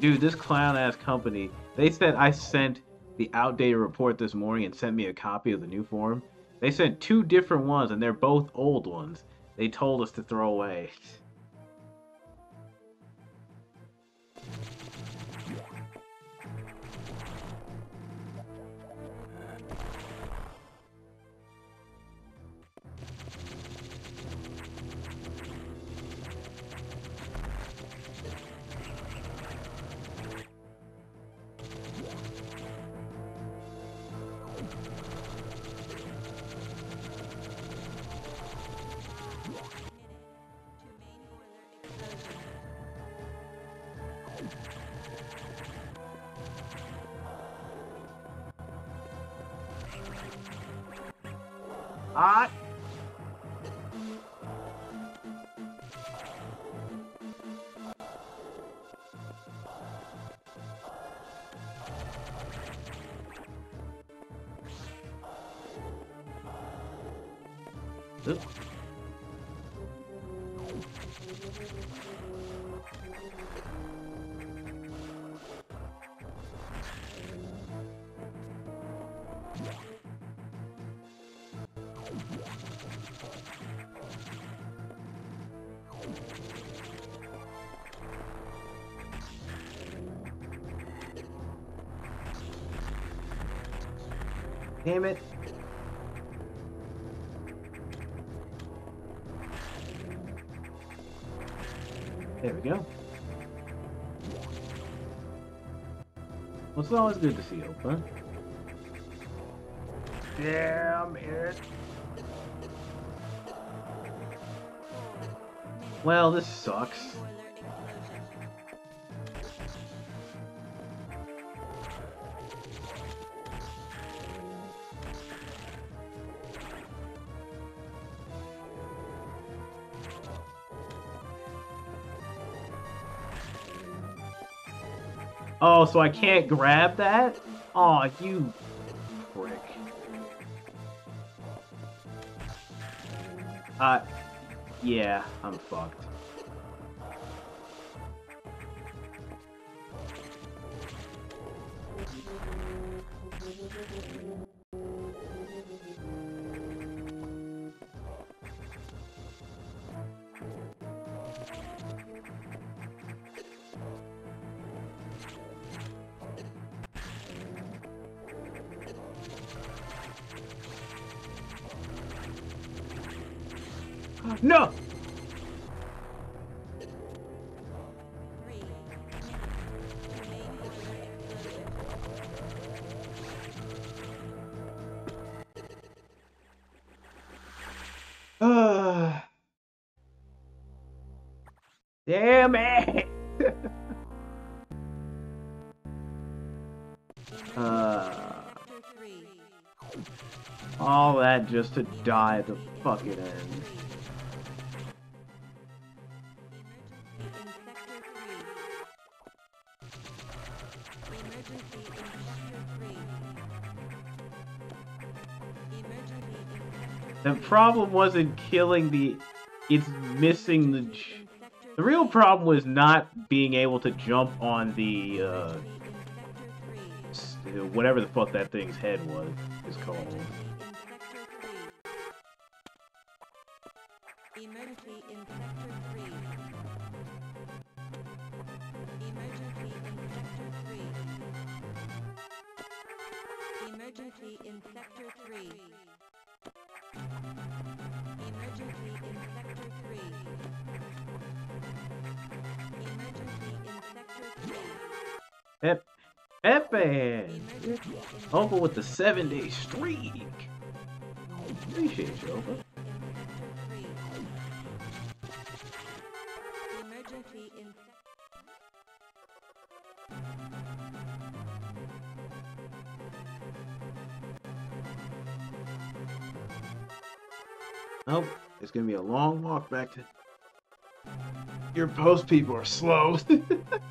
Dude, this clown ass company, they said I sent the outdated report this morning and sent me a copy of the new form. They sent two different ones and they're both old ones. They told us to throw away. it's always good to see you, Opa. Damn it. Well, this sucks. So I can't grab that? Aw, you prick. Uh, yeah, I'm fucked. Just to die at the fucking end. The problem wasn't killing the. It's missing the. The real problem was not being able to jump on the. uh. Whatever the fuck that thing's head was. Is called. With the seven day streak! Appreciate Oh, it's gonna be a long walk back to. Your post people are slow.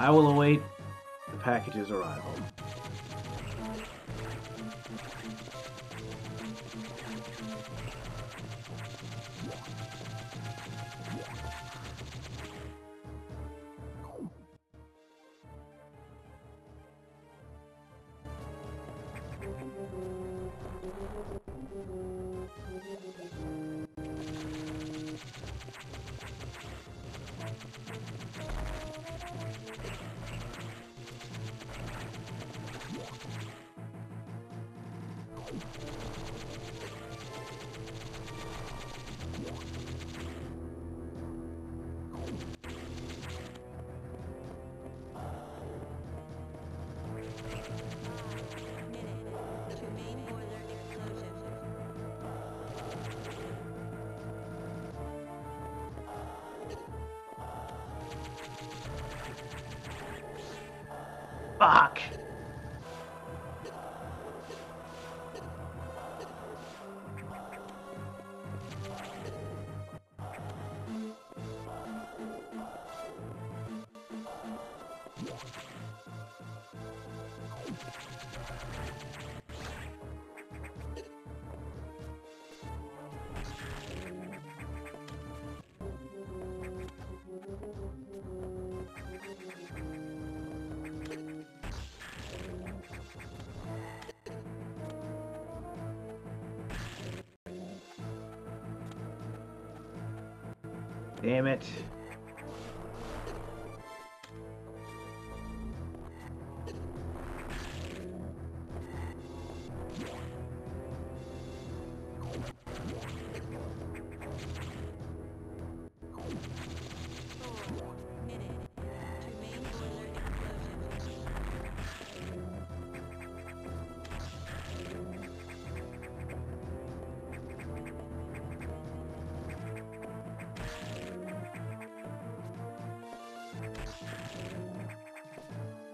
I will await the package's arrival.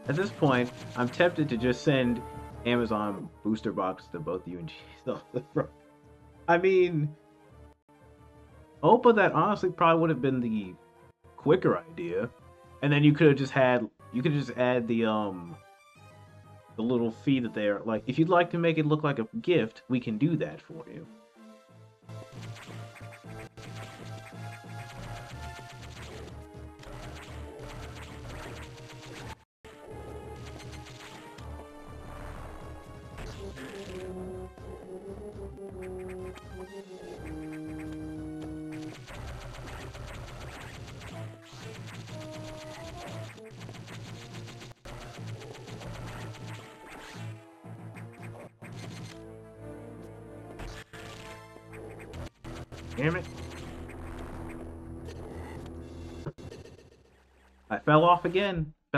At this point, I'm tempted to just send Amazon booster box to both you and Cheese. I mean, Opa, that honestly probably would have been the quicker idea, and then you could have just had you could just add the um the little fee that they're like. If you'd like to make it look like a gift, we can do that for you.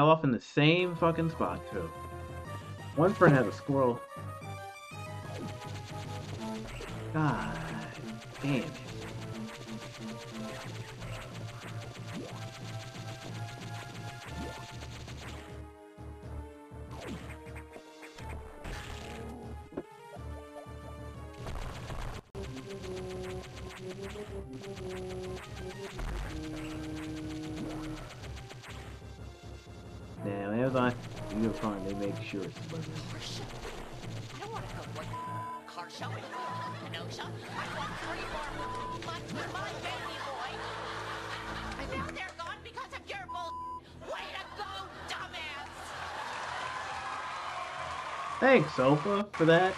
Off in the same fucking spot, too. One friend has a squirrel. God damn it. Because of your bull. Way to go, dumbass! Thanks, Opa, for that.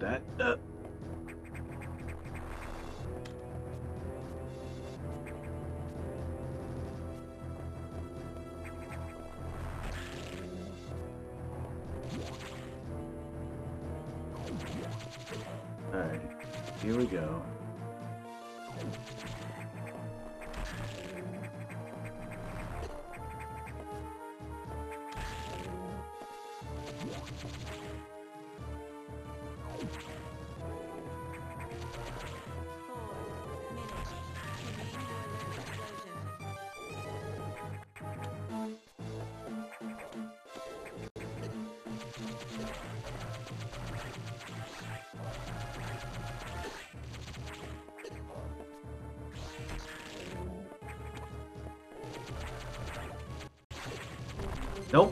That. Uh.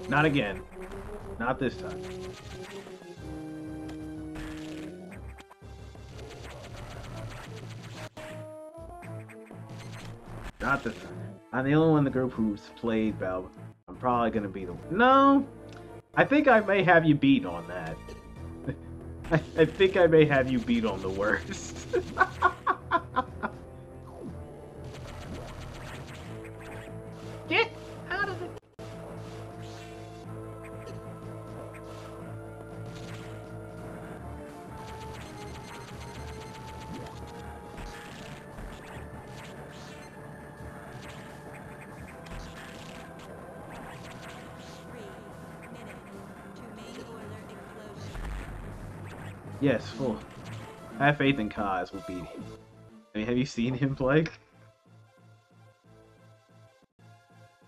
Not again. Not this time. Not this time. I'm the only one in the group who's played Bell. I'm probably gonna be the no. I think I may have you beat on that. I, I think I may have you beat on the worst. Faith in Kaz will beat him. I mean, have you seen him play?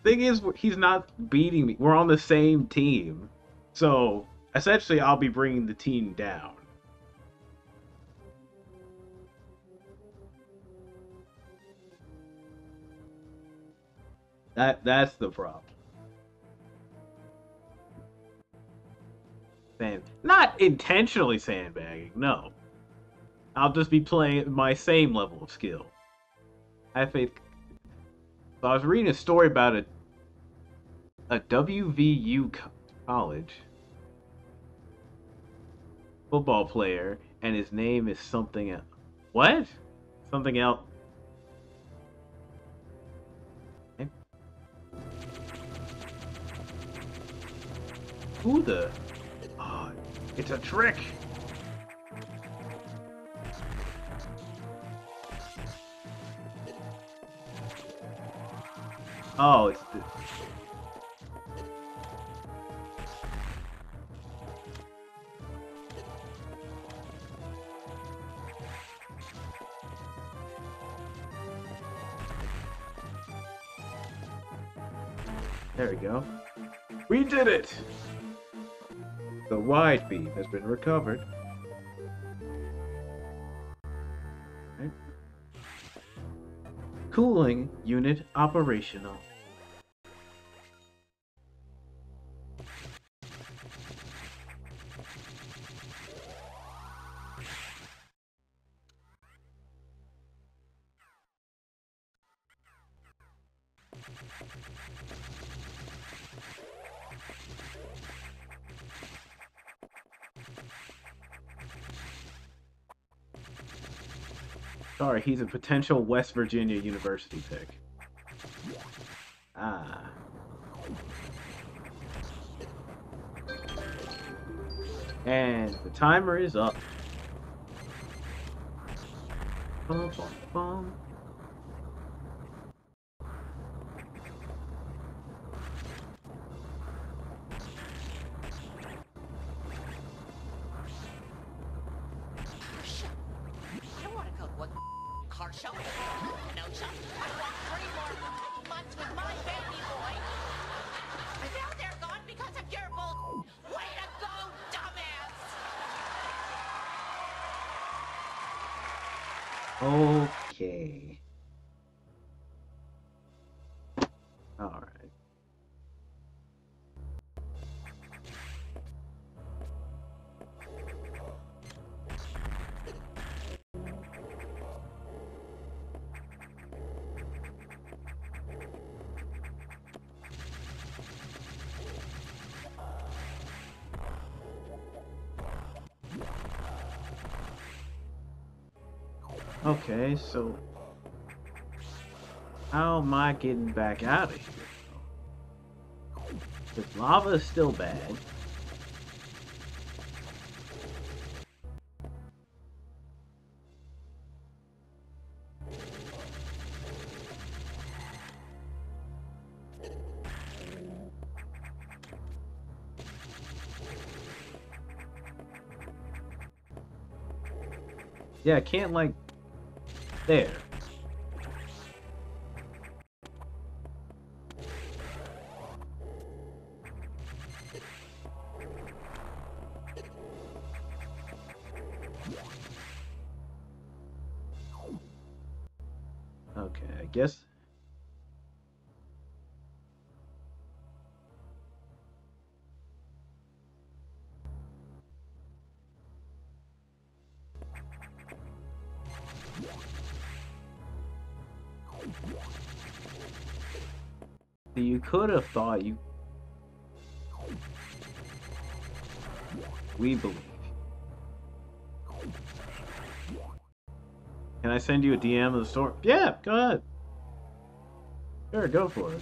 Thing is, he's not beating me. We're on the same team. So, essentially, I'll be bringing the team down. That That's the problem. Sand, not intentionally sandbagging, no. I'll just be playing my same level of skill. I think. So I was reading a story about a a WVU college football player, and his name is something else. What? Something else. Who the? Oh, it's a trick. Oh, it's the... There we go. We did it! The wide beam has been recovered. Cooling unit operational. He's a potential West Virginia University pick. Ah. And the timer is up. Bum, bum, bum. Okay, so how am I getting back out of here? Because lava is still bad. Yeah, I can't like there. Send you a DM of the store? Yeah, go ahead. Sure, go for it.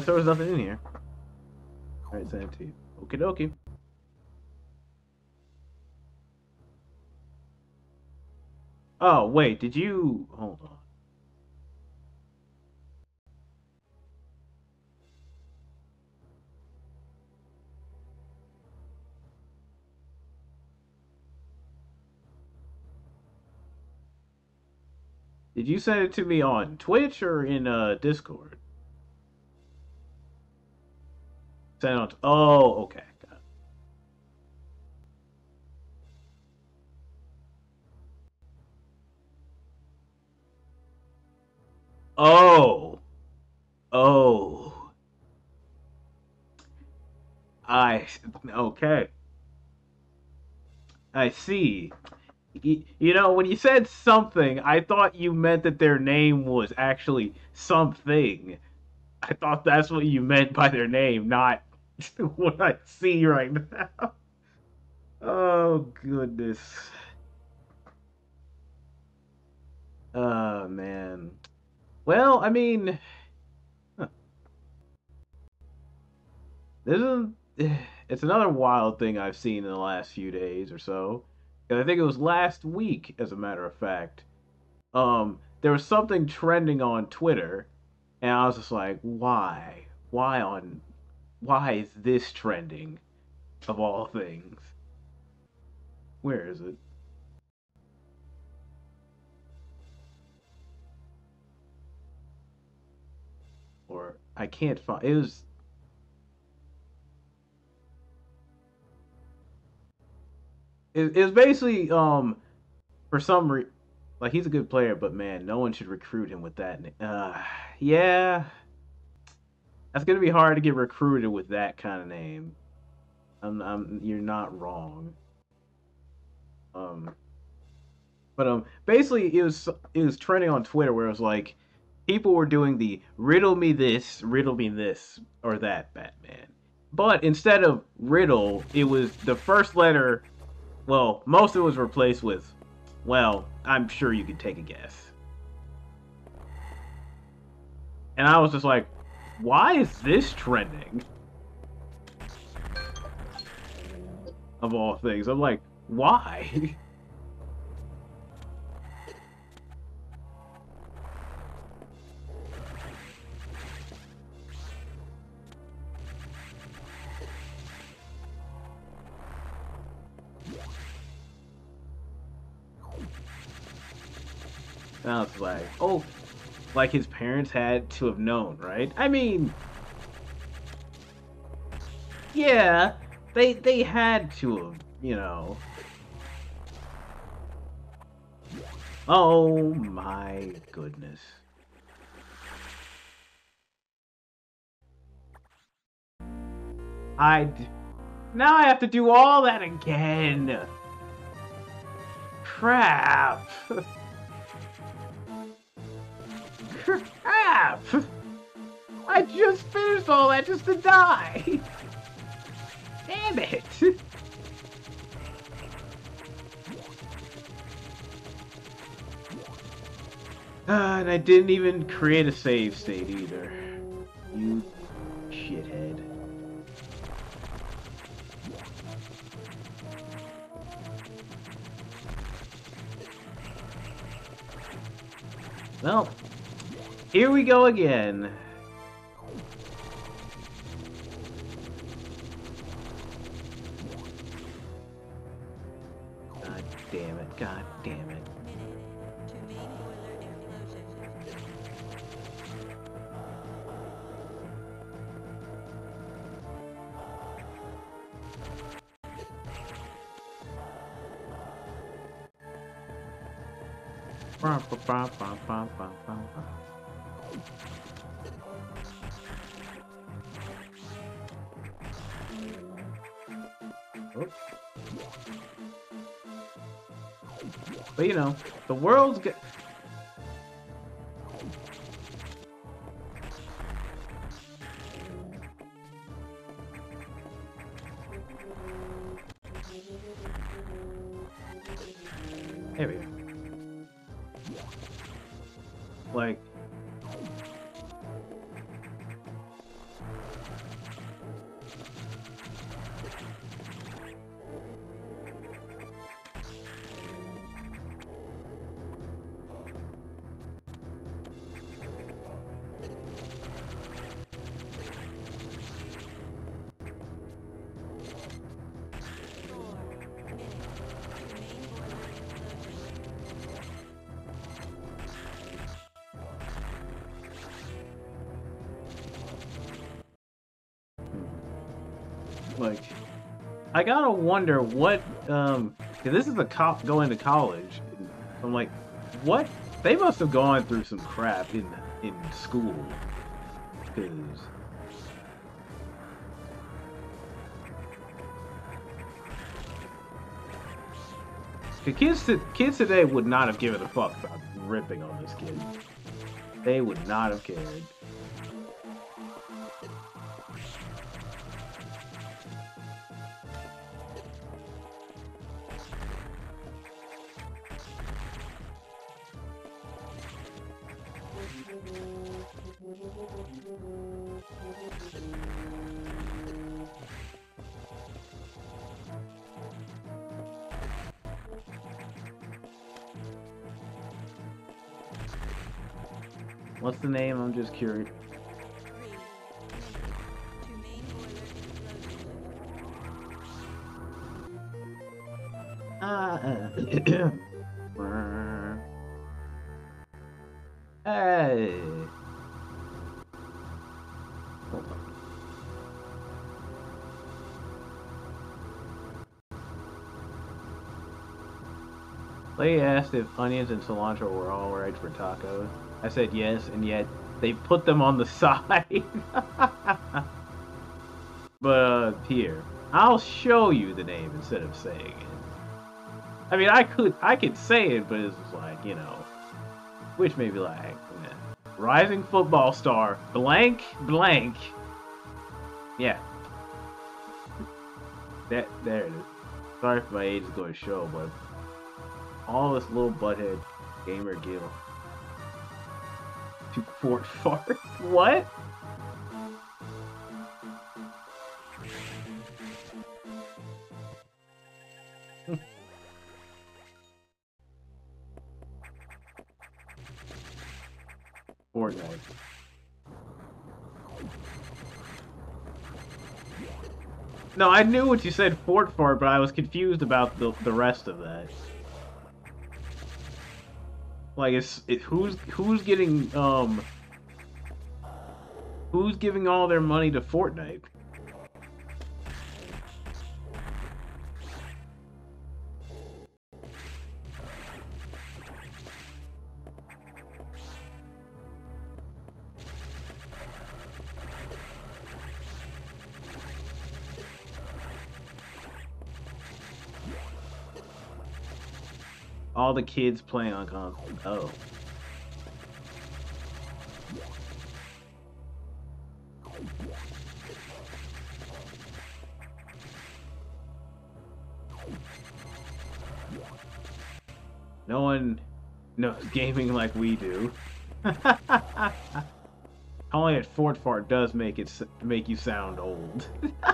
Guess there was nothing in here. Alright, send it to you. Okie dokie. Oh, wait, did you. Hold on. Did you send it to me on Twitch or in uh, Discord? On. Oh, okay. Oh. Oh. I. Okay. I see. Y- You know, when you said something, I thought you meant that their name was actually something. I thought that's what you meant by their name, not what I see right now. Oh, goodness. Oh, man. Well, I mean, huh. this is it's another wild thing I've seen in the last few days or so. And I think it was last week, as a matter of fact. Um, there was something trending on Twitter, and I was just like, why? Why on why is this trending of all things? Where is it? Or I can't find it was it, was basically um for some re- like he's a good player, but man, no one should recruit him with that. Uh, yeah, that's gonna be hard to get recruited with that kind of name. I'm, I'm, you're not wrong. Um, but um, basically, it was it was trending on Twitter where it was like people were doing the riddle me this, riddle me this, or that Batman. But instead of riddle, it was the first letter. Well, most of it was replaced with, well, I'm sure you could take a guess. And I was just like, why is this trending? Of all things. I'm like, why? Was like, oh, like his parents had to have known, right? I mean, Yeah, they they had to have, you know. Oh my goodness. I now I have to do all that again. Crap. Crap. I just finished all that just to die. Damn it. Ah, and I didn't even create a save state either. You shithead. Well, here we go again. God damn it, god damn it. To main boiler But you know, the world's I gotta wonder what um 'cause this is a cop going to college. I'm like, what? They must have gone through some crap in in school, because the kids to, kids today would not have given a fuck about ripping on this kid. They would not have cared. Just curious. Ah, hey. Hold asked if onions and cilantro were all right for tacos. I said yes, and yet they put them on the side. but here, I'll show you the name instead of saying it. I mean, I could, I could say it, but it's like, you know, which may be like, rising football star, blank, blank. Yeah. That, there it is. Sorry if my age is going to show, but all this little butthead gamer Gil. Fort Fart. What? Fortnite. No, I knew what you said Fort Fart, but I was confused about the the rest of that. Like, it's it, who's who's getting um who's giving all their money to Fortnite? All the kids playing on console. Oh. No one knows gaming like we do. Calling it Fort Fart does make it make you sound old.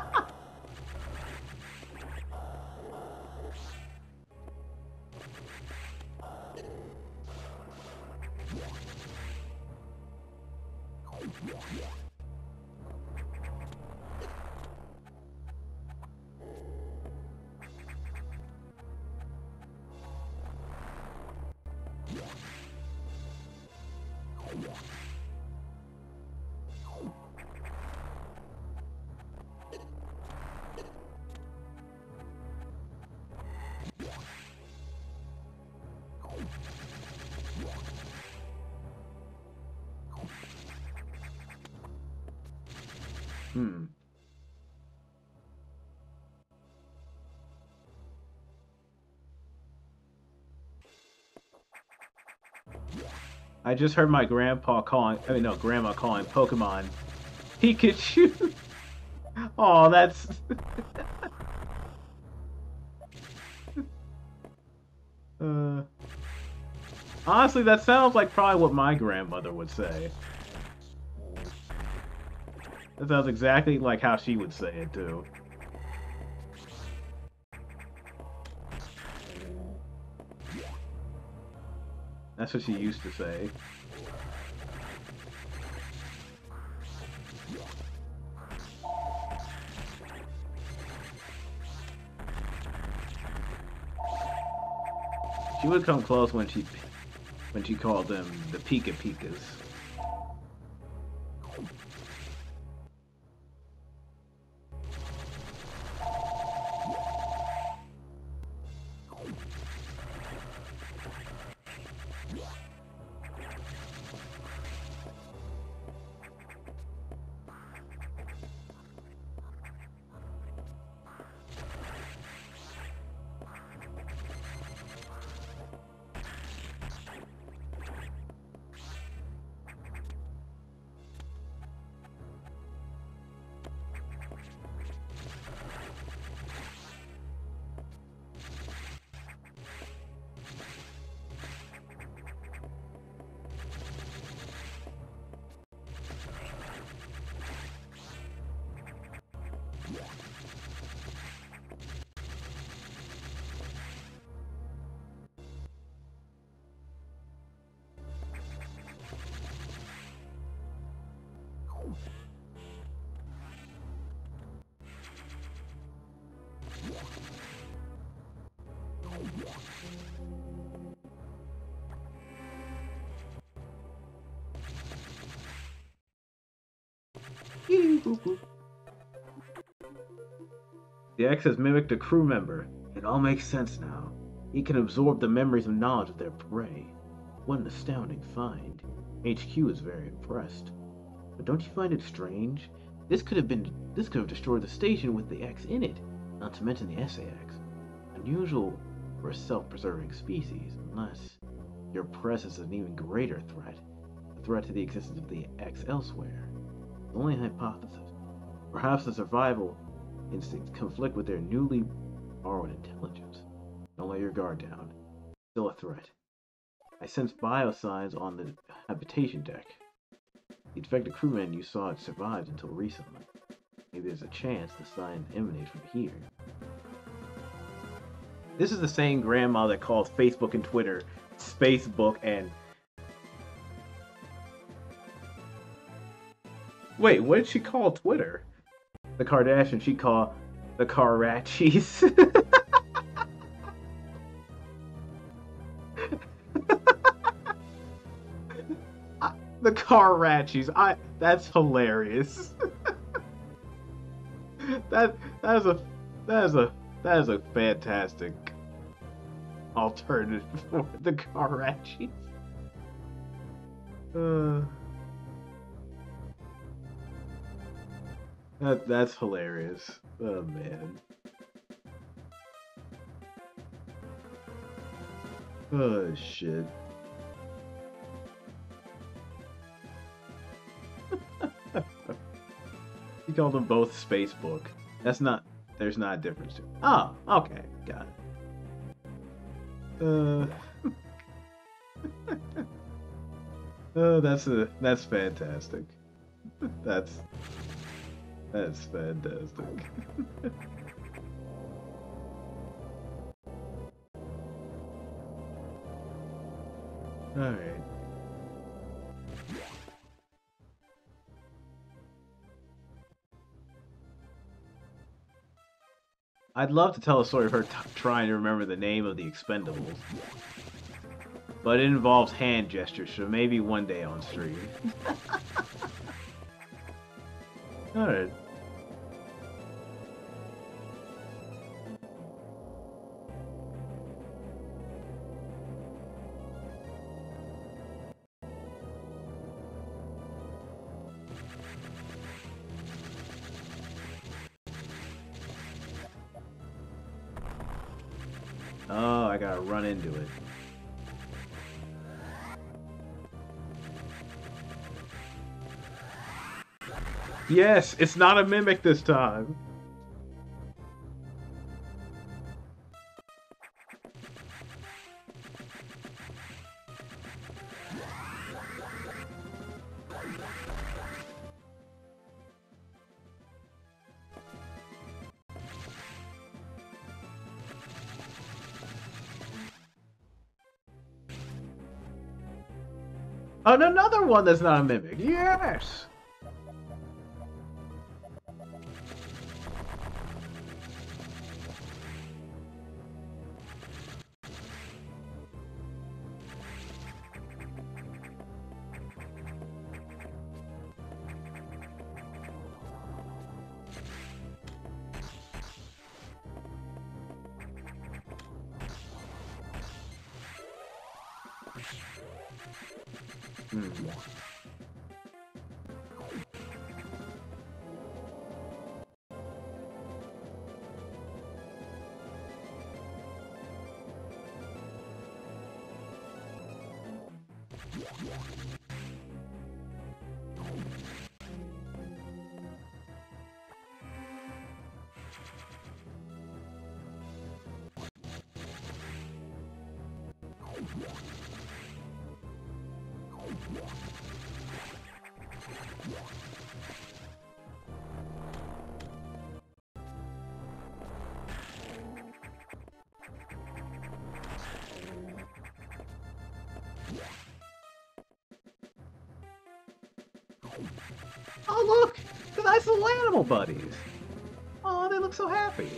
just heard my grandpa calling, I mean, no, grandma calling Pokemon Pikachu. oh, that's. uh, honestly, that sounds like probably what my grandmother would say. That sounds exactly like how she would say it, too. That's what she used to say. She would come close when she when she called them the Pika Pikas. The X has mimicked a crew member. It all makes sense now. He can absorb the memories and knowledge of their prey. What an astounding find. HQ is very impressed. But don't you find it strange? This could have been this could have destroyed the station with the X in it, not to mention the SAX. Unusual for a self-preserving species, unless your presence is an even greater threat. A threat to the existence of the X elsewhere. The only hypothesis. Perhaps the survival instincts conflict with their newly borrowed intelligence. Don't let your guard down. Still a threat. I sense biosigns on the habitation deck. The infected crewmen you saw had survived until recently. Maybe there's a chance the signs emanate from here. This is the same grandma that calls Facebook and Twitter Spacebook and. Wait, what did she call Twitter? The Kardashian she called the Karachis. The Karachis. I that's hilarious. that that is a that is a that is a fantastic alternative for the Karachis. Uh, that that's hilarious. Oh man. Oh shit. you called them both Space Book. That's not. There's not a difference. Oh, okay, got it. Uh. oh, that's a that's fantastic. That's that's fantastic. All right. I'd love to tell a story of her trying to remember the name of the Expendables. But it involves hand gestures, so maybe one day on stream. Alright. Yes, it's not a mimic this time. And another one that's not a mimic. Yes. Buddies. Oh, they look so happy.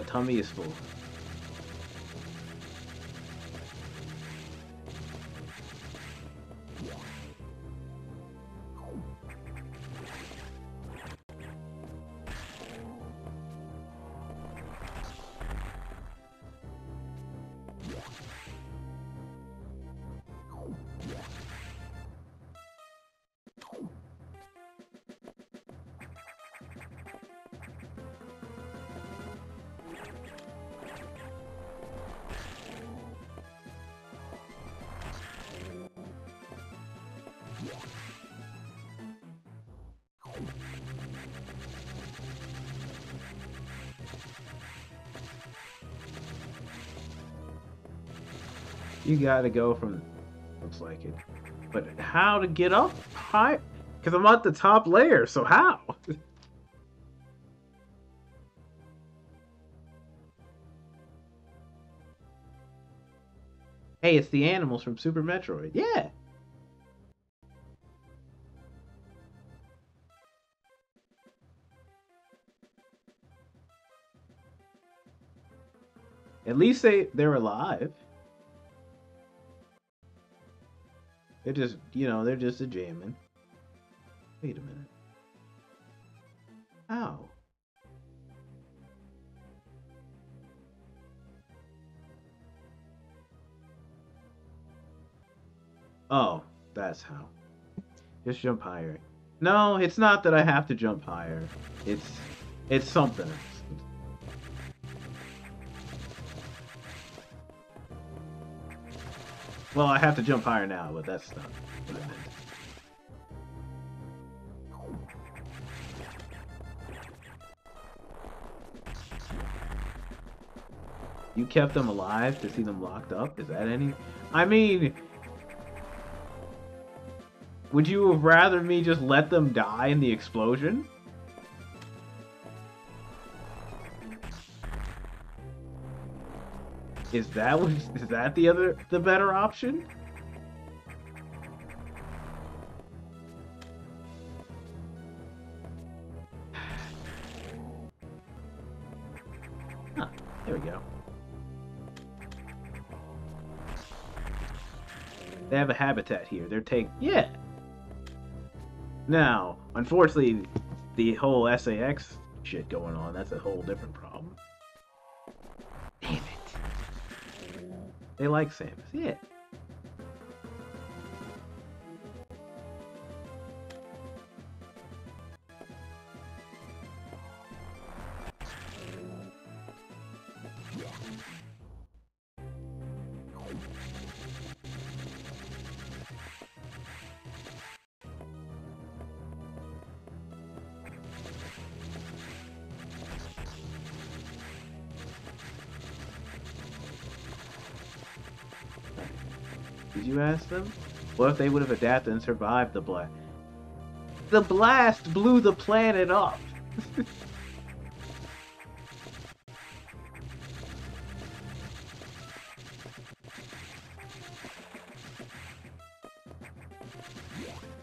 Tummy is full. You gotta go from. Looks like it. But how to get up high? Because I'm at the top layer, so how? hey, it's the animals from Super Metroid. Yeah! At least they they're alive. They're just, you know, they're just a jamming. Wait a minute. How? Oh, that's how. Just jump higher. No, it's not that I have to jump higher. It's it's something else. Well, I have to jump higher now, but that's not what I meant. You kept them alive to see them locked up? Is that any? I mean, would you have rather me just let them die in the explosion? Is that that the other the better option? There we go. They have a habitat here. They're take yeah. Now, unfortunately, the whole SAX shit going on, that's a whole different problem. They like Samus, yeah. Them? What if they would have adapted and survived the blast? The blast blew the planet up!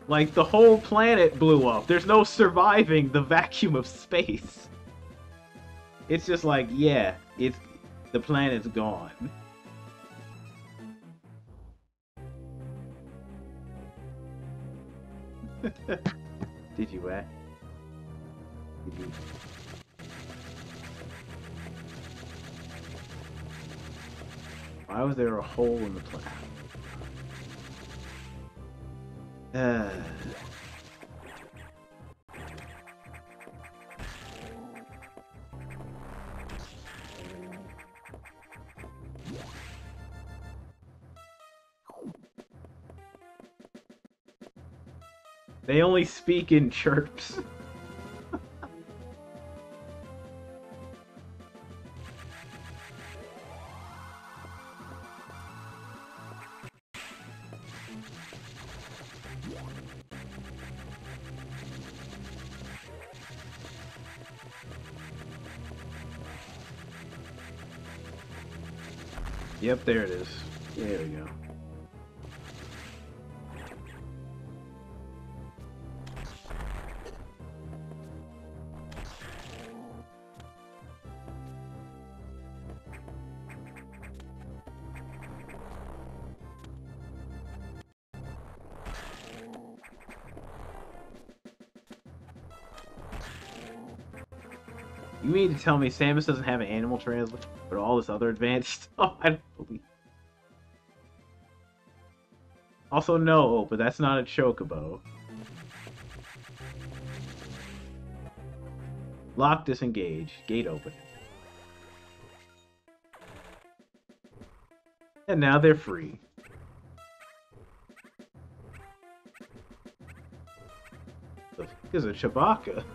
like, the whole planet blew up. There's no surviving the vacuum of space. It's just like, yeah, it's the planet's gone. Hole in the planet? Uh. They only speak in chirps. There it is. There we go. You mean to tell me Samus doesn't have an animal translator, but all this other advanced stuff? Also, no, but that's not a chocobo. Lock, disengage, gate open. And now they're free. The is a Chewbacca?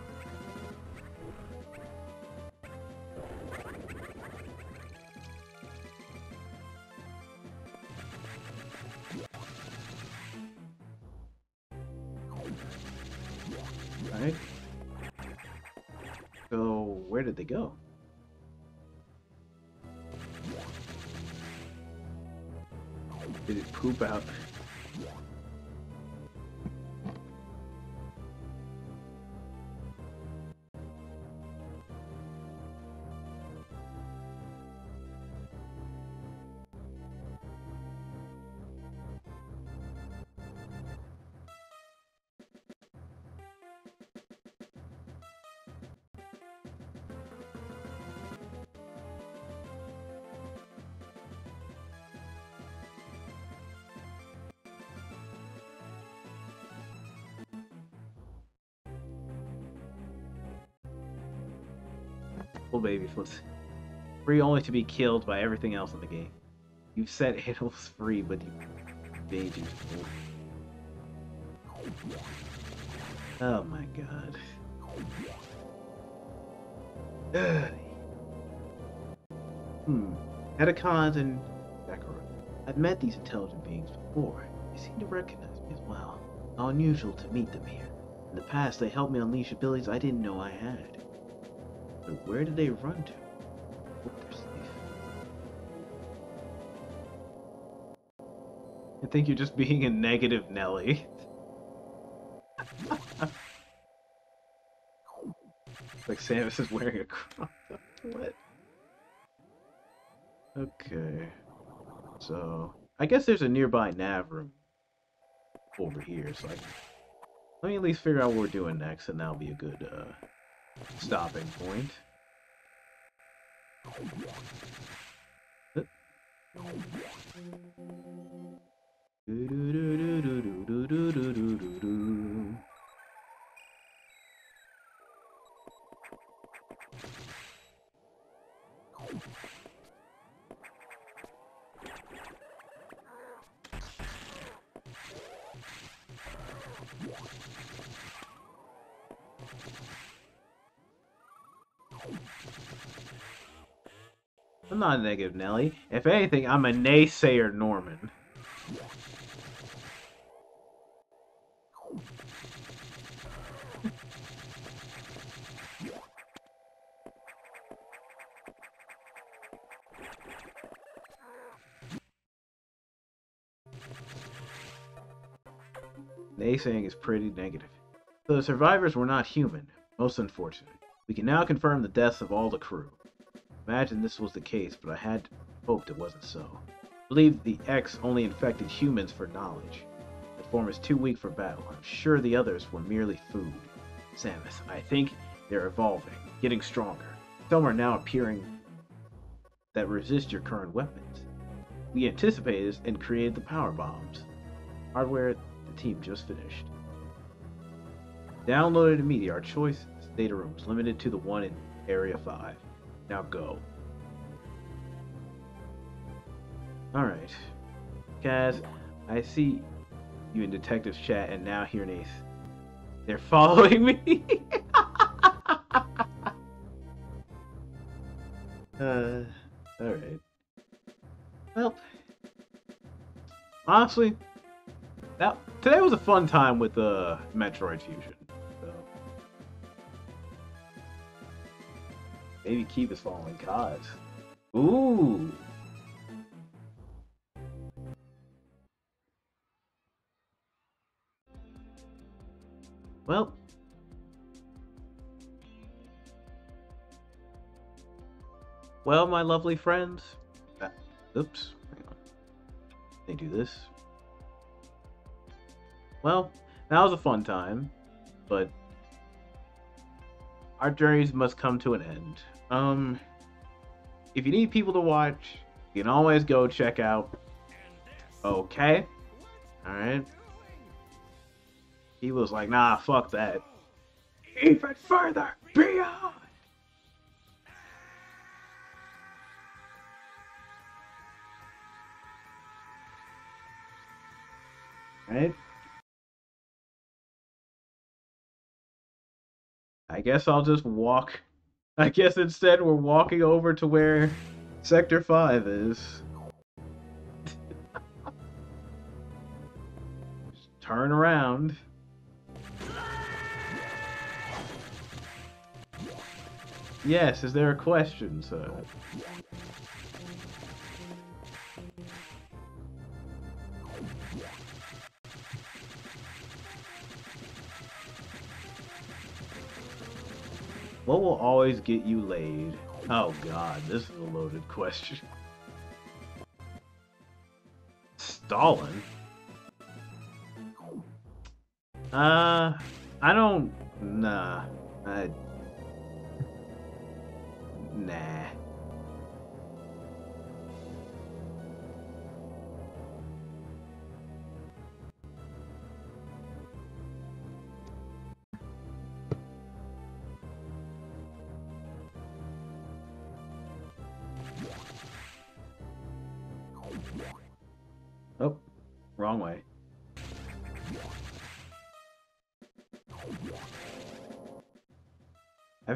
Well, baby flips. Free only to be killed by everything else in the game. You've set animals free, but you you. Oh my god. hmm. Etecoons and Kakarot. I've met these intelligent beings before. They seem to recognize me as well. Unusual to meet them here. In the past, they helped me unleash abilities I didn't know I had. But where did they run to? Hope they're safe. I think you're just being a negative Nelly. like Samus is wearing a crop top. What? Okay. So, I guess there's a nearby nav room over here, so I can... Let me at least figure out what we're doing next, and that'll be a good, uh, stopping point. Not negative Nelly. If anything, I'm a naysayer Norman. Naysaying is pretty negative. So the survivors were not human. Most unfortunate. We can now confirm the deaths of all the crew. Imagine this was the case, but I had hoped it wasn't so. I believe the X only infected humans for knowledge. The form is too weak for battle. I'm sure the others were merely food. Samus, I think they're evolving, getting stronger. Some are now appearing that resist your current weapons. We anticipated this and created the power bombs. Hardware the team just finished. Downloaded immediately. Our choice data room is limited to the one in Area 5. Now go. Alright. Kaz, I see you in Detective's chat and now here Nath. They're following me! uh, alright. Well, honestly, that today was a fun time with uh, Metroid Fusion. Maybe keep us following Kaz. Ooh. Well. Well, my lovely friends. Oops. Hang on. They do this. Well, that was a fun time, but our journeys must come to an end. Um, if you need people to watch, you can always go check out. Okay, all right. He was like, "Nah, fuck that." Even further beyond. Right? I guess I'll just walk. I guess instead we're walking over to where Sector 5 is. Turn around. Yes, is there a question, sir? Will always get you laid? Oh god, this is a loaded question. Stalin? Uh, I don't. Nah. I.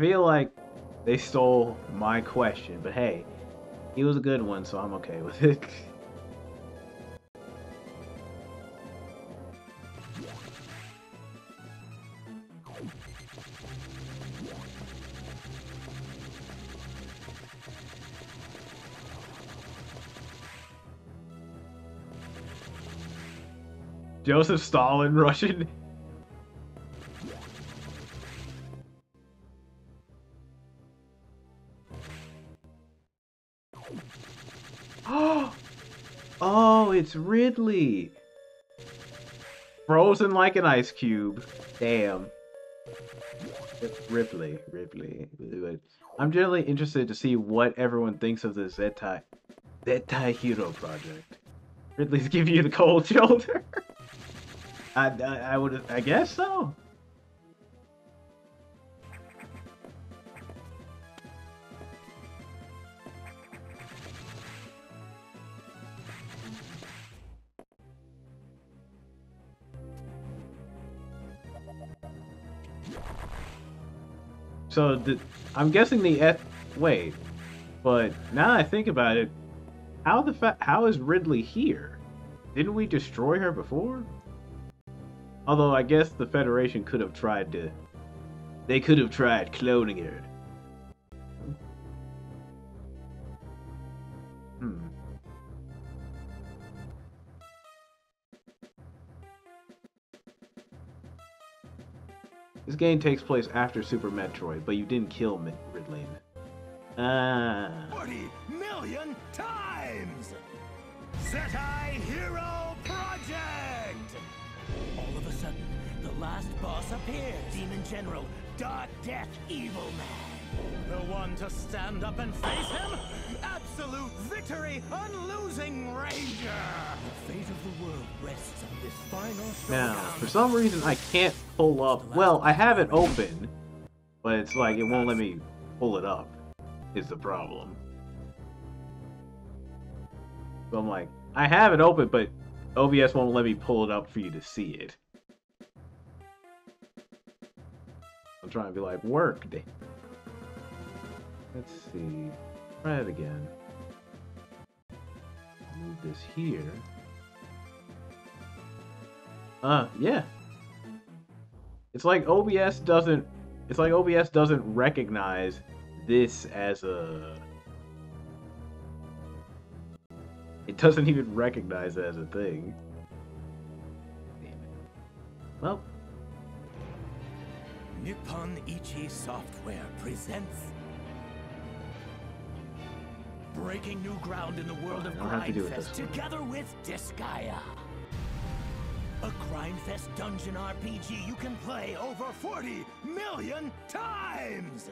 feel like they stole my question, but hey, he was a good one, so I'm okay with it. Joseph Stalin, Russian. It's Ridley. Frozen like an ice cube. Damn. Ripley, Ripley. I'm generally interested to see what everyone thinks of the Zettai, Zettai Hero project. Ridley's giving you the cold shoulder. I, I, I would, I guess so. So the, I'm guessing the F. Wait, but now that I think about it, how the fa- how is Ridley here? Didn't we destroy her before? Although I guess the Federation could have tried to. They could have tried cloning her. Game takes place after Super Metroid, but you didn't kill Ridley. Ah. 40 million times! Zettai Hero Project! All of a sudden, the last boss appears. Demon General, Dark Death Evil Man. The one to stand up and face him? Absolute victory, unlosing ranger! The fate of the world rests on this final Now, for some reason, I can't pull up. Well, I have it open, but it's like it won't let me pull it up. Is the problem? So I'm like, I have it open, but OBS won't let me pull it up for you to see it. I'm trying to be like, work. day. Let's see. Try it again. Move this here. Uh, yeah. It's like OBS doesn't. It's like OBS doesn't recognize this as a. It doesn't even recognize it as a thing. Well, Nippon Ichi Software presents breaking new ground in the world of I to do it Grindfest together with Disgaea. A Crime Fest dungeon RPG you can play over 40 million times!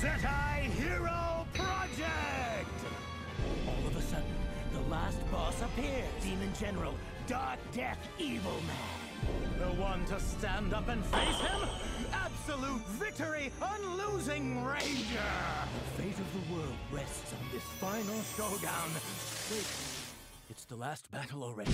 Zettai Hero Project! All of a sudden, the last boss appears. Demon General, Dark Death Evil Man. The one to stand up and face him? Absolute victory, unlosing Ranger! The fate of the world rests on this final showdown. Wait, it's the last battle already?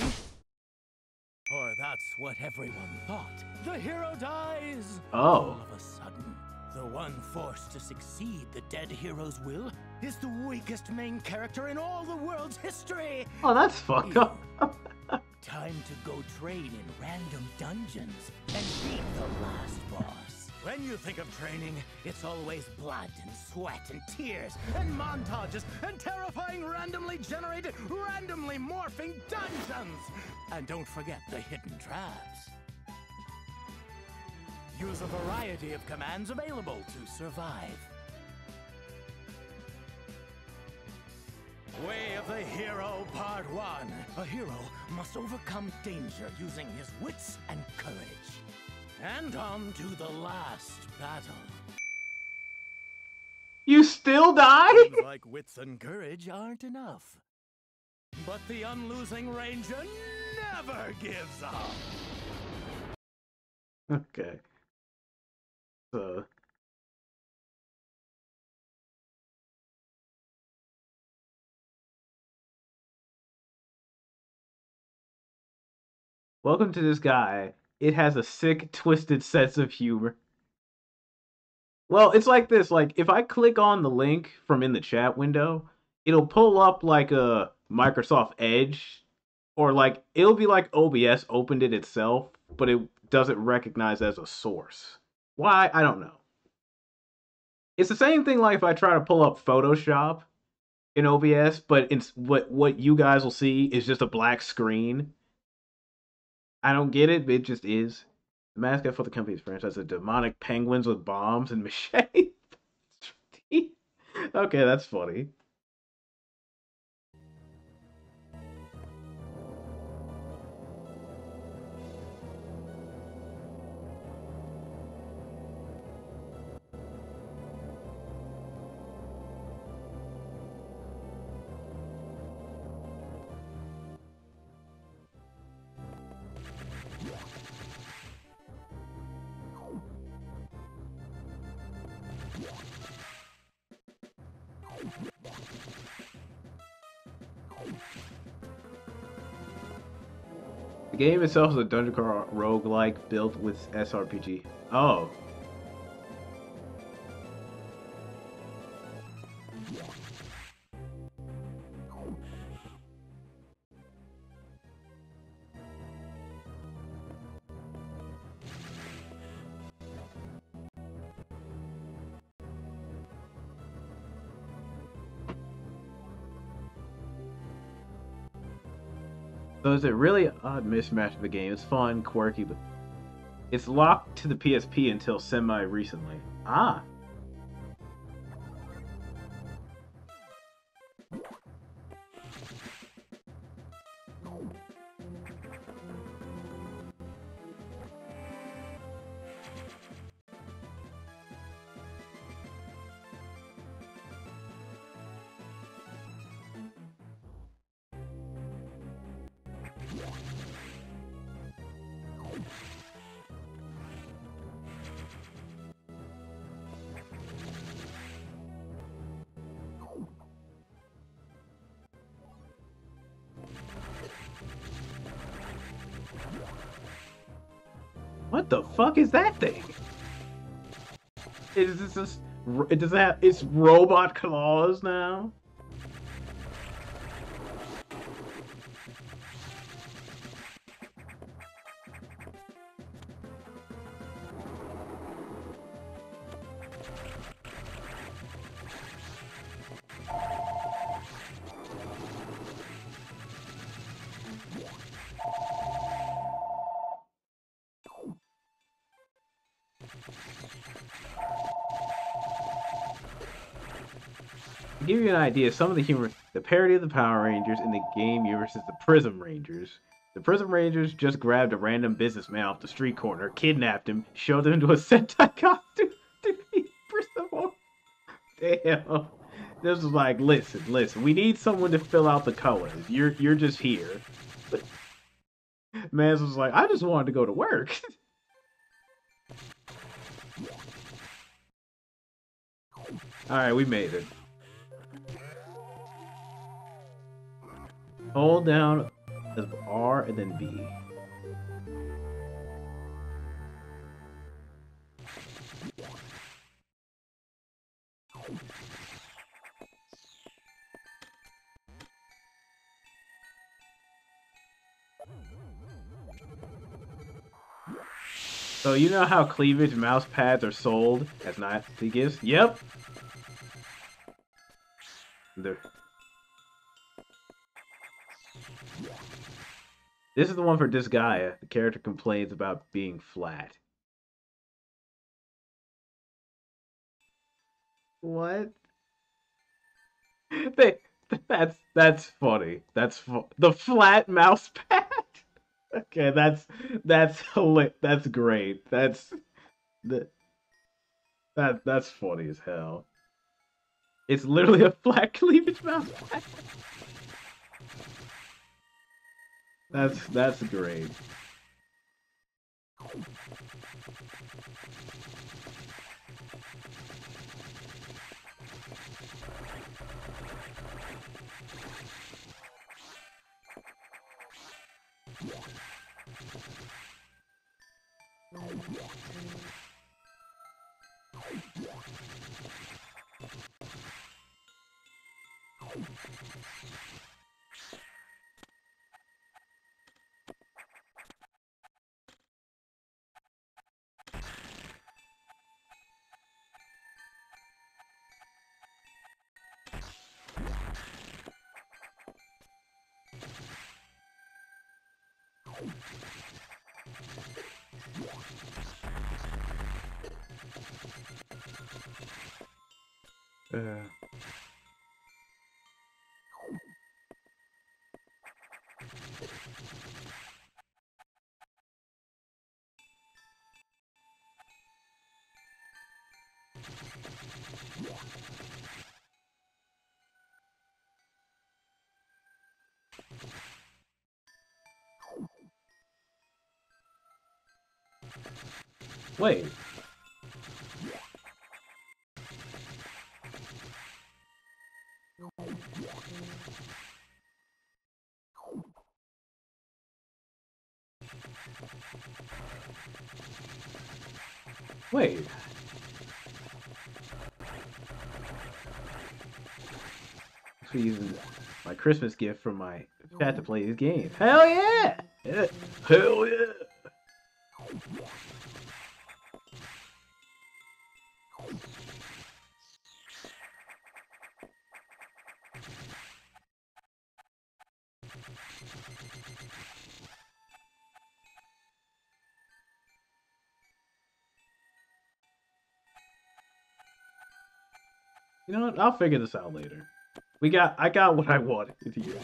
Or that's what everyone thought. The hero dies! Oh. All of a sudden, the one forced to succeed the dead hero's will is the weakest main character in all the world's history! Oh, that's fucked up. Time to go train in random dungeons and beat the last boss. When you think of training, it's always blood and sweat and tears and montages and terrifying randomly generated, randomly morphing dungeons! And don't forget the hidden traps. Use a variety of commands available to survive. Way of the Hero Part 1. A hero must overcome danger using his wits and courage. And on to the last battle. You still die? Like wits and courage aren't enough. But the unlosing Ranger never gives up. Okay. So. Welcome to this guy. It has a sick, twisted sense of humor. Well, it's like this. Like, if I click on the link from in the chat window, it'll pull up like a Microsoft Edge, or like it'll be like OBS opened it itself, but it doesn't recognize as a source. Why? I don't know. It's the same thing like if I try to pull up Photoshop in OBS, but it's what what you guys will see is just a black screen. I don't get it, but it just is. The mascot for the company's franchise are demonic penguins with bombs and machete. okay, that's funny. Game itself is a dungeon crawl roguelike built with SRPG. Oh. It's a really odd mismatch of a game. It's fun, quirky, but it's locked to the PSP until semi recently. Ah. Does that it's robot claws now? Idea, some of the humor, the parody of the Power Rangers in the game universe is the Prism Rangers, The Prism rangers just grabbed a random businessman off the street corner, kidnapped him, shoved him into a Sentai costume to be prison. Damn. This was like, listen, listen. We need someone to fill out the colors. You're you're just here. Mans was like, I just wanted to go to work. All right, we made it. Hold down R and then B. So you know how cleavage mouse pads are sold as Nazi gifts? Yep. They're... This is the one for Disgaea. Uh, the character complains about being flat. What? They, that's that's funny. That's fu- the flat mouse pad. okay, that's that's that's great. That's the that that's funny as hell. It's literally a flat cleavage mouse pad. That's that's great. Uh, wait. Wait. Actually using my Christmas gift from my chat to play these games. Hell yeah! yeah. Hell yeah! You know what? I'll figure this out later. We got I got what I wanted here.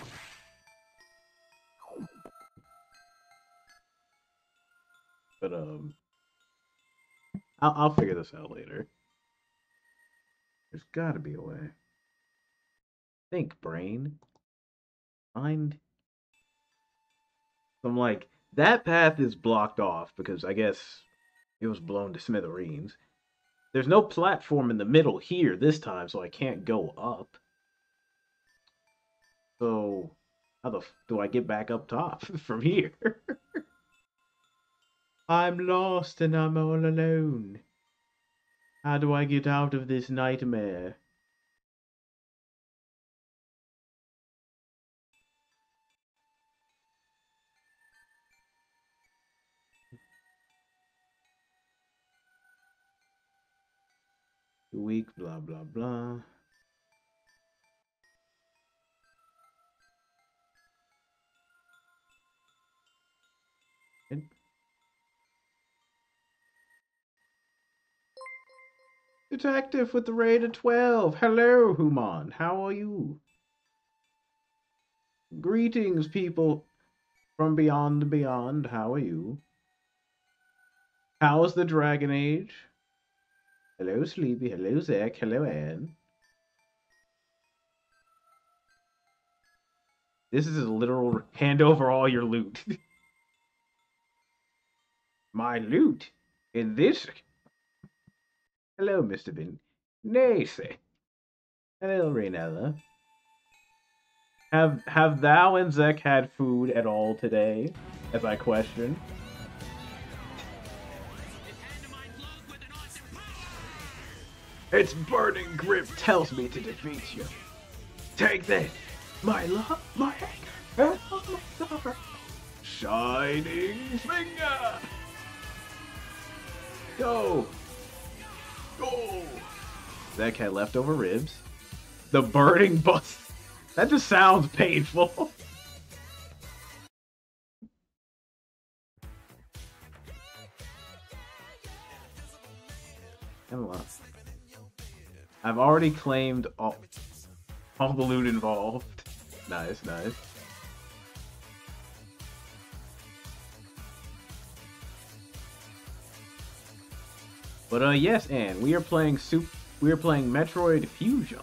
But um I'll I'll figure this out later. There's gotta be a way. Think, brain. Mind. I'm like, that path is blocked off because I guess it was blown to smithereens. There's no platform in the middle here this time, so I can't go up. So, how the f- do I get back up top from here? I'm lost and I'm all alone. How do I get out of this nightmare? Weak, blah, blah, blah. Detective with the rate of 12. Hello, Human. How are you? Greetings, people. from beyond beyond. How are you? How's the Dragon Age? Hello, Sleepy. Hello, Zach. Hello, Anne. This is a literal hand over all your loot. My loot in this. Hello, Mr. Bin. Nice. Hello, Raynella. Have have thou and Zek had food at all today? As I question. Its burning grip tells me to defeat you. Take this, my love, my anger, and my suffer. Shining finger. Go. Go. Zek had leftover ribs. The burning bust. That just sounds painful. A lot. I've already claimed all, all the loot involved. Nice, nice. But uh, yes, Anne, we are playing soup. We are playing Metroid Fusion,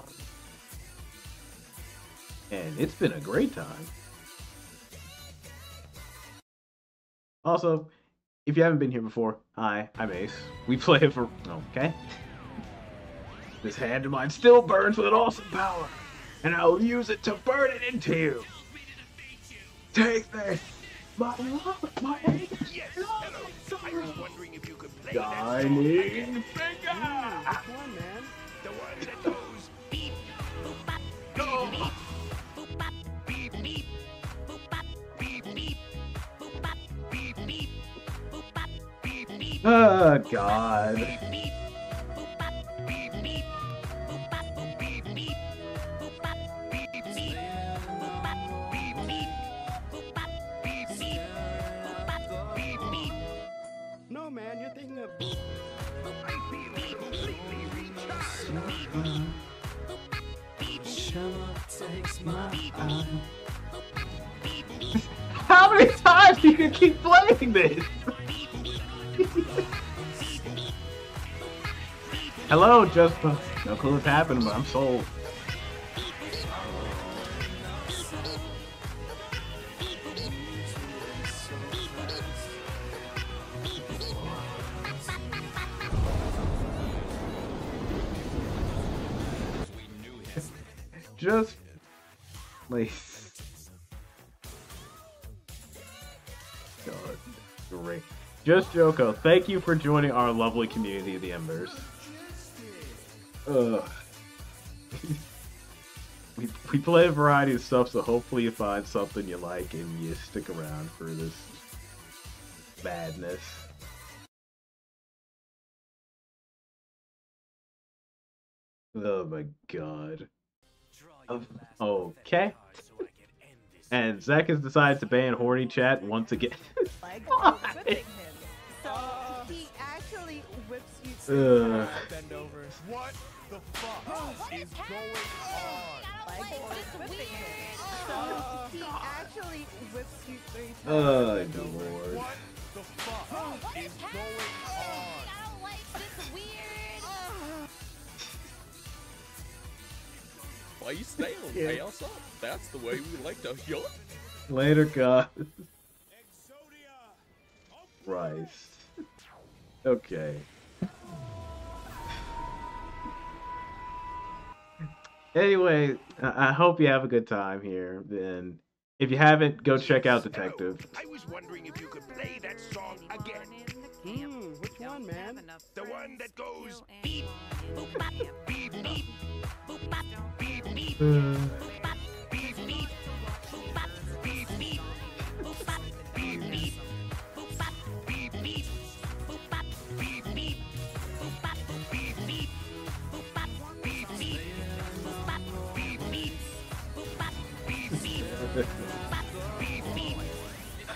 and it's been a great time. Also, if you haven't been here before, hi, I'm Ace. We play for okay. This hand of mine still burns with an awesome power, and I will use it to burn it into you. Take this, my love, my anger. Yes, hello. I was wondering if you could play Shining that finger. Come on, man. The one that goes beep, boop, bop, Go. beep, boop, bop, beep, beep, boop, bop, beep, beep, boop, bop, beep, beep, boop, bop, beep, beep, Oh God. beep, beep, How many times you can keep playing this? Hello, just uh, no clue what's happened, but I'm sold. Just like God, great. Just Joko, thank you for joining our lovely community of the Embers. Ugh. we, we play a variety of stuff, so hopefully you find something you like and you stick around for this madness. Oh my god. Of- Okay. And Zach has decided to ban horny chat once again. Like for whipping uh, he actually whips you Ugh. bend over. What the fuck is going on? like for whipping him. So he actually whips you three times. Oh, lord. What the fuck is going on? I don't like this weird. Why you stay on Yeah. pay up? That's the way we like to yacht. Later, God. Exodia! Christ. Okay. Anyway, I I hope you have a good time here. Then, if you haven't, go check out Detective. Hello. I was wondering if you could play that song again. Hmm, which one, man? The one that goes beep, boop, bop, beep, beep, boop, bop,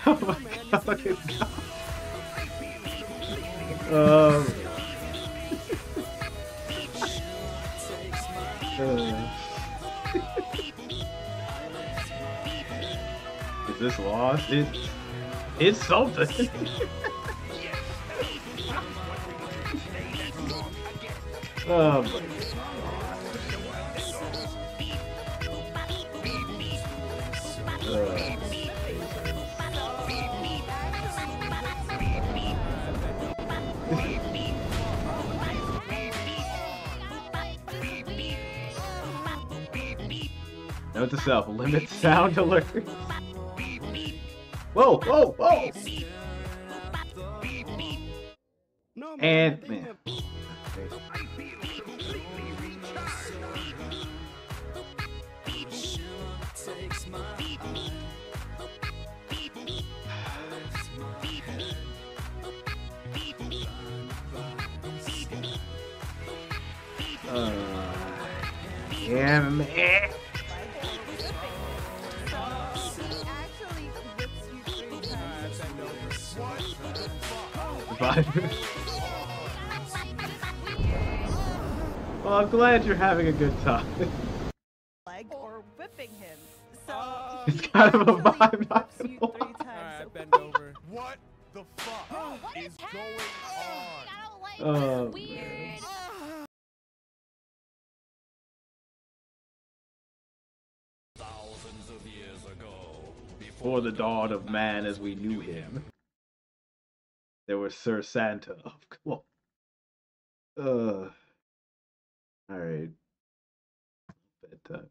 Oh my god. um. uh. This loss, it it's something. oh my Uh, Note to self, limit sound alerts. Whoa, whoa, whoa! No, man. And glad you're having a good time. leg or whipping him. So uh, It's kind of a vibe, not you gonna three times. Alright, bend over. What the fuck is going on? I don't like Oh, this. Weird. Thousands of years ago, Before the dawn of man as we knew him, there was Sir Santa. Oh, come on. Uh, All right. Bedtime.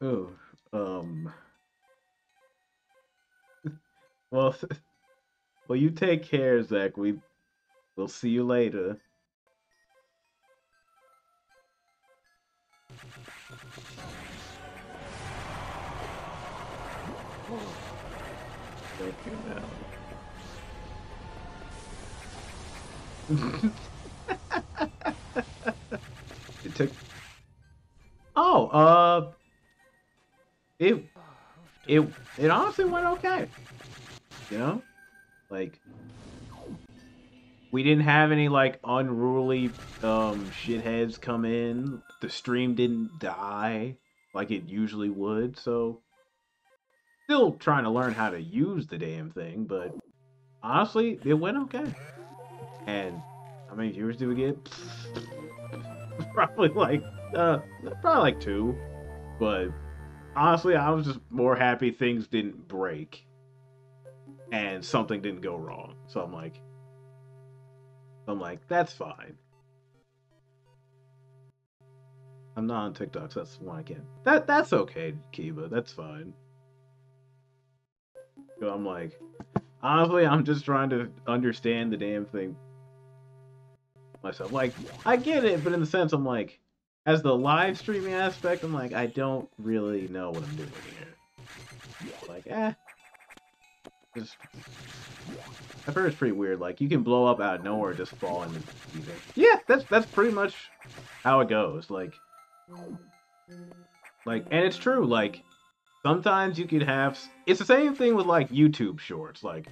Oh, um. Well, well, you take care, Zach. We, we'll see you later. Thank you now. it took. Oh, uh, it it it honestly went okay. You know, like we didn't have any like unruly um shitheads come in. The stream didn't die like it usually would, so still trying to learn how to use the damn thing, but honestly, it went okay. And how many viewers do we get? probably like uh probably like two. But honestly, I was just more happy things didn't break and something didn't go wrong. So I'm like I'm like, that's fine. I'm not on TikTok, so that's the one I can. That that's okay, Kiba. That's fine. So I'm like, honestly, I'm just trying to understand the damn thing myself. Like, I get it, but in the sense, I'm like, as the live streaming aspect, I'm like, I don't really know what I'm doing here. Like, eh. Just, I've heard it's pretty weird. Like, you can blow up out of nowhere, just fall into anything. Yeah, that's that's pretty much how it goes. Like, like, and it's true. Like, sometimes you could have. It's the same thing with like YouTube shorts. Like,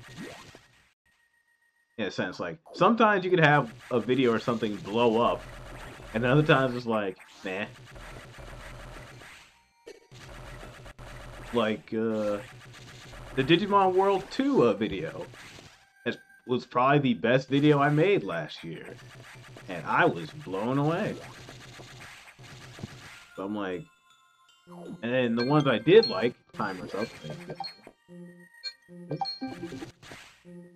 in a sense, like sometimes you could have a video or something blow up, and other times it's like, nah. Like uh, the Digimon World 2 uh, video was probably the best video I made last year, and I was blown away. So I'm like, and then the ones I did like, timers up.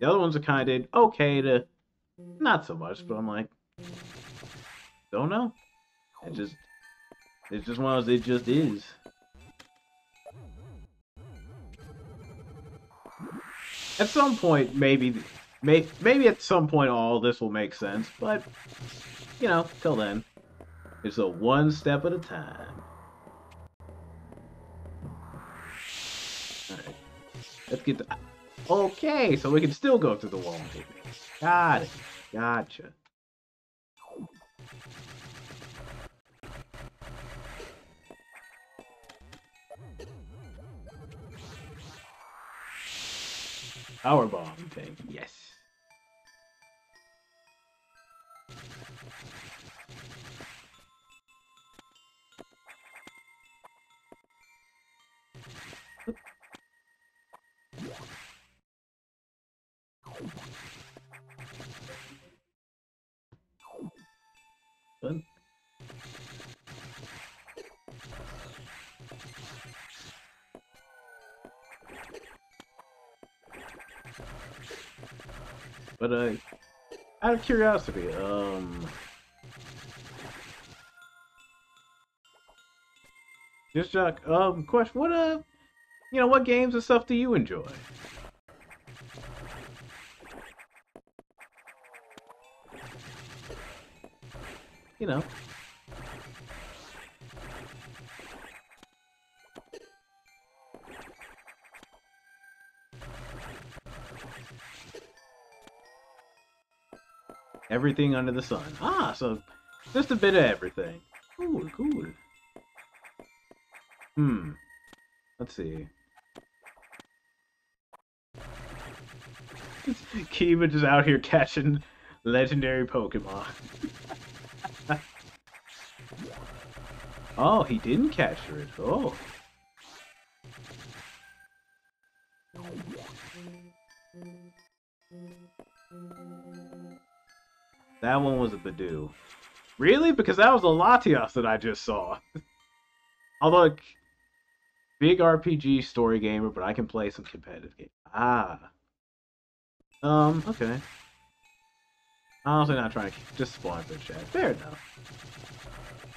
The other ones are kind of did okay to not so much, but I'm like, don't know. It just, it's just one of those. It just is. At some point, maybe, may, maybe at some point, all this will make sense. But you know, till then, it's a one step at a time. All right, let's get the. Okay, so we can still go through the wall. Got it. Gotcha. Power bomb thing. Yes. But uh, out of curiosity, um, just Jock, um, question, what uh, you know, what games and stuff do you enjoy? You know. Everything under the sun. Ah, so just a bit of everything. Cool, cool. Hmm. Let's see. Kiva just out here catching legendary Pokemon. oh, he didn't capture it. Oh. That one was a Badoo. Really? Because that was a Latios that I just saw. Although, big RPG story gamer, but I can play some competitive games. Ah. Um, okay. Honestly, not trying to just spawn for chat. Fair enough.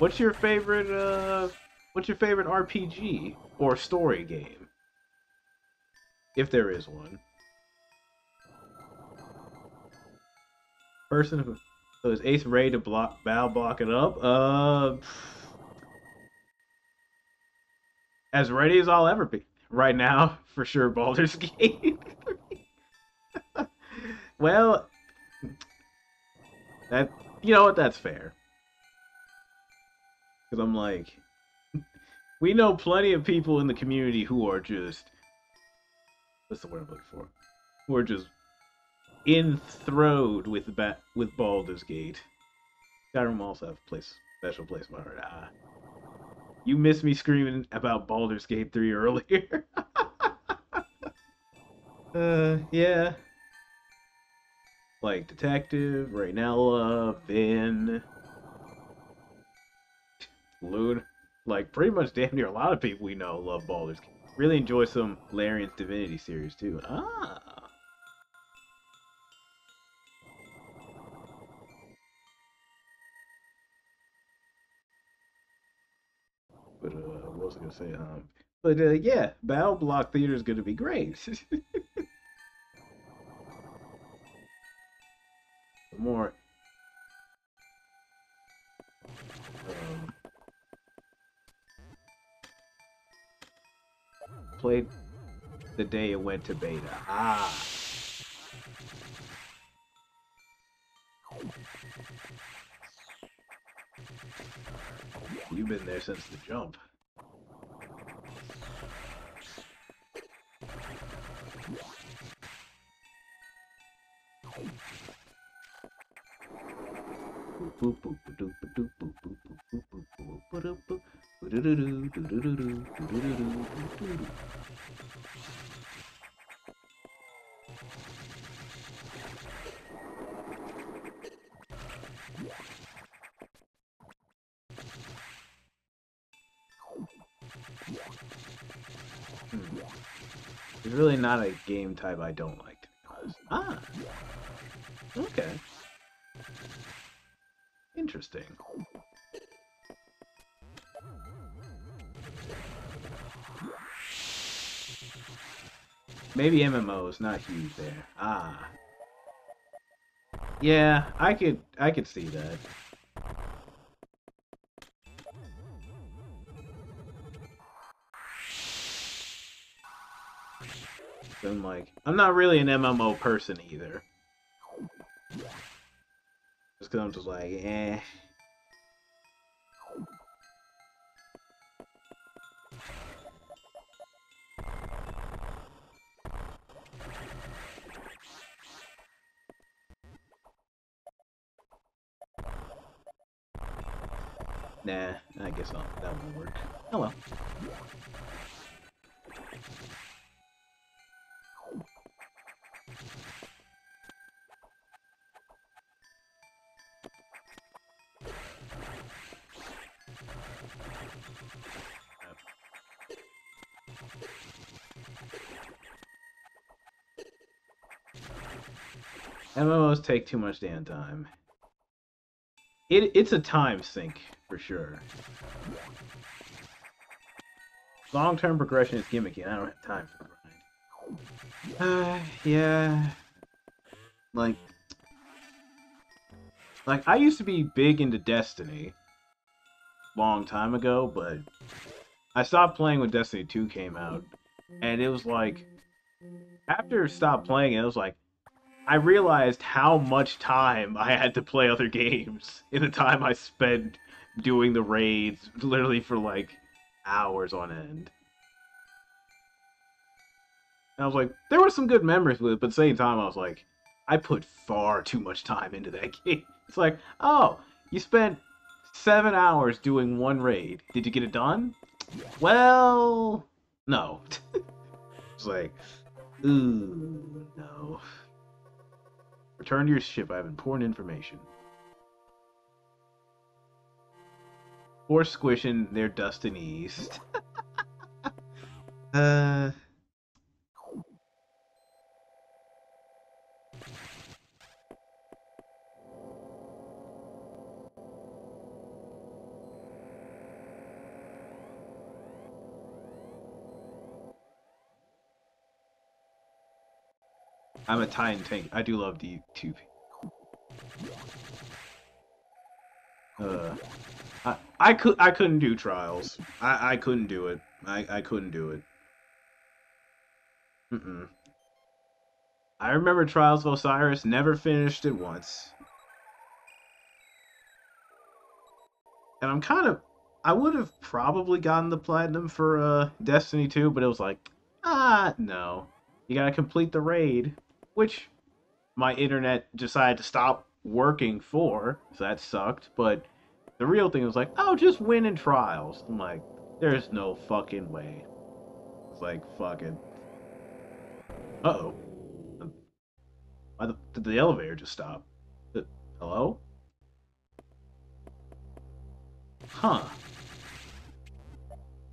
What's your favorite, uh, what's your favorite RPG or story game? If there is one. Person who so is Ace ready to block bow block it up? Uh as ready as I'll ever be. Right now, for sure, Baldur's Gate. well that you know what, that's fair. Cause I'm like we know plenty of people in the community who are just what's the word I'm looking for? Who are just enthralled with ba- with Baldur's Gate. Skyrim also have a place special place in my heart. Ah, you missed me screaming about Baldur's Gate three earlier. uh, yeah. Like Detective, Raynella, Vin, Lune. Like pretty much damn near a lot of people we know love Baldur's Gate. Really enjoy some Larian's Divinity series too. Ah. But uh, what was I gonna say? Um, but uh, yeah, BattleBlock Theater is gonna be great. More. Played the day it went to beta. Ah. You've been there since the jump. It's really not a game type I don't like, to be honest. Ah. Okay. Interesting. Maybe MMOs, not huge there. Ah. Yeah, I could I could see that. I'm like, I'm not really an MMO person either. Because I'm just like, eh. MMOs take too much damn time. It it's a time sink for sure. Long term progression is gimmicky, I don't have time for grind. Uh, yeah. Like, like I used to be big into Destiny, long time ago, but I stopped playing when Destiny 2 came out, and it was like after stopped playing it was like I realized how much time I had to play other games in the time I spent doing the raids, literally for like hours on end. And I was like, there were some good memories with it, but at the same time, I was like, I put far too much time into that game. It's like, oh, you spent seven hours doing one raid. Did you get it done? Well, no. it's like, ooh, no. Return to your ship. I have important information. Or squishing their dust Dustin East. uh. I'm a Titan tank. I do love the two. Uh, I I could I couldn't do trials. I I couldn't do it. I I couldn't do it. Mm-mm. I remember Trials of Osiris. Never finished it once. And I'm kind of. I would have probably gotten the platinum for uh Destiny 2, but it was like, ah, no. You gotta complete the raid, which my internet decided to stop working for, so that sucked. But the real thing was like, oh, just win in trials. I'm like, there's no fucking way. It's like, fucking. Uh oh. Why the, did the elevator just stop? Hello? Huh.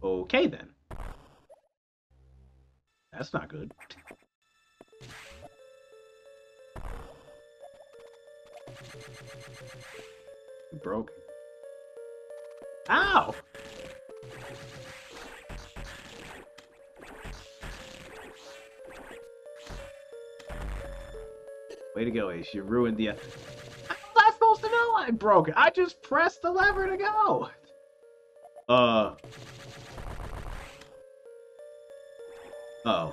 Okay then. That's not good. Broke. Ow! Way to go, Ace. You ruined the... How was I supposed to know I broke it? I just pressed the lever to go! Uh... Uh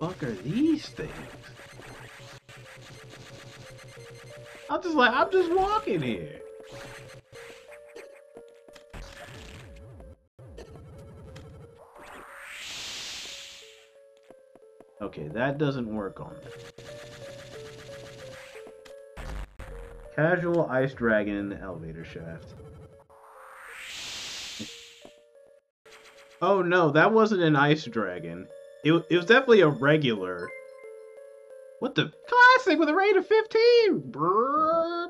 fuck are these things? I'm just like, I'm just walking here. Okay, that doesn't work on me. Casual ice dragon elevator shaft. Oh no, that wasn't an ice dragon. It, it was definitely a regular. What the? Classic with a rate of 15! Brrr.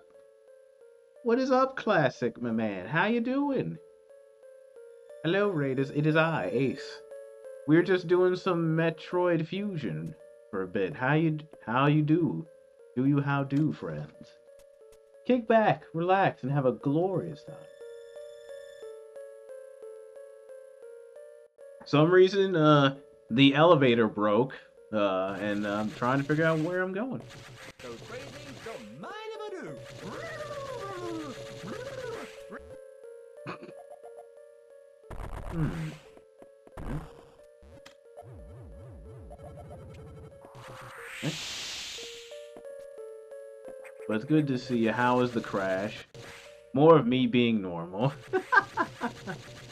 What is up, Classic, my man? How you doing? Hello, Raiders. It is I, Ace. We're just doing some Metroid Fusion for a bit. How you how you do? Do you how do, friends? Kick back, relax, and have a glorious time. Some reason, uh, the elevator broke, uh, and I'm trying to figure out where I'm going. Hmm. But it's good to see you. How is the crash? More of me being normal.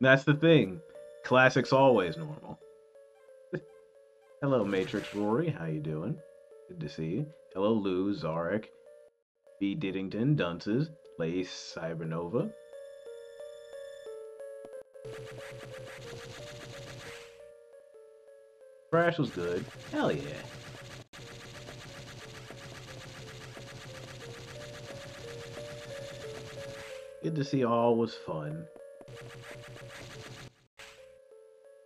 That's the thing. Classic's always normal. Hello, Matrix Rory. How you doing? Good to see you. Hello, Lou, Zarek, B. Diddington, Dunces, Lace, Cybernova. Crash was good. Hell yeah. Good to see all was fun.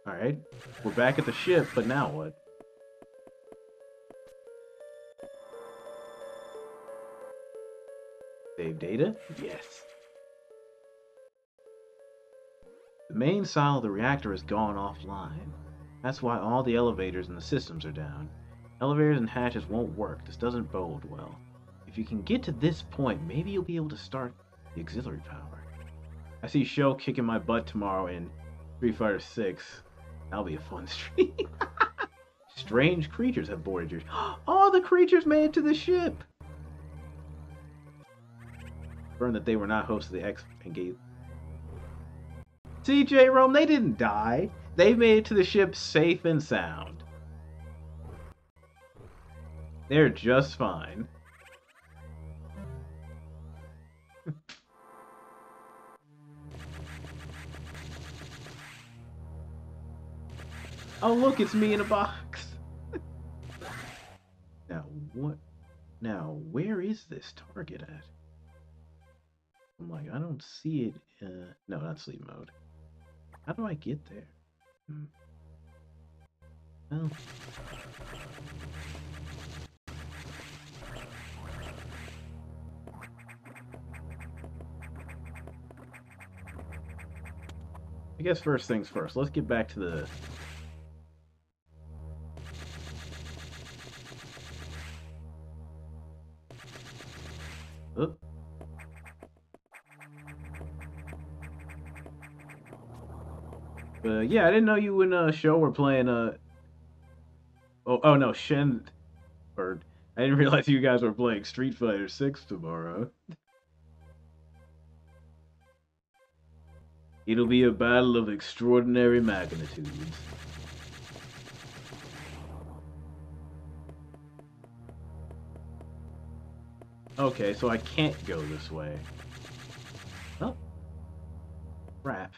Alright. We're back at the ship, but now what? Save data? Yes. The main silo of the reactor has gone offline. That's why all the elevators and the systems are down. Elevators and hatches won't work. This doesn't bode well. If you can get to this point, maybe you'll be able to start the auxiliary power. I see Show kicking my butt tomorrow in Street Fighter 6. That'll be a fun stream. Strange creatures have boarded your. All the creatures made it to the ship. Confirmed that they were not hosts of the X and gave. CJ Rome, they didn't die. They made it to the ship safe and sound. They're just fine. Oh, look, it's me in a box. now, what? Now, where is this target at? I'm like, I don't see it. Uh, no, not sleep mode. How do I get there? Hmm. Well. I guess first things first. Let's get back to the Oop. Uh, yeah, I didn't know you and uh, Show were playing. Uh... Oh, oh no, Shen. Or I didn't realize you guys were playing Street Fighter Six tomorrow. It'll be a battle of extraordinary magnitudes. Okay, so I can't go this way. Oh. Crap.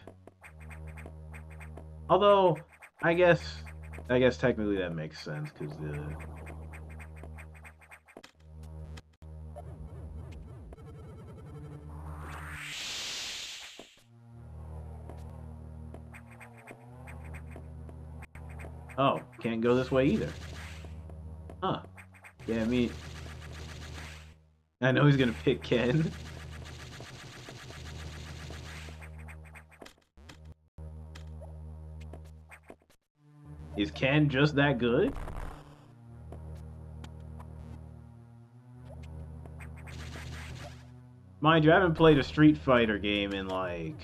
Although, I guess, I guess technically that makes sense, because the... Oh, can't go this way either. Huh. Yeah, I mean... I know he's gonna pick Ken. Is Ken just that good? Mind you, I haven't played a Street Fighter game in like...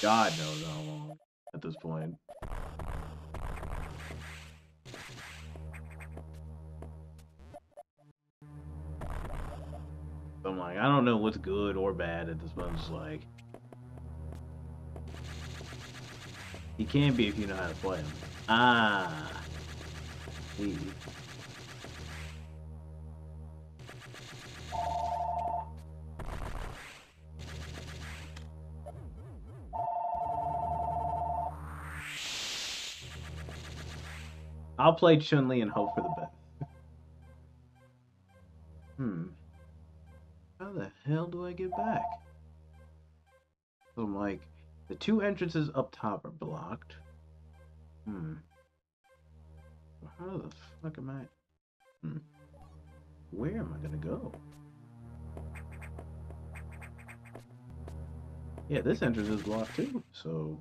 God knows how long at this point. Like, I don't know what's good or bad at this point. I'm like, he can be if you know how to play him. Ah, see. I'll play Chun Li and hope for the best. hmm. How the hell do I get back? So I'm like, the two entrances up top are blocked. Hmm. How the fuck am I? Hmm. Where am I gonna go? Yeah, this entrance is blocked too, so...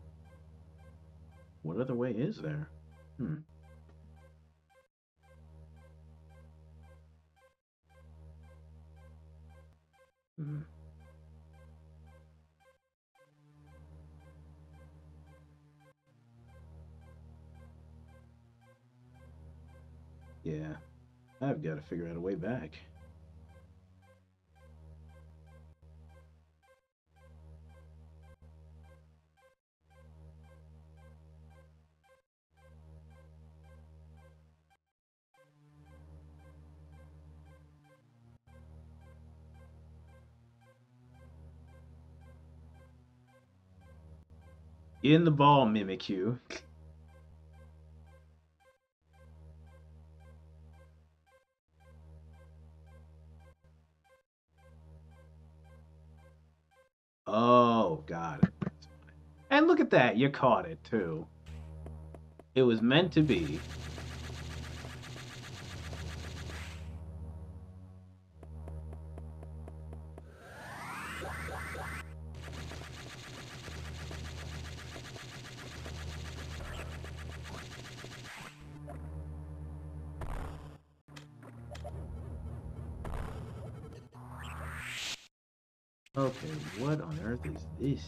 What other way is there? Hmm. Hmm. Yeah, I've got to figure out a way back. In the ball, Mimikyu. Oh, fine. And look at that, you caught it too. It was meant to be. Okay, what on earth is this?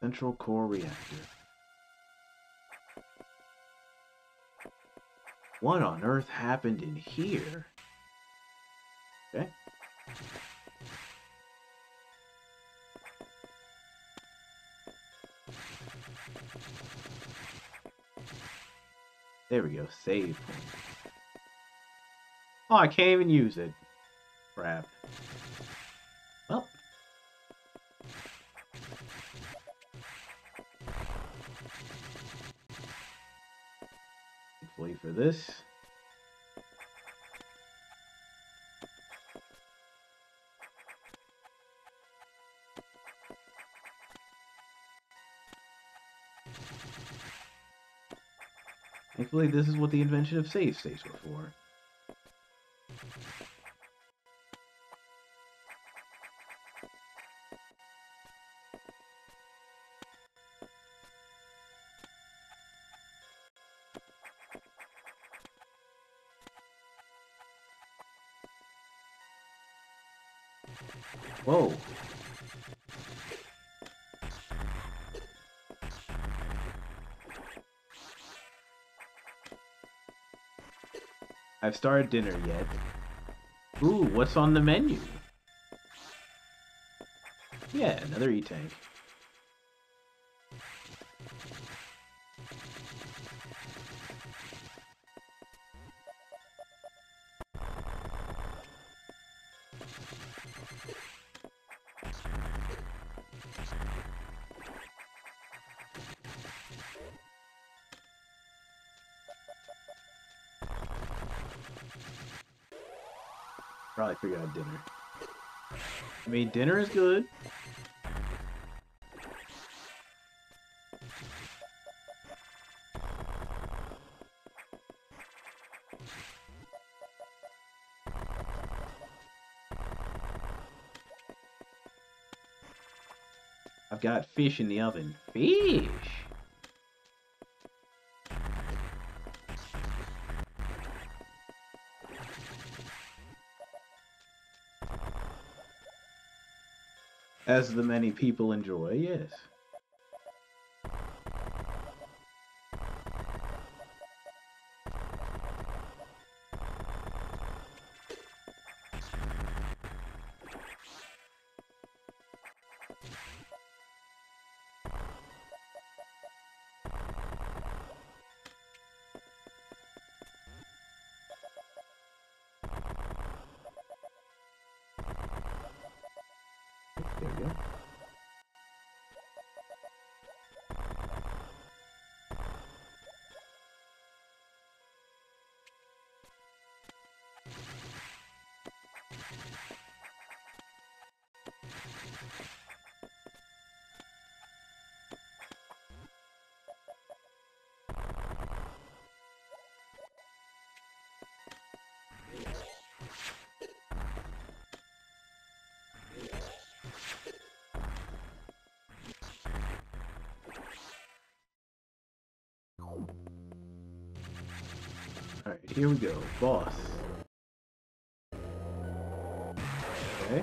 Central core reactor. What on earth happened in here? Okay. There we go, save. Oh, I can't even use it. Crap. Well. Wait for this. Thankfully, this is what the invention of save states were for. Started dinner yet. Ooh, what's on the menu? Yeah, another E-Tank. Dinner is good. I've got fish in the oven. Fish! As the many people enjoy, yes. Here we go. Boss. Okay.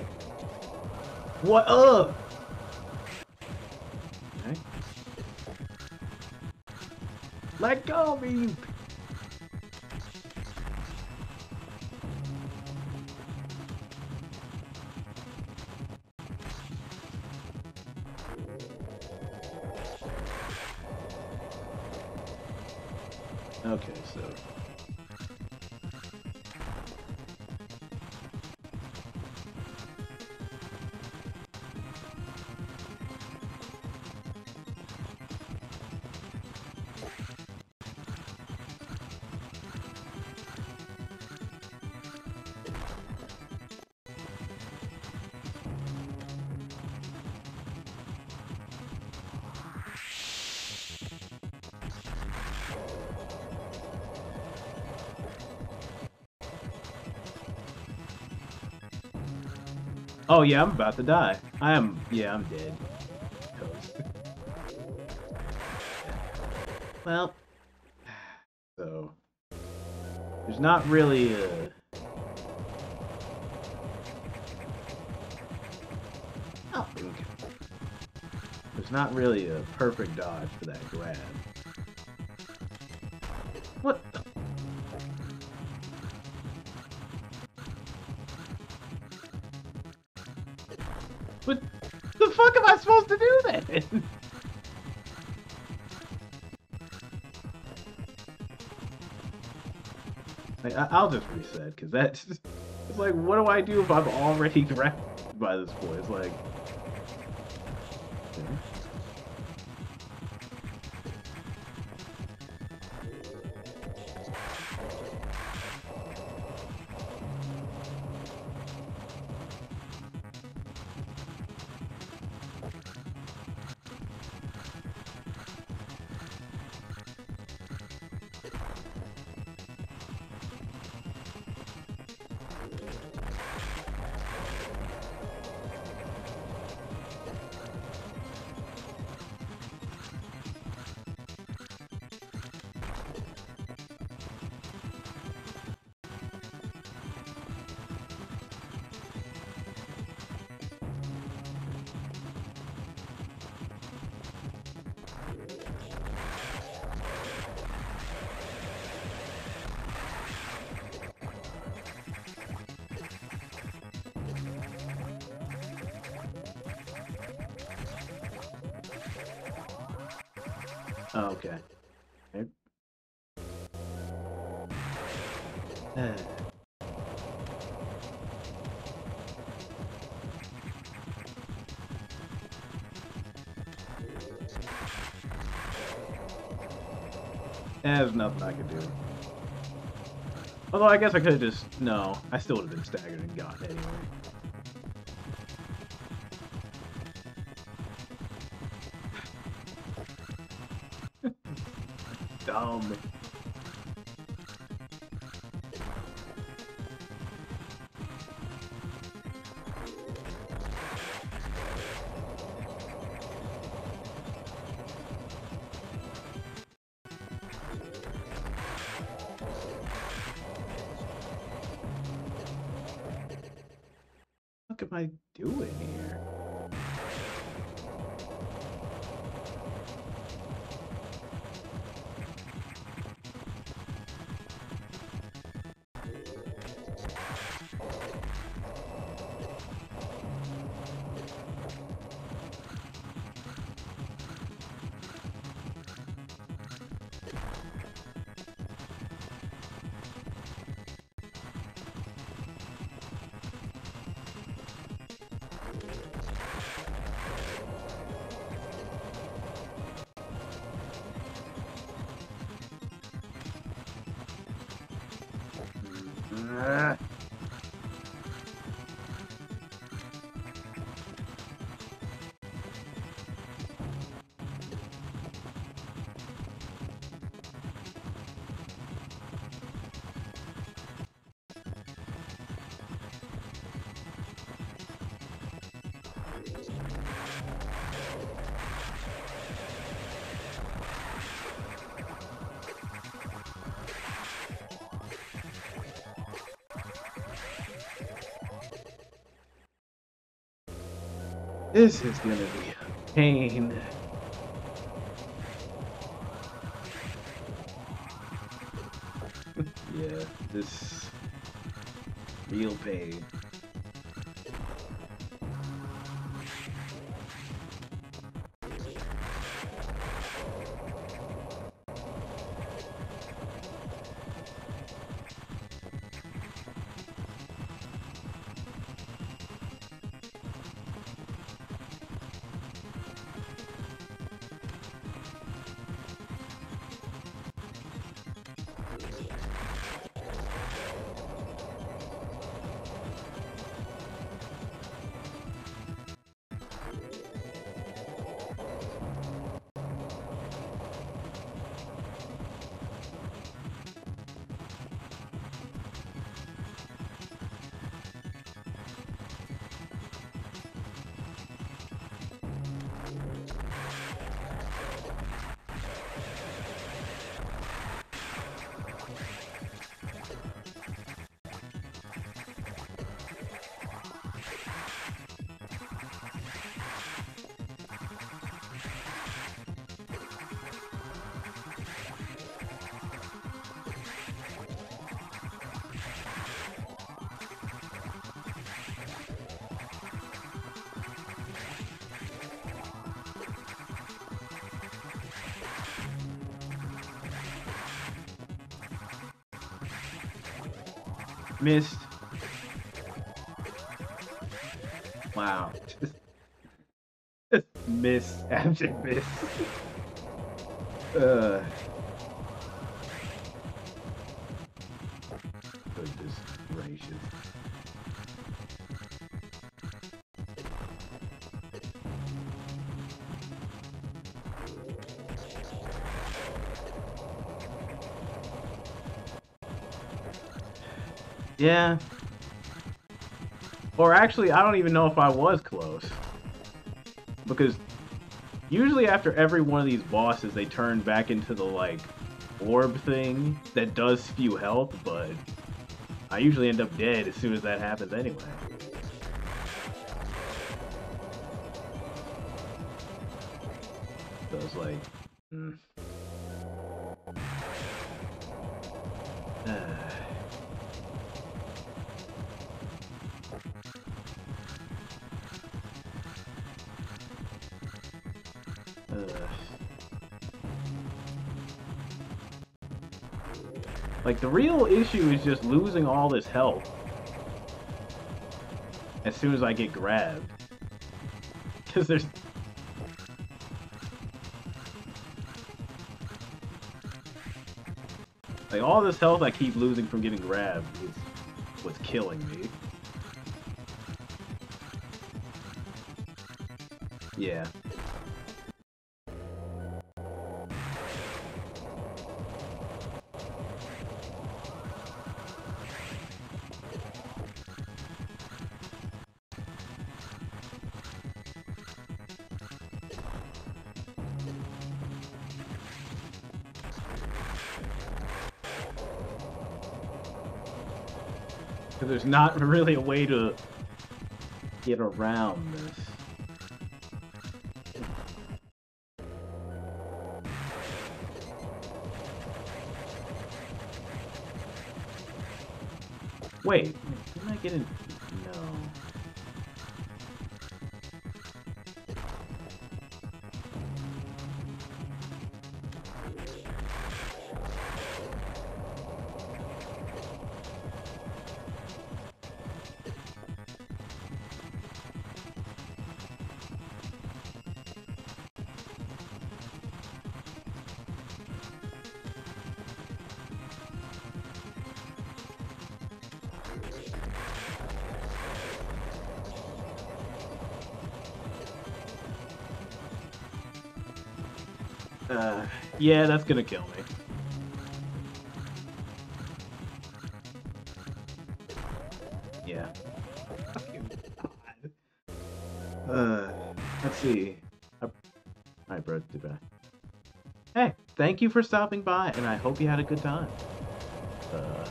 What up? Okay. Let go of me! Okay, Oh yeah, I'm about to die. I am. Yeah, I'm dead. Well, so there's not really a. There's not really a perfect dodge for that grab. I'll just reset, because that's... It's like, what do I do if I'm already grabbed by this point? It's like... There's nothing I could do. Although I guess I could have just no, I still would have been staggered and got anyway. What am I doing here? Ah. This is gonna be a pain. yeah, this real pain. Missed. Wow. Just, just miss. Abject miss. uh. Yeah. Or actually, I don't even know if I was close. Because usually after every one of these bosses, they turn back into the, like, orb thing that does spew health, but I usually end up dead as soon as that happens anyway. The real issue is just losing all this health. As soon as I get grabbed. Because there's... Like, all this health I keep losing from getting grabbed is what's killing me. Yeah. There's not really a way to get around this. Yeah, that's gonna kill me. Yeah. Uh, let's see. Uh, Alright, bro, too bad. Hey, thank you for stopping by, and I hope you had a good time. Uh,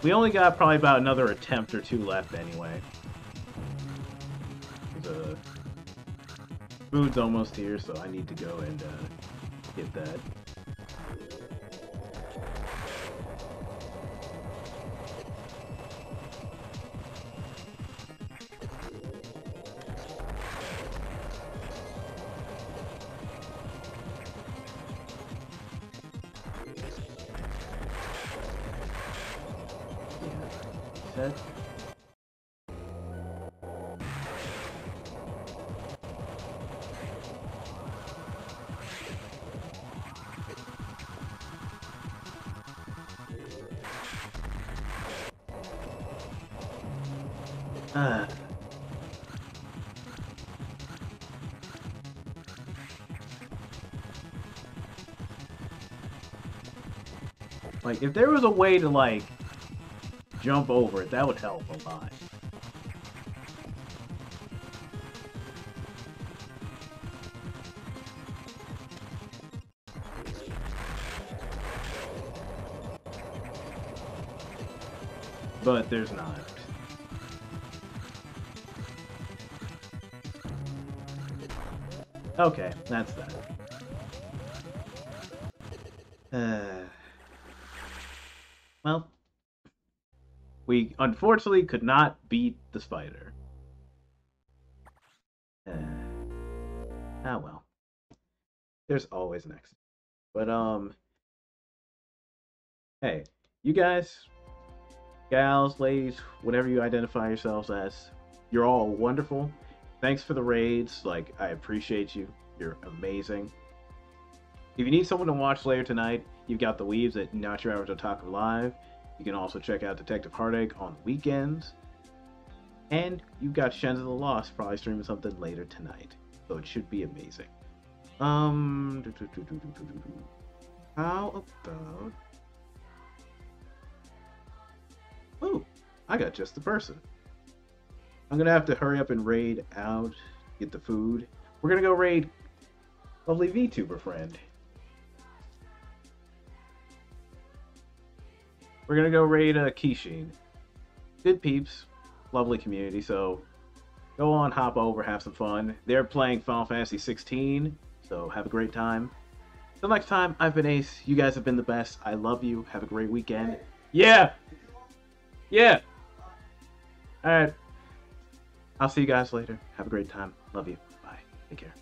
we only got probably about another attempt or two left anyway. Uh, food's almost here, so I need to go and uh, get that. If there was a way to, like, jump over it, that would help a lot. But there's not. Okay, that's that. Uh, well, we unfortunately could not beat the spider. Ah well. There's always next. But um hey, you guys gals, ladies, whatever you identify yourselves as, you're all wonderful. Thanks for the raids. Like, I appreciate you. You're amazing. If you need someone to watch later tonight, you've got the Weaves at Not Your Average Otaku Live. You can also check out Detective Heartache on weekends. And you've got Shens of the Lost probably streaming something later tonight. So it should be amazing. Um, how about. Oh, I got just the person. I'm gonna have to hurry up and raid out, get the food. We're gonna go raid lovely VTuber friend. We're gonna go raid uh, Kishin. Good peeps, lovely community. So go on, hop over, have some fun. They're playing Final Fantasy 16, so have a great time. Till next time, I've been Ace. You guys have been the best. I love you. Have a great weekend. Yeah. Yeah. All right. I'll see you guys later. Have a great time. Love you. Bye. Take care.